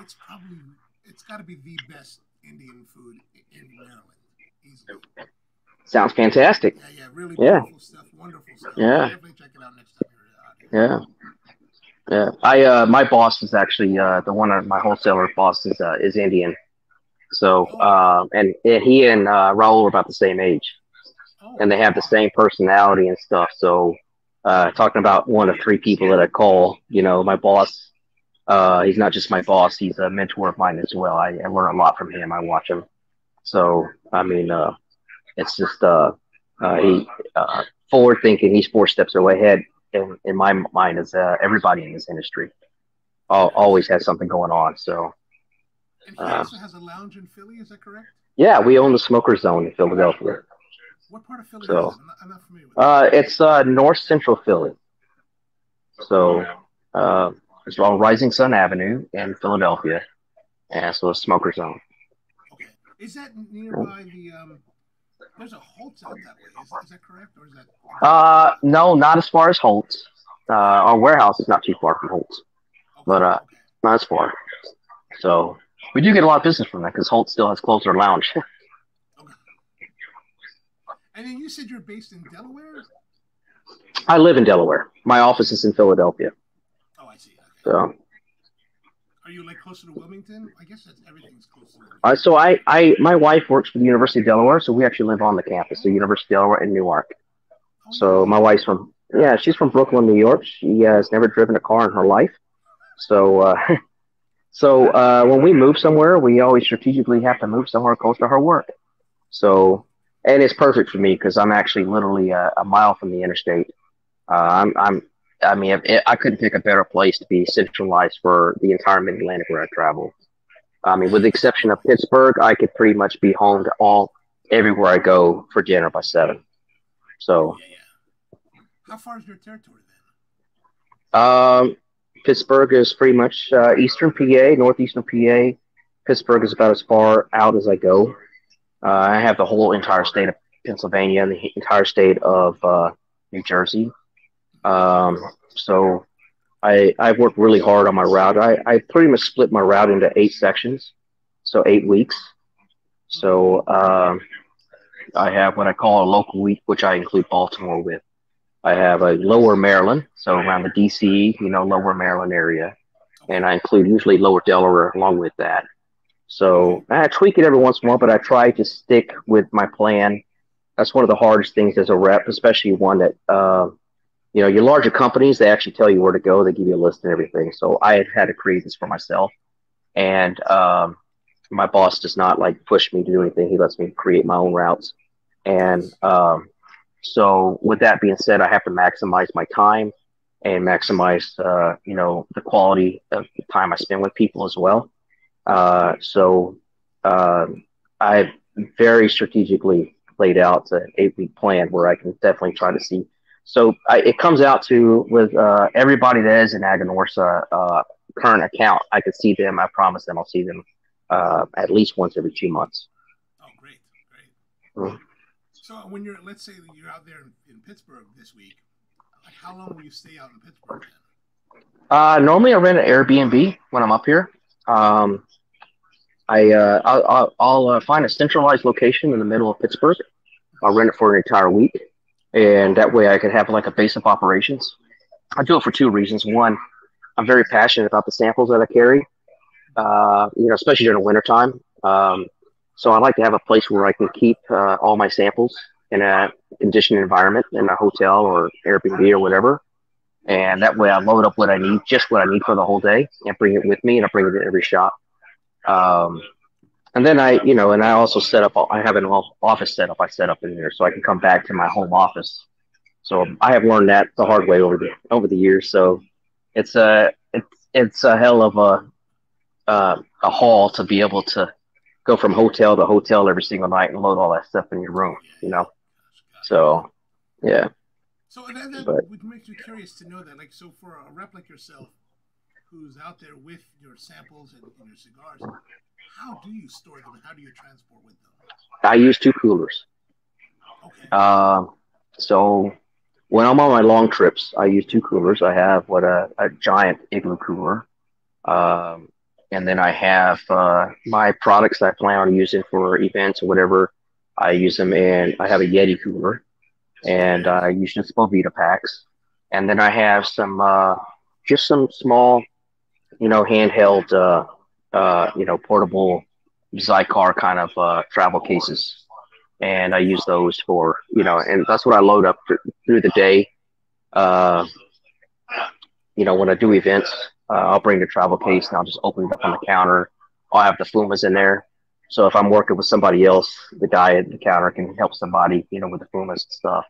it's probably it's got to be the best Indian food in Maryland, easily. Sounds fantastic. Yeah, yeah, really Yeah. stuff, wonderful stuff. Yeah. definitely check it out next time you're out. Yeah. Yeah. I uh my boss is actually uh the one of my wholesaler boss is uh is Indian. So uh and, and he and uh Rahul are about the same age Oh, and they have the same personality and stuff. So uh talking about one of three people that I call, you know, my boss uh he's not just my boss, he's a mentor of mine as well. I, I learn a lot from him. I watch him. So I mean uh it's just uh uh he uh forward thinking, he's four steps away ahead in, in my mind as uh, everybody in this industry al- always has something going on. So And he also has a lounge in Philly. Is that correct? yeah, we own the Smoker Zone in Philadelphia. What part of Philly So? I'm not, I'm not familiar with. Uh, it's uh, North Central Philly. So uh, it's on Rising Sun Avenue in Philadelphia, and so it's Smoker Zone. Okay. Is that nearby the um? There's a Holt's out that way. Is, is that correct, or is that? Uh, no, not as far as Holt's. Uh, our warehouse is not too far from Holt's, Okay, but, uh, not as far. So we do get a lot of business from that because Holt's still has closed their lounge. okay. And then you said you're based in Delaware. I live in Delaware. My office is in Philadelphia. Oh, I see. Okay. So, Are you like closer to Wilmington? I guess that's everything's close to Wilmington. uh, so I, I, my wife works for the University of Delaware, so we actually live on the campus, the University of Delaware in Newark. Oh, So my wife's from, yeah, she's from Brooklyn, New York. She uh, has never driven a car in her life. So, uh, So uh, when we move somewhere, we always strategically have to move somewhere close to her work. So, and it's perfect for me because I'm actually literally a, a mile from the interstate. Uh, I'm, I'm, I mean, if, I couldn't pick a better place to be centralized for the entire Mid Atlantic where I travel. I mean, with the exception of Pittsburgh, I could pretty much be home to all everywhere I go for dinner by seven. So, Yeah, yeah. How far is your territory then? um, Pittsburgh is pretty much uh, eastern PA, northeastern PA. Pittsburgh is about as far out as I go. Uh, I have the whole entire state of Pennsylvania and the entire state of uh, New Jersey. Um, so I I've worked really hard on my route. I, I pretty much split my route into eight sections, so eight weeks. So um, I have what I call a local week, which I include Baltimore with. I have a lower Maryland, so around the DC, you know, lower Maryland area, and I include usually lower Delaware along with that. So I tweak it every once in a while, but I try to stick with my plan. That's one of the hardest things as a rep, especially one that, uh, you know, your larger companies, they actually tell you where to go. They give you a list and everything. So I had had to create this for myself. And um, my boss does not like push me to do anything. He lets me create my own routes. And um, so with that being said, I have to maximize my time and maximize, uh, you know, the quality of the time I spend with people as well. Uh, so um, I've very strategically laid out an eight week plan where I can definitely try to see. So I, it comes out to with uh, everybody that is an Aganorsa uh, current account, I can see them. I promise them I'll see them uh, at least once every two months. Oh, great, great. Mhm. So when you're, let's say you're out there in, in Pittsburgh this week, like how long will you stay out in Pittsburgh then? Uh, normally I rent an Airbnb when I'm up here. Um, I uh, I'll, I'll, I'll uh, find a centralized location in the middle of Pittsburgh. I'll rent it for an entire week, and that way I could have like a base of operations. I do it for two reasons. One, I'm very passionate about the samples that I carry. Uh, you know, especially during the wintertime. Um, so I like to have a place where I can keep uh, all my samples in a conditioned environment in a hotel or Airbnb or whatever and that way I load up what I need, just what I need for the whole day, and bring it with me, and I bring it to every shop. Um, and then I, you know, and I also set up. I have an office setup. I set up in there so I can come back to my home office. So I have learned that the hard way over the over the years. So it's a it's it's a hell of a uh, a haul to be able to go from hotel to hotel every single night and load all that stuff in your room. You know, so yeah. So that, that But- would make me curious to know that. Like, so for a rep like yourself, who's out there with your samples and, and your cigars, how do you store them how do you transport with them? I use two coolers. Okay. Um, so when I'm on my long trips, I use two coolers. I have what a, a giant igloo cooler, um, and then I have uh, my products that I plan on using for events or whatever. I use them in. I have a Yeti cooler, and I use just Boveda packs, and then I have some uh, just some small, you know, handheld, uh, uh, you know, portable Xikar kind of uh, travel cases and I use those for you know, and that's what I load up th- through the day. Uh, you know, when I do events, uh, I'll bring the travel case and I'll just open it up on the counter. I'll have the fumas in there. So if I'm working with somebody else, the guy at the counter can help somebody, you know, with the fumas and stuff.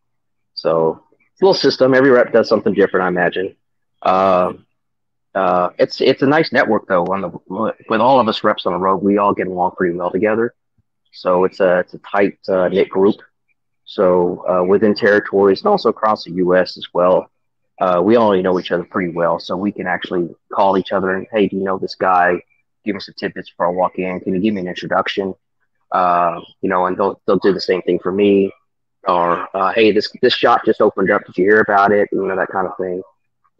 So it's a little system. Every rep does something different, I imagine. Um, uh, it's it's a nice network though. On the with all of us reps on the road, we all get along pretty well together. So it's a it's a tight uh, knit group. So uh, within territories and also across the U.S. as well, uh, we all know each other pretty well. So we can actually call each other and hey, do you know this guy? Give me some tidbits before I walk in. Can you give me an introduction? Uh, you know, and they'll they'll do the same thing for me. Or uh, hey, this this shop just opened up. Did you hear about it? You know that kind of thing.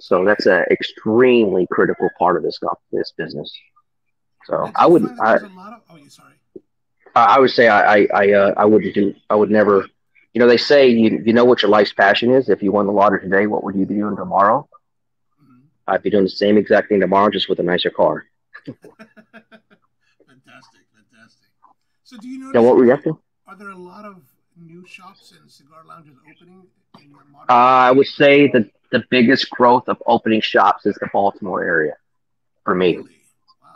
So that's an extremely critical part of this this business. So I would I, lot of. Oh, sorry. I would say I I I, uh, I wouldn't do I would never. You know, they say you you know what your life's passion is. If you won the lottery today, what would you be doing tomorrow? Mhm. I'd be doing the same exact thing tomorrow, just with a nicer car. fantastic, fantastic. So, do you know? Yeah, what were you asking? Are there a lot of new shops and cigar lounges opening in your? Uh, I would say that the biggest growth of opening shops is the Baltimore area for me.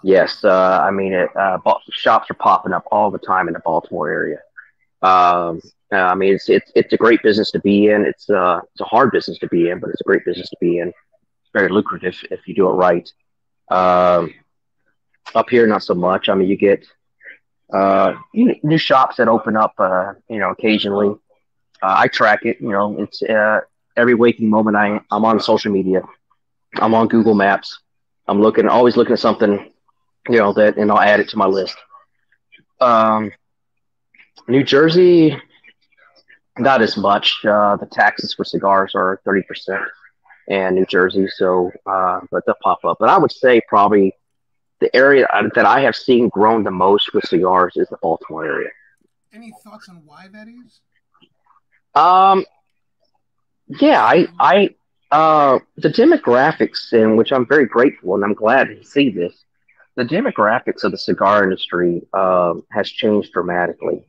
Yes, uh, I mean it. Uh, shops are popping up all the time in the Baltimore area. Um, uh, I mean it's it's it's a great business to be in. It's uh it's a hard business to be in, but it's a great business to be in. It's very lucrative if you do it right. Um, up here, not so much. I mean, you get uh, new shops that open up, uh, you know, occasionally. Uh, I track it. You know, it's uh, every waking moment. I I'm on social media. I'm on Google Maps. I'm looking, always looking at something, you know, that, and I'll add it to my list. Um, New Jersey, not as much. Uh, the taxes for cigars are thirty percent, and New Jersey, so uh, but they'll pop up. But I would say probably the area that I have seen grown the most with cigars is the Baltimore area. Any thoughts on why that is? Um, yeah, I, I, uh, the demographics in which I'm very grateful, and I'm glad to see this. The demographics of the cigar industry um, has changed dramatically.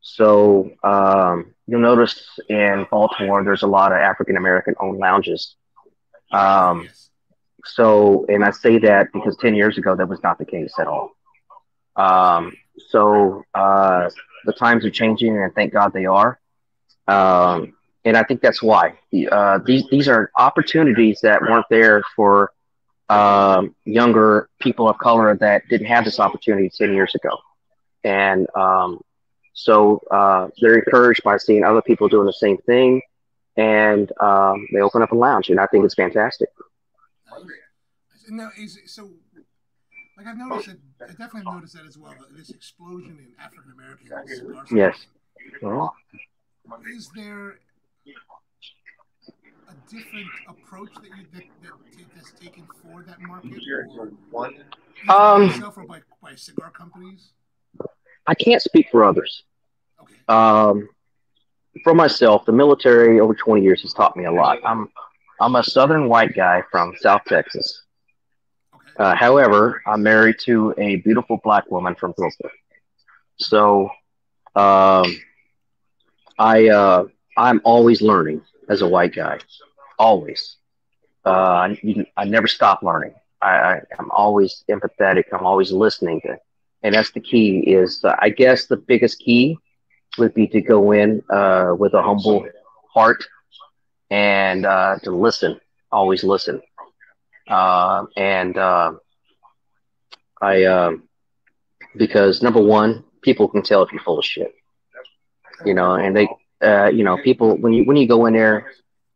So um, you'll notice in Baltimore, there's a lot of African American owned lounges. Um, so, and I say that because 10 years ago, that was not the case at all. Um, so, uh, the times are changing, and thank God they are. Um, and I think that's why uh, these these are opportunities that weren't there for um, younger people of color that didn't have this opportunity 10 years ago. And um, so uh, they're encouraged by seeing other people doing the same thing, and um, they open up a lounge, and I think it's fantastic. Now, is so like I've noticed it. I definitely noticed that as well. This explosion in African American Yes. Well, Is there a different approach that you that, that ta- that's taken for that market, or One. either Um, or by, by cigar companies? I can't speak for others. Okay. Um, for myself, the military over 20 years has taught me a lot. I'm I'm a Southern white guy from South Texas. Okay. Uh, however, I'm married to a beautiful black woman from Brooklyn. So, um, I uh, I'm always learning as a white guy, always. Uh, I, I never stop learning. I, I I'm always empathetic. I'm always listening to, and that's the key. Is uh, I guess the biggest key would be to go in uh, with a humble heart and uh, to listen. Always listen. Uh, and uh, I, um, because number one, people can tell if you're full of shit. You know, and they, uh, you know, people when you when you go in there,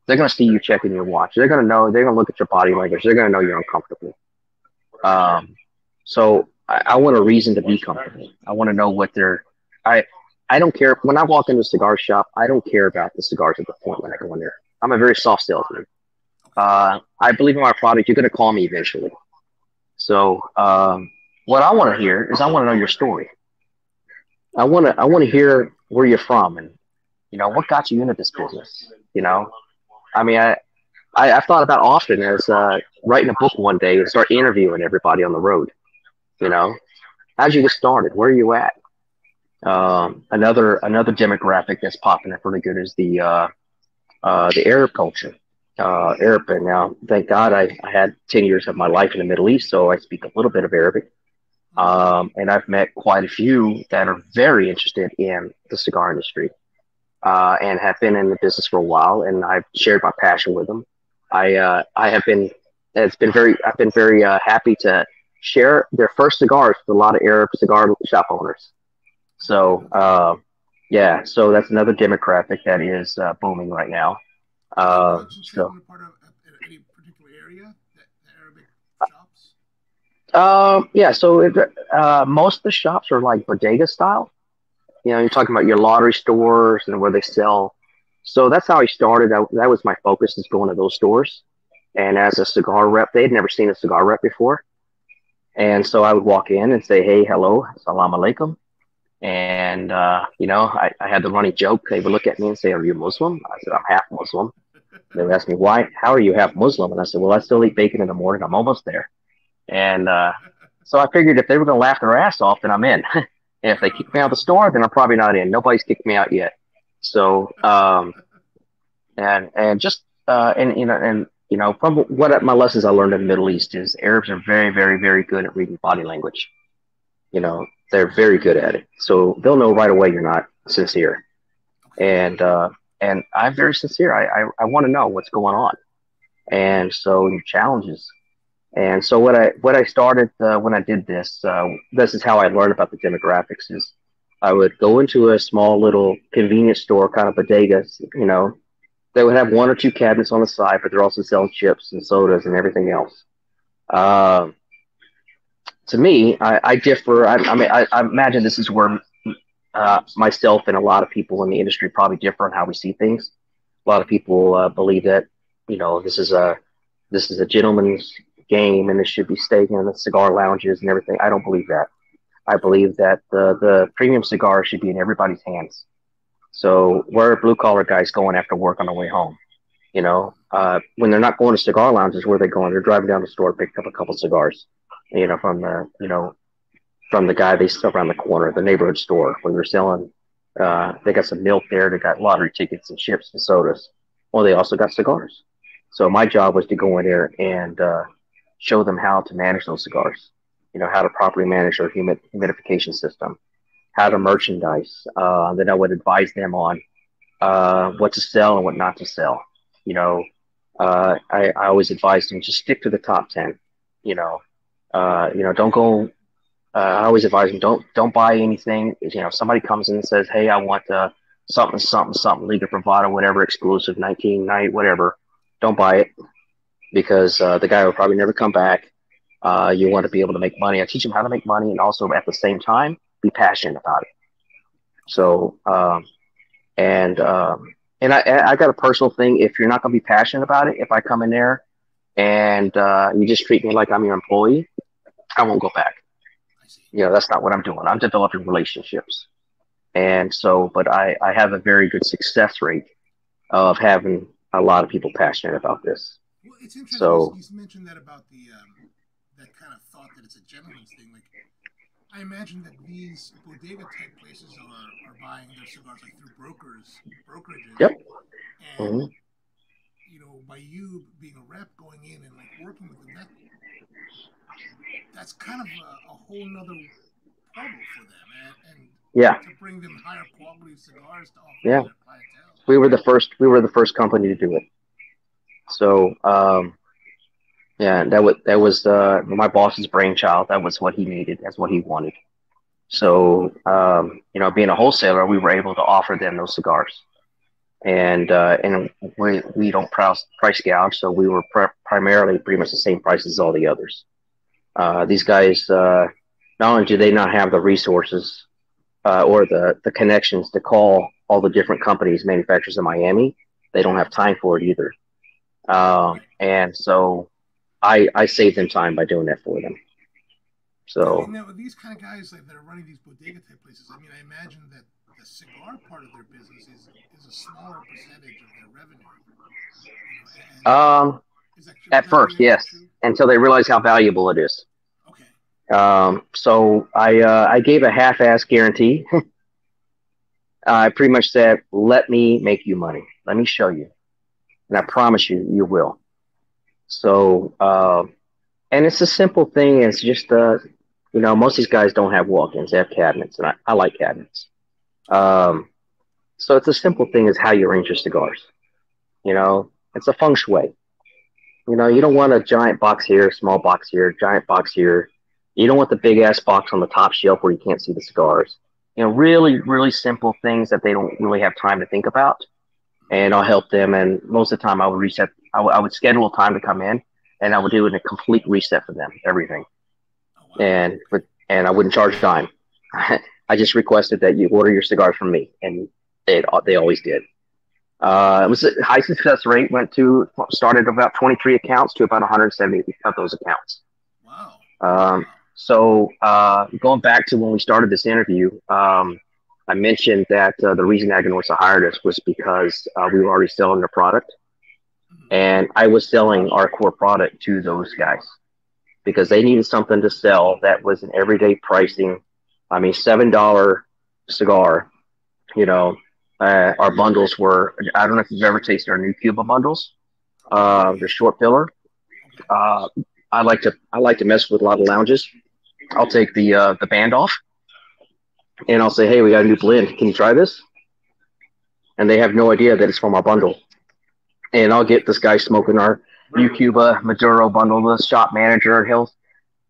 they're gonna see you checking your watch. They're gonna know. They're gonna look at your body language. They're gonna know you're uncomfortable. Um, so I, I want a reason to be comfortable. I want to know what they're. I I don't care when I walk into a cigar shop. I don't care about the cigars at the point when I go in there. I'm a very soft salesman. Uh, I believe in my product. You're gonna call me eventually. So um, what I want to hear is I want to know your story. I want to I want to hear where you're from and you know what got you into this business. You know, I mean I. I, I've thought about often as uh, writing a book one day and start interviewing everybody on the road. You know, how'd you get started? Where are you at? Um, another another demographic that's popping up really good is the uh, uh, the Arab culture. Uh, Arab, and now thank God I, I had ten years of my life in the Middle East, so I speak a little bit of Arabic. Um, and I've met quite a few that are very interested in the cigar industry uh, and have been in the business for a while, and I've shared my passion with them. I uh, I have been it's been very I've been very uh, happy to share their first cigars with a lot of Arab cigar shop owners. So uh, yeah, so that's another demographic that is uh, booming right now. Uh, so part of any particular area, Arabic shops. Um, yeah, so it, uh, most of the shops are like bodega style. You know, you're talking about your lottery stores and where they sell. So that's how I started. That, that was my focus is going to those stores. And as a cigar rep, they had never seen a cigar rep before. And so I would walk in and say, hey, hello, salam alaikum. And, uh, you know, I, I had the running joke. They would look at me and say, are you Muslim? I said, I'm half Muslim. They would ask me, why? How are you half Muslim? And I said, well, I still eat bacon in the morning. I'm almost there. And uh, so I figured if they were going to laugh their ass off, then I'm in. and if they kick me out of the store, then I'm probably not in. Nobody's kicked me out yet. So, um, and and just uh, and you know, and you know, from what my lessons I learned in the Middle East is Arabs are very, very, very good at reading body language. You know, they're very good at it. So they'll know right away you're not sincere. And uh, and I'm very sincere. I, I, I want to know what's going on. And so challenges. And so what I what I started uh, when I did this, uh, this is how I learned about the demographics. Is I would go into a small little convenience store, kind of bodega, you know, they would have one or two cabinets on the side, but they're also selling chips and sodas and everything else. Uh, to me, I, I differ. I, I mean, I, I, imagine this is where uh, myself and a lot of people in the industry probably differ on how we see things. A lot of people uh, believe that you know this is a this is a gentleman's game and this should be staying in the cigar lounges and everything. I don't believe that. I believe that the the premium cigar should be in everybody's hands. So where are blue collar guys going after work on the way home? You know, uh, when they're not going to cigar lounges, where are they going? They're driving down the store, picked up a couple cigars, you know, from the, you know, from the guy they sell around the corner, the neighborhood store where they're selling. Uh, they got some milk there. They got lottery tickets and chips and sodas. Well, they also got cigars. So my job was to go in there and uh, show them how to manage those cigars. You know, how to properly manage their humid- humidification system, how to merchandise. Uh, then I would advise them on uh, what to sell and what not to sell. You know, uh, I, I always advise them just stick to the top ten. You know, uh, you know, don't go. Uh, I always advise them don't don't buy anything. You know, if somebody comes in and says, "Hey, I want uh, something, something, something, Liga Privada, whatever, exclusive, nineteen night, whatever," don't buy it because uh, the guy will probably never come back. Uh, you want to be able to make money. I teach them how to make money, and also at the same time, be passionate about it. So, um, and um, and I, I got a personal thing. If you're not going to be passionate about it, if I come in there and uh, you just treat me like I'm your employee, I won't go back. You know, that's not what I'm doing. I'm developing relationships. And so, but I, I have a very good success rate of having a lot of people passionate about this. Well, it's interesting. So- you mentioned that about the um, that kind of thought that it's a gentleman's thing. Like, I imagine that these bodega type places are, are buying their cigars like through brokers, brokerages. Yep. And Mhm. you know, by you being a rep, going in and like working with them, that that's kind of a, a whole nother problem for them, and, and Yeah. to bring them higher quality cigars to offer Yeah. we were the first we were the first company to do it so um yeah that was that was uh my boss's brainchild that was what he needed that's what he wanted so um you know being a wholesaler we were able to offer them those cigars and uh and we we don't price price gouge so we were pr- primarily pretty much the same price as all the others uh these guys uh not only do they not have the resources uh, or the the connections to call all the different companies, manufacturers in Miami. They don't have time for it either. Um, and so I I save them time by doing that for them. So I mean, now, these kind of guys like that are running these bodega type places. I mean, I imagine that the cigar part of their business is is a smaller percentage of their revenue. You know, um, at first, yes, true? until they realize how valuable it is. Okay. Um, so I uh, I gave a half-ass guarantee. I pretty much said, "Let me make you money. Let me show you, and I promise you, you will." So, uh, and it's a simple thing. It's just, uh, you know, most of these guys don't have walk-ins; they have cabinets, and I, I like cabinets. Um, so it's a simple thing is how you arrange your cigars. You know, it's a feng shui. You know, you don't want a giant box here, small box here, giant box here. You don't want the big ass box on the top shelf where you can't see the cigars. You know, really, really simple things that they don't really have time to think about. And I'll help them. And most of the time, I would reset. I, w- I would schedule a time to come in, and I would do a complete reset for them, everything. Oh, wow. And but and I wouldn't charge a dime. I just requested that you order your cigars from me, and they they always did. Uh, it was a high success rate. Went to started about 23 accounts to about 170 of those accounts. wow. Um, so uh, going back to when we started this interview, um, I mentioned that uh, the reason Aganorsa hired us was because uh, we were already selling their product, and I was selling our core product to those guys because they needed something to sell that was an everyday pricing. I mean, seven dollar cigar. You know, uh, our bundles were. I don't know if you've ever tasted our new Cuba bundles. Uh, the short filler. Uh, I like to I like to mess with a lot of lounges. I'll take the uh, the band off, and I'll say, "Hey, we got a new blend. Can you try this?" And they have no idea that it's from our bundle. And I'll get this guy smoking our New Cuba Maduro bundle, the shop manager, he'll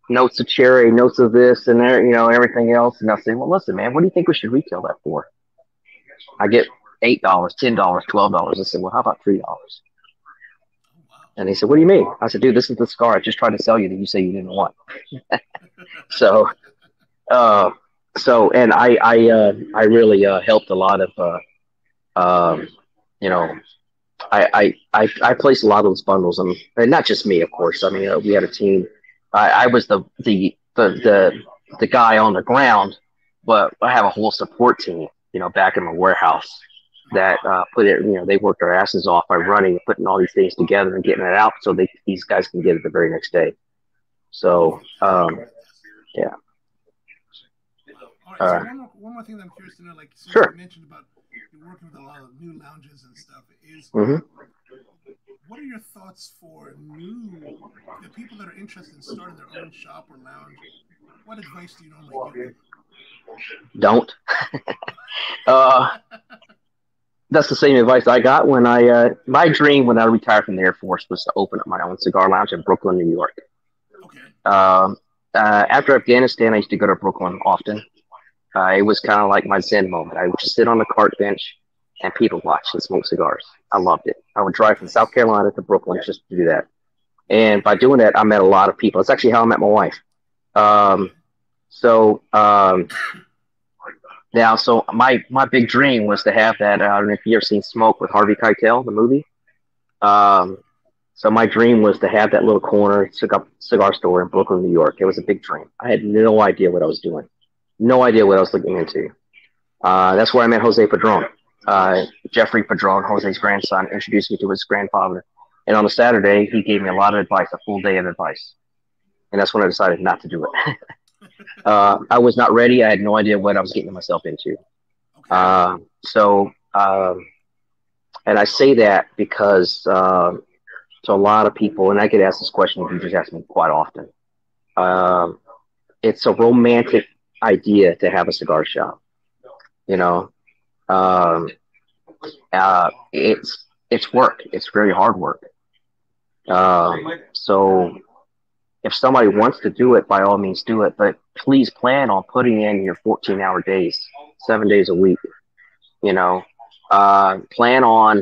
notes of cherry, notes of this, and there, you know, everything else. And I'll say, "Well, listen, man, what do you think we should retail that for?" I get eight dollars, ten dollars, twelve dollars. I said, "Well, how about three dollars?" And he said, "What do you mean?" I said, "Dude, this is the scar I just tried to sell you that you say you didn't want." so, uh, so, and I, I, uh, I really uh, helped a lot of, uh, um, you know, I, I, I, I placed a lot of those bundles, and, not just me, of course. I mean, uh, we had a team. I, I was the, the, the, the, the guy on the ground, but I have a whole support team, you know, back in my warehouse that uh, put it, you know, they worked their asses off by running and putting all these things together and getting it out so they these guys can get it the very next day. So, um, yeah. All right. So one, more, one more thing that I'm curious to know, like Sure. you mentioned about you're working with a lot of new lounges and stuff, is Mhm. what are your thoughts for new the people that are interested in starting their own shop or lounge? What advice do you normally give them? Don't. uh, that's the same advice I got when I, uh, my dream when I retired from the Air Force was to open up my own cigar lounge in Brooklyn, New York. Okay. Um, uh, after Afghanistan, I used to go to Brooklyn often. Uh, it was kind of like my Zen moment. I would just sit on the cart bench and people watch and smoke cigars. I loved it. I would drive from South Carolina to Brooklyn just to do that. And by doing that, I met a lot of people. It's actually how I met my wife. Um, so um, now, so my my big dream was to have that. uh, I don't know if you ever seen Smoke with Harvey Keitel, the movie. Um, so my dream was to have that little corner cigar, cigar store in Brooklyn, New York. It was a big dream. I had no idea what I was doing, no idea what I was looking into. Uh, that's where I met Jose Padron. Uh, Jeffrey Padron, Jose's grandson, introduced me to his grandfather. And on a Saturday, he gave me a lot of advice, a full day of advice. And that's when I decided not to do it. uh, I was not ready. I had no idea what I was getting myself into. Okay. Uh, so, um, and I say that because uh, to a lot of people, and I get asked this question, you just ask me quite often. Um, it's a romantic idea to have a cigar shop. You know, um, uh, it's it's work. It's very hard work. Um, so, if somebody wants to do it, by all means, do it. But please plan on putting in your 14-hour days, seven days a week you know uh, plan on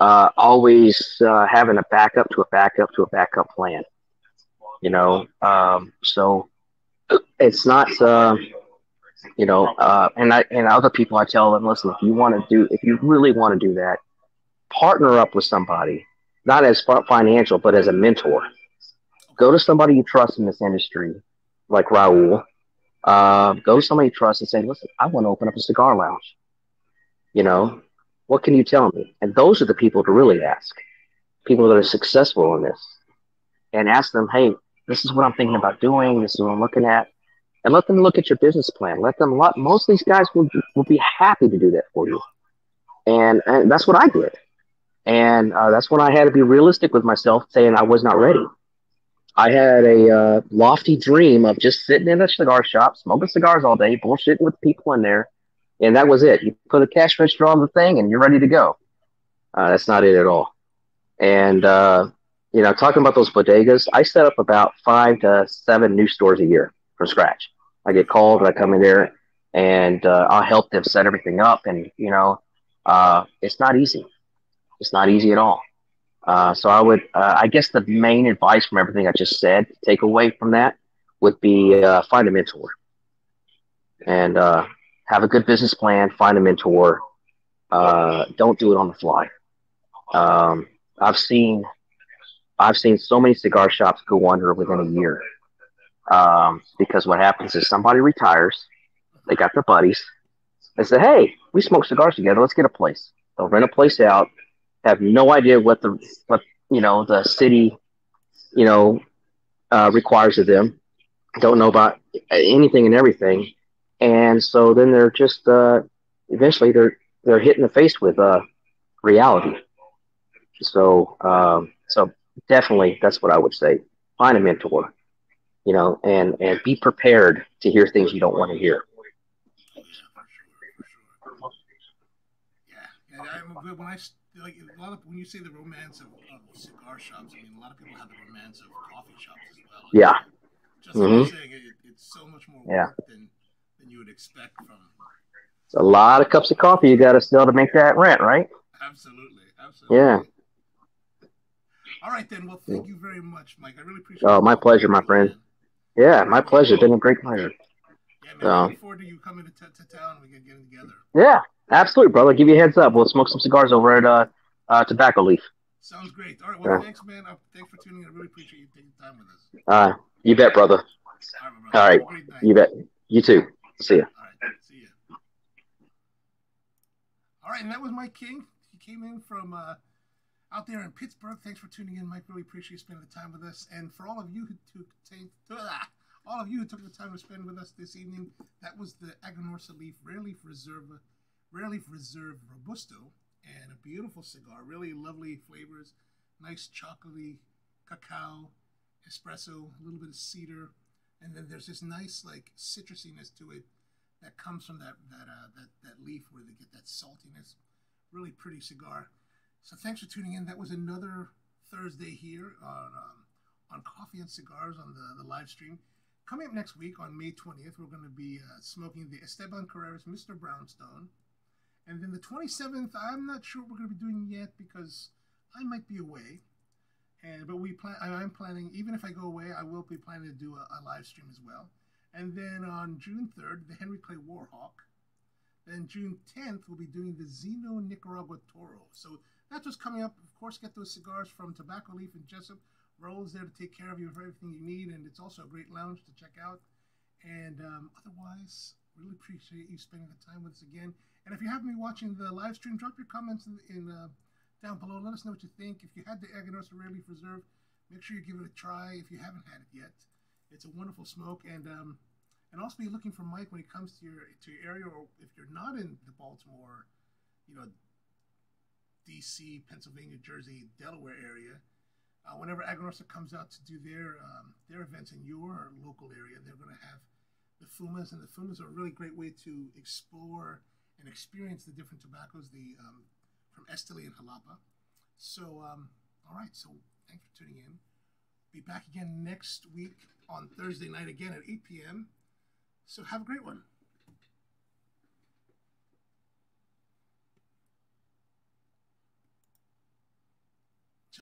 uh, always uh, having a backup to a backup to a backup plan you know um, so it's not uh, you know uh, and I and other people I tell them listen if you want to do if you really want to do that partner up with somebody not as financial but as a mentor go to somebody you trust in this industry like Rahul uh, go to somebody you trust and say listen I want to open up a cigar lounge you know, what can you tell me? And those are the people to really ask. People that are successful in this. And ask them, hey, this is what I'm thinking about doing, this is what I'm looking at. And let them look at your business plan. Let them lot most of these guys will will be happy to do that for you. And and that's what I did. And uh, that's when I had to be realistic with myself, saying I was not ready. I had a uh, lofty dream of just sitting in a cigar shop, smoking cigars all day, bullshitting with people in there, and that was it. You put a cash register on the thing, and you're ready to go. Uh, that's not it at all. And uh, you know, talking about those bodegas, I set up about five to seven new stores a year from scratch. I get called, and I come in there, and uh, I'll help them set everything up. And you know, uh, it's not easy. It's not easy at all. Uh, so I would, uh, I guess, the main advice from everything I just said, take away from that, would be uh, find a mentor. And uh, have a good business plan, find a mentor. Uh, don't do it on the fly. Um, I've seen, I've seen so many cigar shops go under within a year. Um, because what happens is somebody retires, they got their buddies, they say, "Hey, we smoke cigars together. Let's get a place." They'll rent a place out, have no idea what the what you know the city, you know, uh, requires of them. Don't know about anything and everything, and so then they're just uh, eventually they're they're hit in the face with uh, reality. So um, So definitely, that's what I would say. Find a mentor, you know, and and be prepared to hear things you don't want to hear. Yeah, for sure. Yeah, I, but when I like a lot of when you say the romance of, of cigar shops, I mean a lot of people have the romance of coffee shops as well. Yeah. Just like Mhm. you're saying, it, it's so much more Yeah. work than than you would expect from. It's a lot of cups of coffee you got to sell to make that rent, right? Absolutely, absolutely. Yeah. All right then. Well, thank you very much, Mike. I really appreciate. Oh, my pleasure, my friend. Yeah, my pleasure. Been a great pleasure. Yeah, man. I forward to you coming to, town. We can get together. Yeah, absolutely, brother. Give you a heads up. We'll smoke some cigars over at uh, uh, Tobacco Leaf. Sounds great. All right. Well, Yeah. thanks, man. Uh, thanks for tuning in. I really appreciate you taking time with us. Uh, you bet, brother. All right, brother. All right. Have a great night. You bet. You too. See ya. All right. See ya. All right, and that was Mike King. He came in from uh, out there in Pittsburgh. Thanks for tuning in, Mike. Really appreciate you spending the time with us. And for all of you who took all of you who took the time to spend with us this evening, that was the Aganorsa Leaf Rare Leaf Reserve, Rare Leaf Reserve Robusto, and a beautiful cigar. Really lovely flavors, nice chocolatey cacao, espresso, a little bit of cedar, and then there's this nice like citrusiness to it that comes from that that uh, that that leaf where they get that saltiness. Really pretty cigar. So thanks for tuning in. That was another Thursday here on um, on Coffee and Cigars on the the live stream. Coming up next week on May 20th, we're going to be uh, smoking the Esteban Carreras Mr. Brownstone. And then the 27th, I'm not sure what we're going to be doing yet because I might be away. And but we plan. I'm planning. Even if I go away, I will be planning to do a, a live stream as well. And then on June 3rd, the Henry Clay Warhawk. Then June 10th, we'll be doing the Zino Nicaragua Toro. So that's what's coming up. Of course, get those cigars from Tobacco Leaf and Jessup. Rahul's there to take care of you for everything you need, and it's also a great lounge to check out. And um, otherwise, really appreciate you spending the time with us again. And if you happen to be watching the live stream, drop your comments in, in uh, down below. Let us know what you think. If you had the Aganorsa Rare Leaf Reserve, make sure you give it a try if you haven't had it yet. It's a wonderful smoke, and um, and also be looking for Mike when he comes to your to your area, or if you're not in the Baltimore, you know, D.C., Pennsylvania, Jersey, Delaware area. Uh, whenever Aganorsa comes out to do their um, their events in your local area, they're going to have the fumas, and the fumas are a really great way to explore and experience the different tobaccos, the um, from Esteli and Jalapa. So, um, all right. So, thanks for tuning in. Be back again next week on Thursday night again at 8 p.m. So, have a great one.